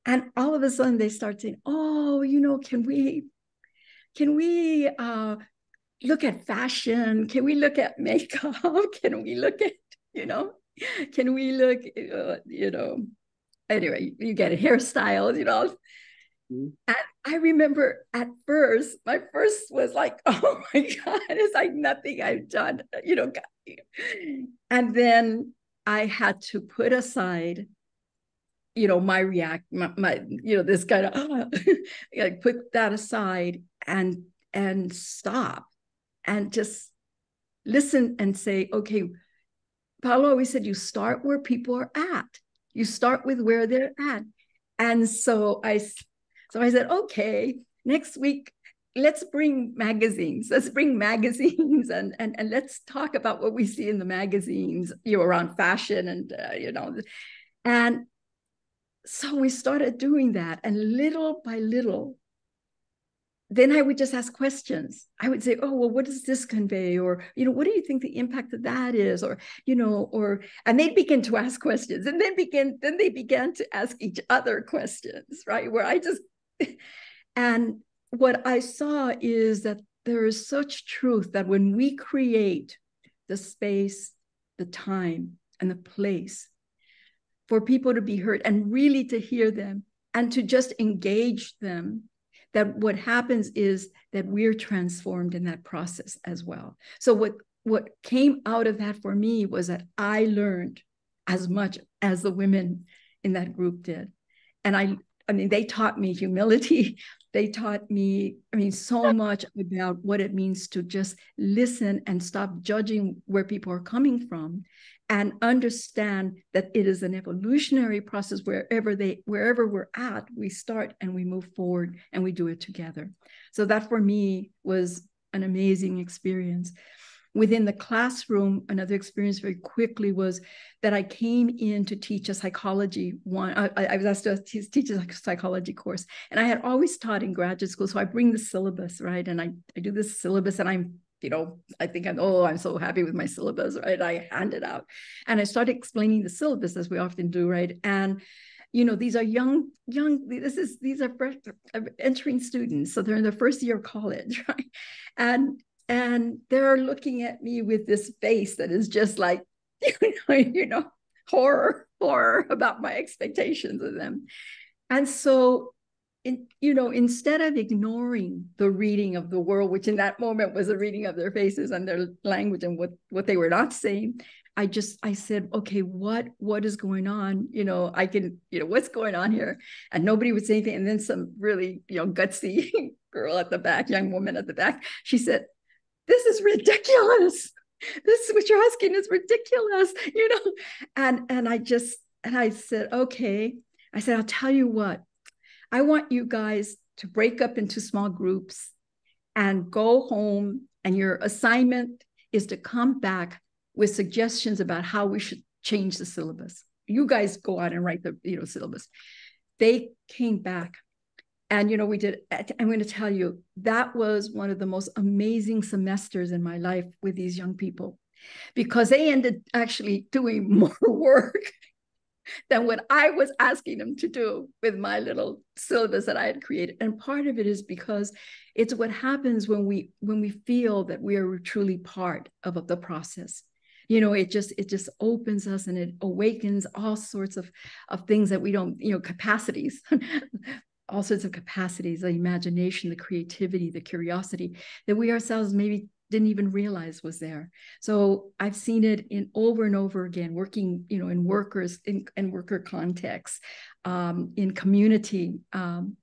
and all of a sudden they start saying oh you know can we can we uh look at fashion can we look at makeup can we look at you know can we look uh, you know anyway you get a hairstyle you know Mm-hmm. And I remember at first, my first was like, oh my God, it's like nothing I've done, you know. And then I had to put aside, you know, my react, my, my you know, this kind of like put that aside and and stop and just listen and say, okay, Paulo always said you start where people are at. You start with where they're at. And so I so I said, okay, next week, let's bring magazines. Let's bring magazines and, and, and let's talk about what we see in the magazines, you know, around fashion and, uh, you know, and so we started doing that. And little by little, then I would just ask questions. I would say, "Oh, well, what does this convey?" Or, you know, what do you think the impact of that is? Or, you know, or and they'd begin to ask questions, and then begin, then they began to ask each other questions, right? Where I just and what I saw is that there is such truth that when we create the space, the time, and the place for people to be heard and really to hear them and to just engage them, that what happens is that we're transformed in that process as well. So what what came out of that for me was that I learned as much as the women in that group did. And I I mean, they taught me humility. They taught me, I mean, so much about what it means to just listen and stop judging where people are coming from and understand that it is an evolutionary process wherever they wherever we're at we start and we move forward and we do it together so that for me was an amazing experience within the classroom, another experience very quickly was that I came in to teach a psychology one. I, I was asked to teach a psychology course, and I had always taught in graduate school. So I bring the syllabus, right? And I, I do this syllabus, and I'm you know, I think I'm, oh, I'm so happy with my syllabus, right? I hand it out. And I started explaining the syllabus as we often do, right? And you know these are young young this is these are fresh, entering students so they're in their first year of college right and and they're looking at me with this face that is just like you know, you know horror horror about my expectations of them. And so, in, you know, instead of ignoring the reading of the world, which in that moment was a reading of their faces and their language and what, what they were not saying, I just I said, okay, what what is going on? You know, I can, you know, what's going on here? And nobody would say anything. And then some really, you know, gutsy girl at the back, young woman at the back, she said, This is ridiculous. This is what you're asking is ridiculous, you know. And and I just and I said, okay. I said, I'll tell you what, I want you guys to break up into small groups and go home. And your assignment is to come back with suggestions about how we should change the syllabus. You guys go out and write the you know syllabus. They came back. And you know, we did, I'm going to tell you, that was one of the most amazing semesters in my life with these young people because they ended actually doing more work than what I was asking them to do with my little syllabus that I had created. And part of it is because it's what happens when we when we feel that we are truly part of, the process. You know, it just it just opens us and it awakens all sorts of of things that we don't, you know, capacities. all sorts of capacities, the imagination, the creativity, the curiosity that we ourselves maybe didn't even realize was there. So I've seen it in over and over again, working, you know, in workers in, in worker contexts, um, in community um,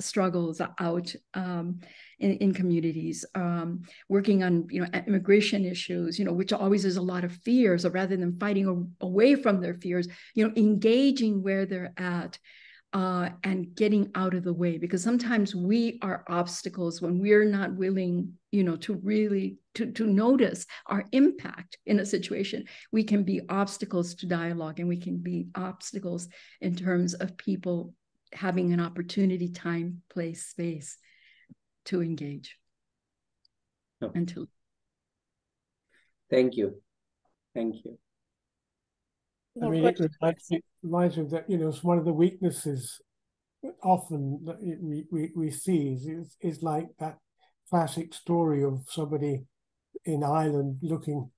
struggles out um, in, in communities, um, working on, you know, immigration issues, you know, which always is a lot of fears. Rather than fighting away from their fears, you know, engaging where they're at uh, and getting out of the way because sometimes we are obstacles when we're not willing you know to really to, to notice our impact in a situation. We can be obstacles to dialogue and we can be obstacles in terms of people having an opportunity time place space to engage
oh.
and to
thank you. Thank you
I mean, it reminds, it reminds me that you know it's one of the weaknesses often that we, we, we see is, is is like that classic story of somebody in Ireland looking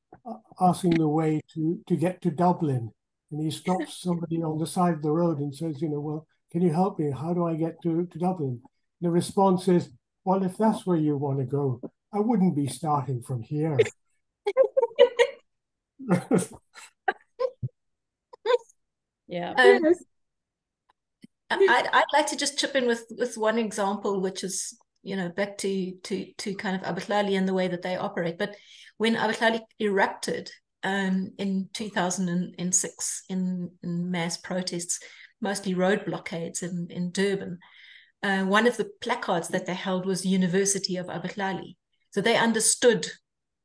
asking the way to to get to Dublin, and he stops somebody on the side of the road and says, you know, well, can you help me? How do I get to, to Dublin? The response is, well, if that's where you want to go, I wouldn't be starting from here.
Yeah.
Um, I'd, I'd like to just chip in with with one example, which is you know back to to to kind of Abahlali and the way that they operate. But when Abahlali erupted um, in 2006 in, in mass protests, mostly road blockades in in Durban, uh, one of the placards that they held was University of Abahlali. So they understood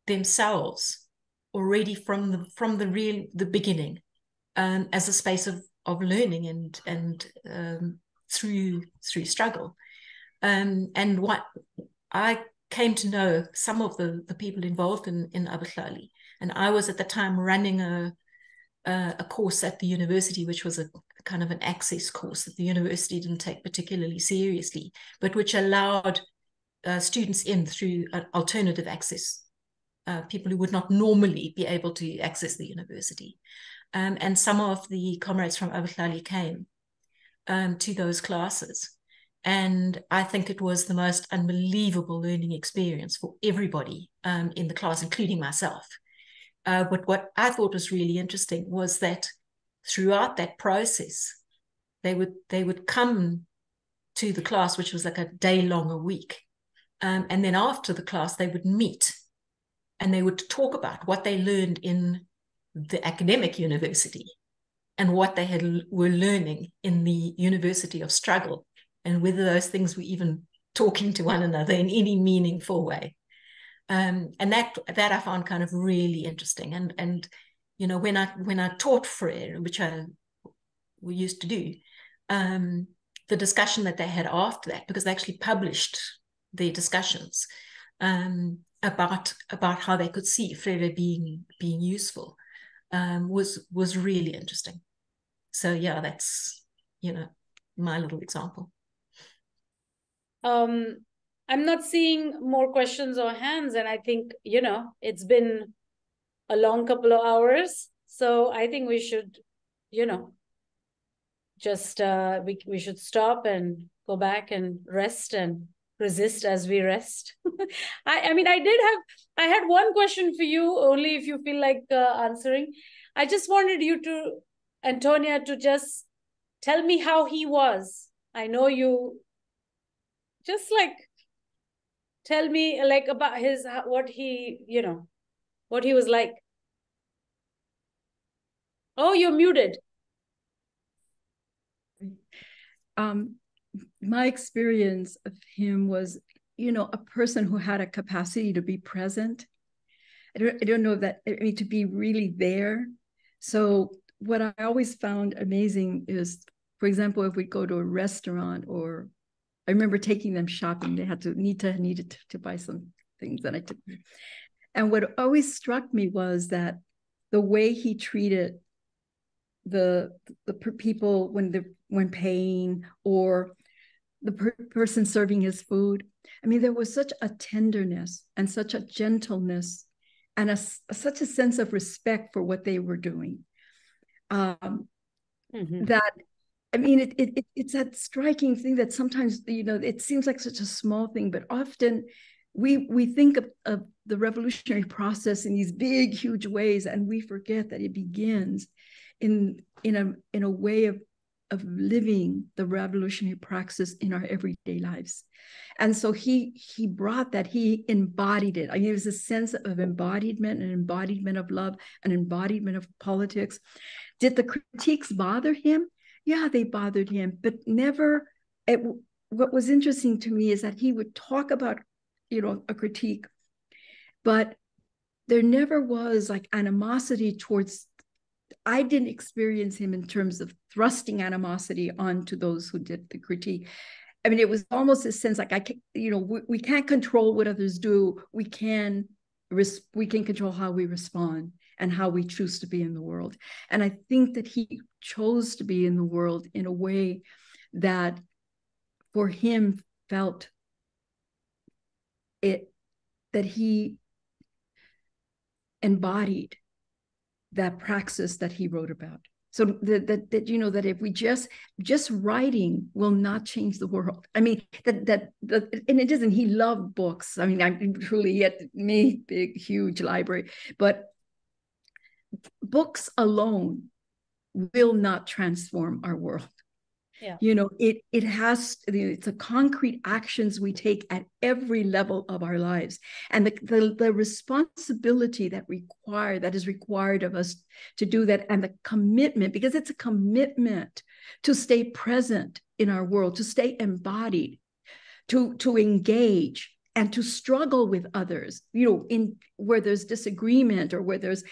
themselves already from the from the real the beginning um, as a space of of learning and and um, through through struggle. Um, and what I came to know some of the the people involved in in Abahlali, and I was at the time running a a, a course at the university, which was a kind of an access course that the university didn't take particularly seriously, but which allowed uh, students in through alternative access, uh, people who would not normally be able to access the university. Um, and some of the comrades from Abahlali came um, to those classes. And I think it was the most unbelievable learning experience for everybody um, in the class, including myself. Uh, but what I thought was really interesting was that throughout that process, they would they would come to the class, which was like a day long a week, um, and then after the class they would meet, and they would talk about what they learned in the academic university and what they had were learning in the university of struggle and whether those things were even talking to one another in any meaningful way. Um, and that that i found kind of really interesting. And and you know when i when i taught Freire which i we used to do um, the discussion that they had after that because they actually published the discussions um, about about how they could see Freire being being useful um, was was really interesting. So yeah, that's you know my little example.
Um, I'm not seeing more questions or hands, and I think you know it's been a long couple of hours, so I think we should, you know, just uh, we we should stop and go back and rest and resist as we rest. I I mean I did have I had one question for you only if you feel like uh, answering. I just wanted you to Antonia to just tell me how he was. I know you just like tell me like about his what he you know what he was like oh you're muted
um my experience of him was you know a person who had a capacity to be present i don't, I don't know that i mean to be really there so what i always found amazing is for example if we go to a restaurant or I remember taking them shopping. They had to Nita needed to, to buy some things that I took. And what always struck me was that the way he treated the the people when the when paying or the per person serving his food. I mean, there was such a tenderness and such a gentleness and a, such a sense of respect for what they were doing um, mm-hmm. that I mean, it, it, it's that striking thing that sometimes, you know, it seems like such a small thing, but often we we think of, of the revolutionary process in these big, huge ways, and we forget that it begins in in a in a way of of living the revolutionary praxis in our everyday lives. And so he he brought that, he embodied it. I mean, it was a sense of embodiment, an embodiment of love, an embodiment of politics. Did the critiques bother him? yeah, they bothered him, but never. It, what was interesting to me is that he would talk about, you know, a critique, but there never was like animosity towards. I didn't experience him in terms of thrusting animosity onto those who did the critique. I mean, it was almost a sense like I, can, you know, we, we can't control what others do. We can, we can control how we respond and how we choose to be in the world. And I think that he chose to be in the world in a way that for him felt it that he embodied that praxis that he wrote about. So that, that that you know that if we just just writing will not change the world. I mean that that, that and it doesn't he loved books. I mean i truly had me big huge library. But books alone will not transform our world
yeah.
you know it it has it's a concrete actions we take at every level of our lives and the, the the responsibility that require that is required of us to do that and the commitment because it's a commitment to stay present in our world to stay embodied to to engage and to struggle with others you know in where there's disagreement or where there's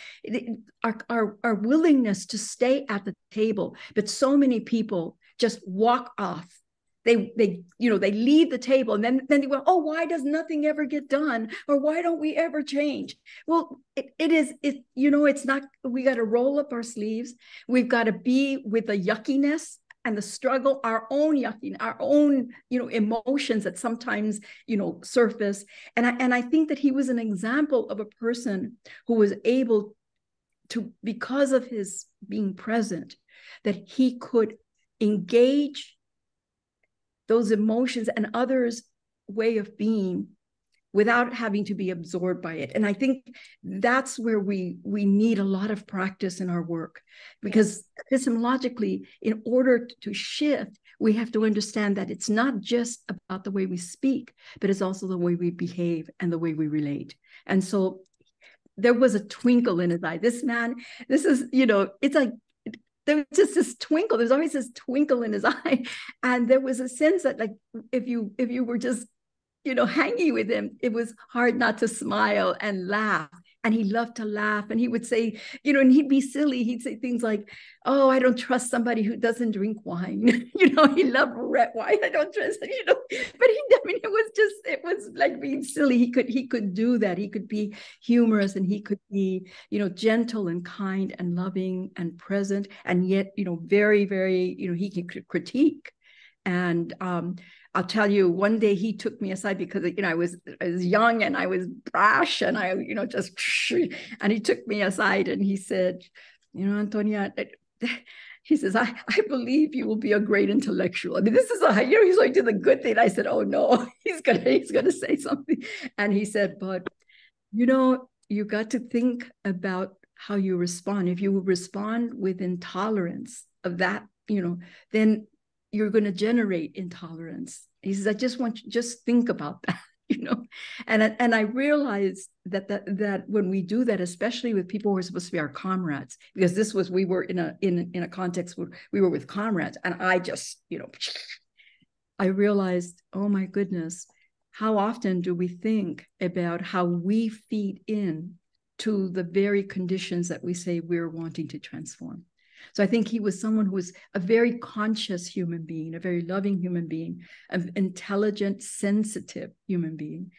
our, our, our willingness to stay at the table but so many people just walk off. They they you know they leave the table and then then they go oh why does nothing ever get done? Or why don't we ever change? Well it, it is it you know it's not we got to roll up our sleeves. We've got to be with the yuckiness and the struggle, our own yucking, our own, you know, emotions that sometimes, you know, surface. And I and I think that he was an example of a person who was able to, because of his being present, that he could engage those emotions and others' way of being without having to be absorbed by it. And i think that's where we we need a lot of practice in our work because epistemologically in order to shift we have to understand that it's not just about the way we speak but it's also the way we behave and the way we relate. And so there was a twinkle in his eye. This man this is you know it's like there was just this twinkle there's always this twinkle in his eye and there was a sense that like if you if you were just you know, hanging with him, it was hard not to smile and laugh. And he loved to laugh. And he would say, you know, and he'd be silly. He'd say things like, Oh, I don't trust somebody who doesn't drink wine. you know, he loved red wine. I don't trust, you know, but he, I mean, it was just, it was like being silly. He could, he could do that. He could be humorous and he could be, you know, gentle and kind and loving and present. And yet, you know, very, very, you know, he could critique. And um, I'll tell you, one day he took me aside because you know I was I was young and I was brash and I you know just and he took me aside and he said, you know, Antonia, eh, eh, he says, I, I believe you will be a great intellectual. I mean, this is a you know, he's like to the good thing. I said, Oh no, he's gonna he's gonna say something. And he said, But you know, you got to think about how you respond. If you respond with intolerance of that, you know, then you're going to generate intolerance. He says, I just want you just think about that, you know. And and I realized that that that when we do that, especially with people who are supposed to be our comrades, because this was we were in a in in a context where we were with comrades, and I just, you know, I realized, oh my goodness, how often do we think about how we feed in to the very conditions that we say we're wanting to transform? So I think he was someone who was a very conscious human being, a very loving human being, an intelligent, sensitive human being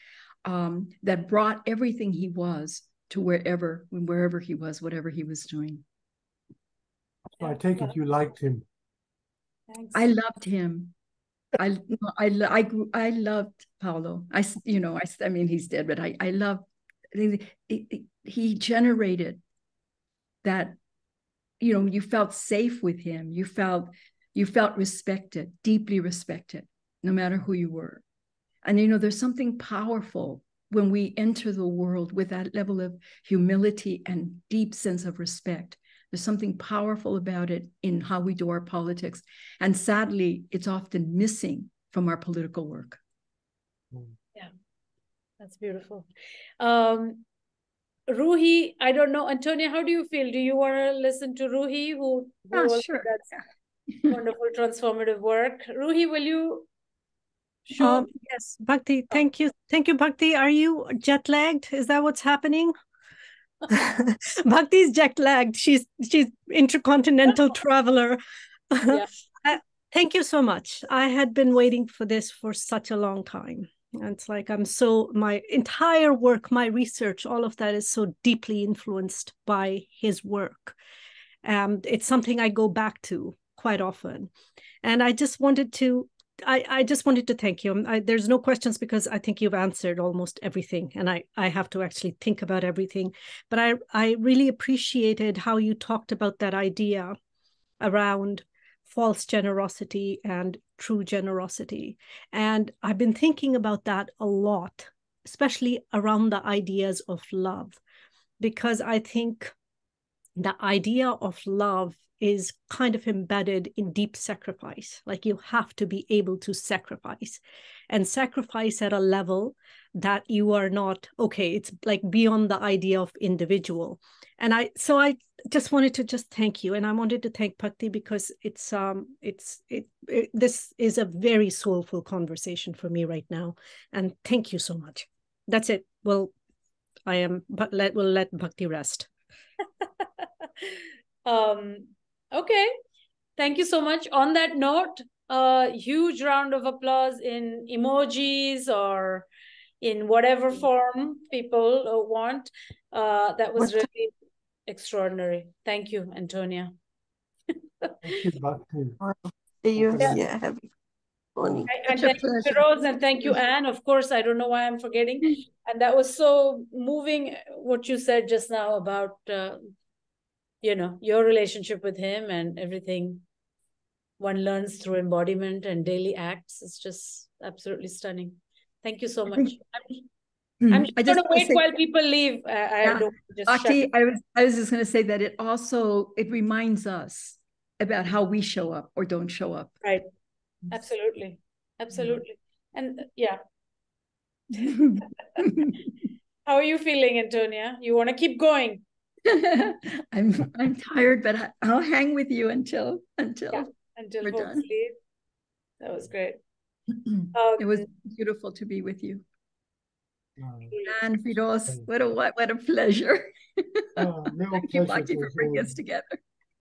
um, that brought everything he was to wherever, wherever he was, whatever he was doing.
So I take it you liked him.
Thanks. I loved him. I I I grew, I loved Paulo. I you know I I mean he's dead, but I I love he generated that you know you felt safe with him. You felt you felt respected, deeply respected, no matter who you were. And you know there's something powerful when we enter the world with that level of humility and deep sense of respect there's something powerful about it in how we do our politics. And sadly, it's often missing from our political work.
Yeah, that's beautiful. Um, Ruhi, I don't know, Antonia, how do you feel? Do you want to listen to Ruhi, who, who
oh, sure.
wonderful transformative work? Ruhi, will you?
Sure. Um, yes, Bhakti. Thank you, thank you, Bhakti. Are you jet lagged? Is that what's happening? Bhakti's jet lagged. She's she's intercontinental traveler. Yeah. Uh, thank you so much. I had been waiting for this for such a long time. It's like I'm so my entire work, my research, all of that is so deeply influenced by his work. And it's something I go back to quite often. And I just wanted to I, I just wanted to thank you. I, there's no questions because I think you've answered almost everything, and I, I have to actually think about everything. But I, I really appreciated how you talked about that idea around false generosity and true generosity. And I've been thinking about that a lot, especially around the ideas of love, because I think the idea of love is kind of embedded in deep sacrifice. Like you have to be able to sacrifice and sacrifice at a level that you are not okay. It's like beyond the idea of individual. And I, so I just wanted to just thank you. And I wanted to thank Bhakti because it's, um, it's, it, it this is a very soulful conversation for me right now. And thank you so much. That's it. Well, I am, but let, we'll let Bhakti rest.
um Okay. Thank you so much. On that note, a huge round of applause in emojis or in whatever form people uh, want. Uh, that was really extraordinary. Thank you, Antonia.
Thank you,
See you. Yeah. yeah.
And, and thank you, Rose, and thank you, Anne. Of course, I don't know why I'm forgetting. And that was so moving what you said just now about uh, you know your relationship with him and everything one learns through embodiment and daily acts is just absolutely stunning thank you so much. i'm, I'm just, going to wait say, while people leave. Uh, yeah,
I, Bhakti, I was i was just going to say that it also it reminds us about how we show up or don't show up.
Right. Absolutely. Absolutely. And uh, yeah. How are you feeling antonia? You want to keep going?
I'm I'm tired, but I, will hang with you until until yeah,
until we're done. That was great.
Um, it was beautiful to be with you. and Firoz, what a what, what a pleasure.
Uh, Thank you,
for bringing us together.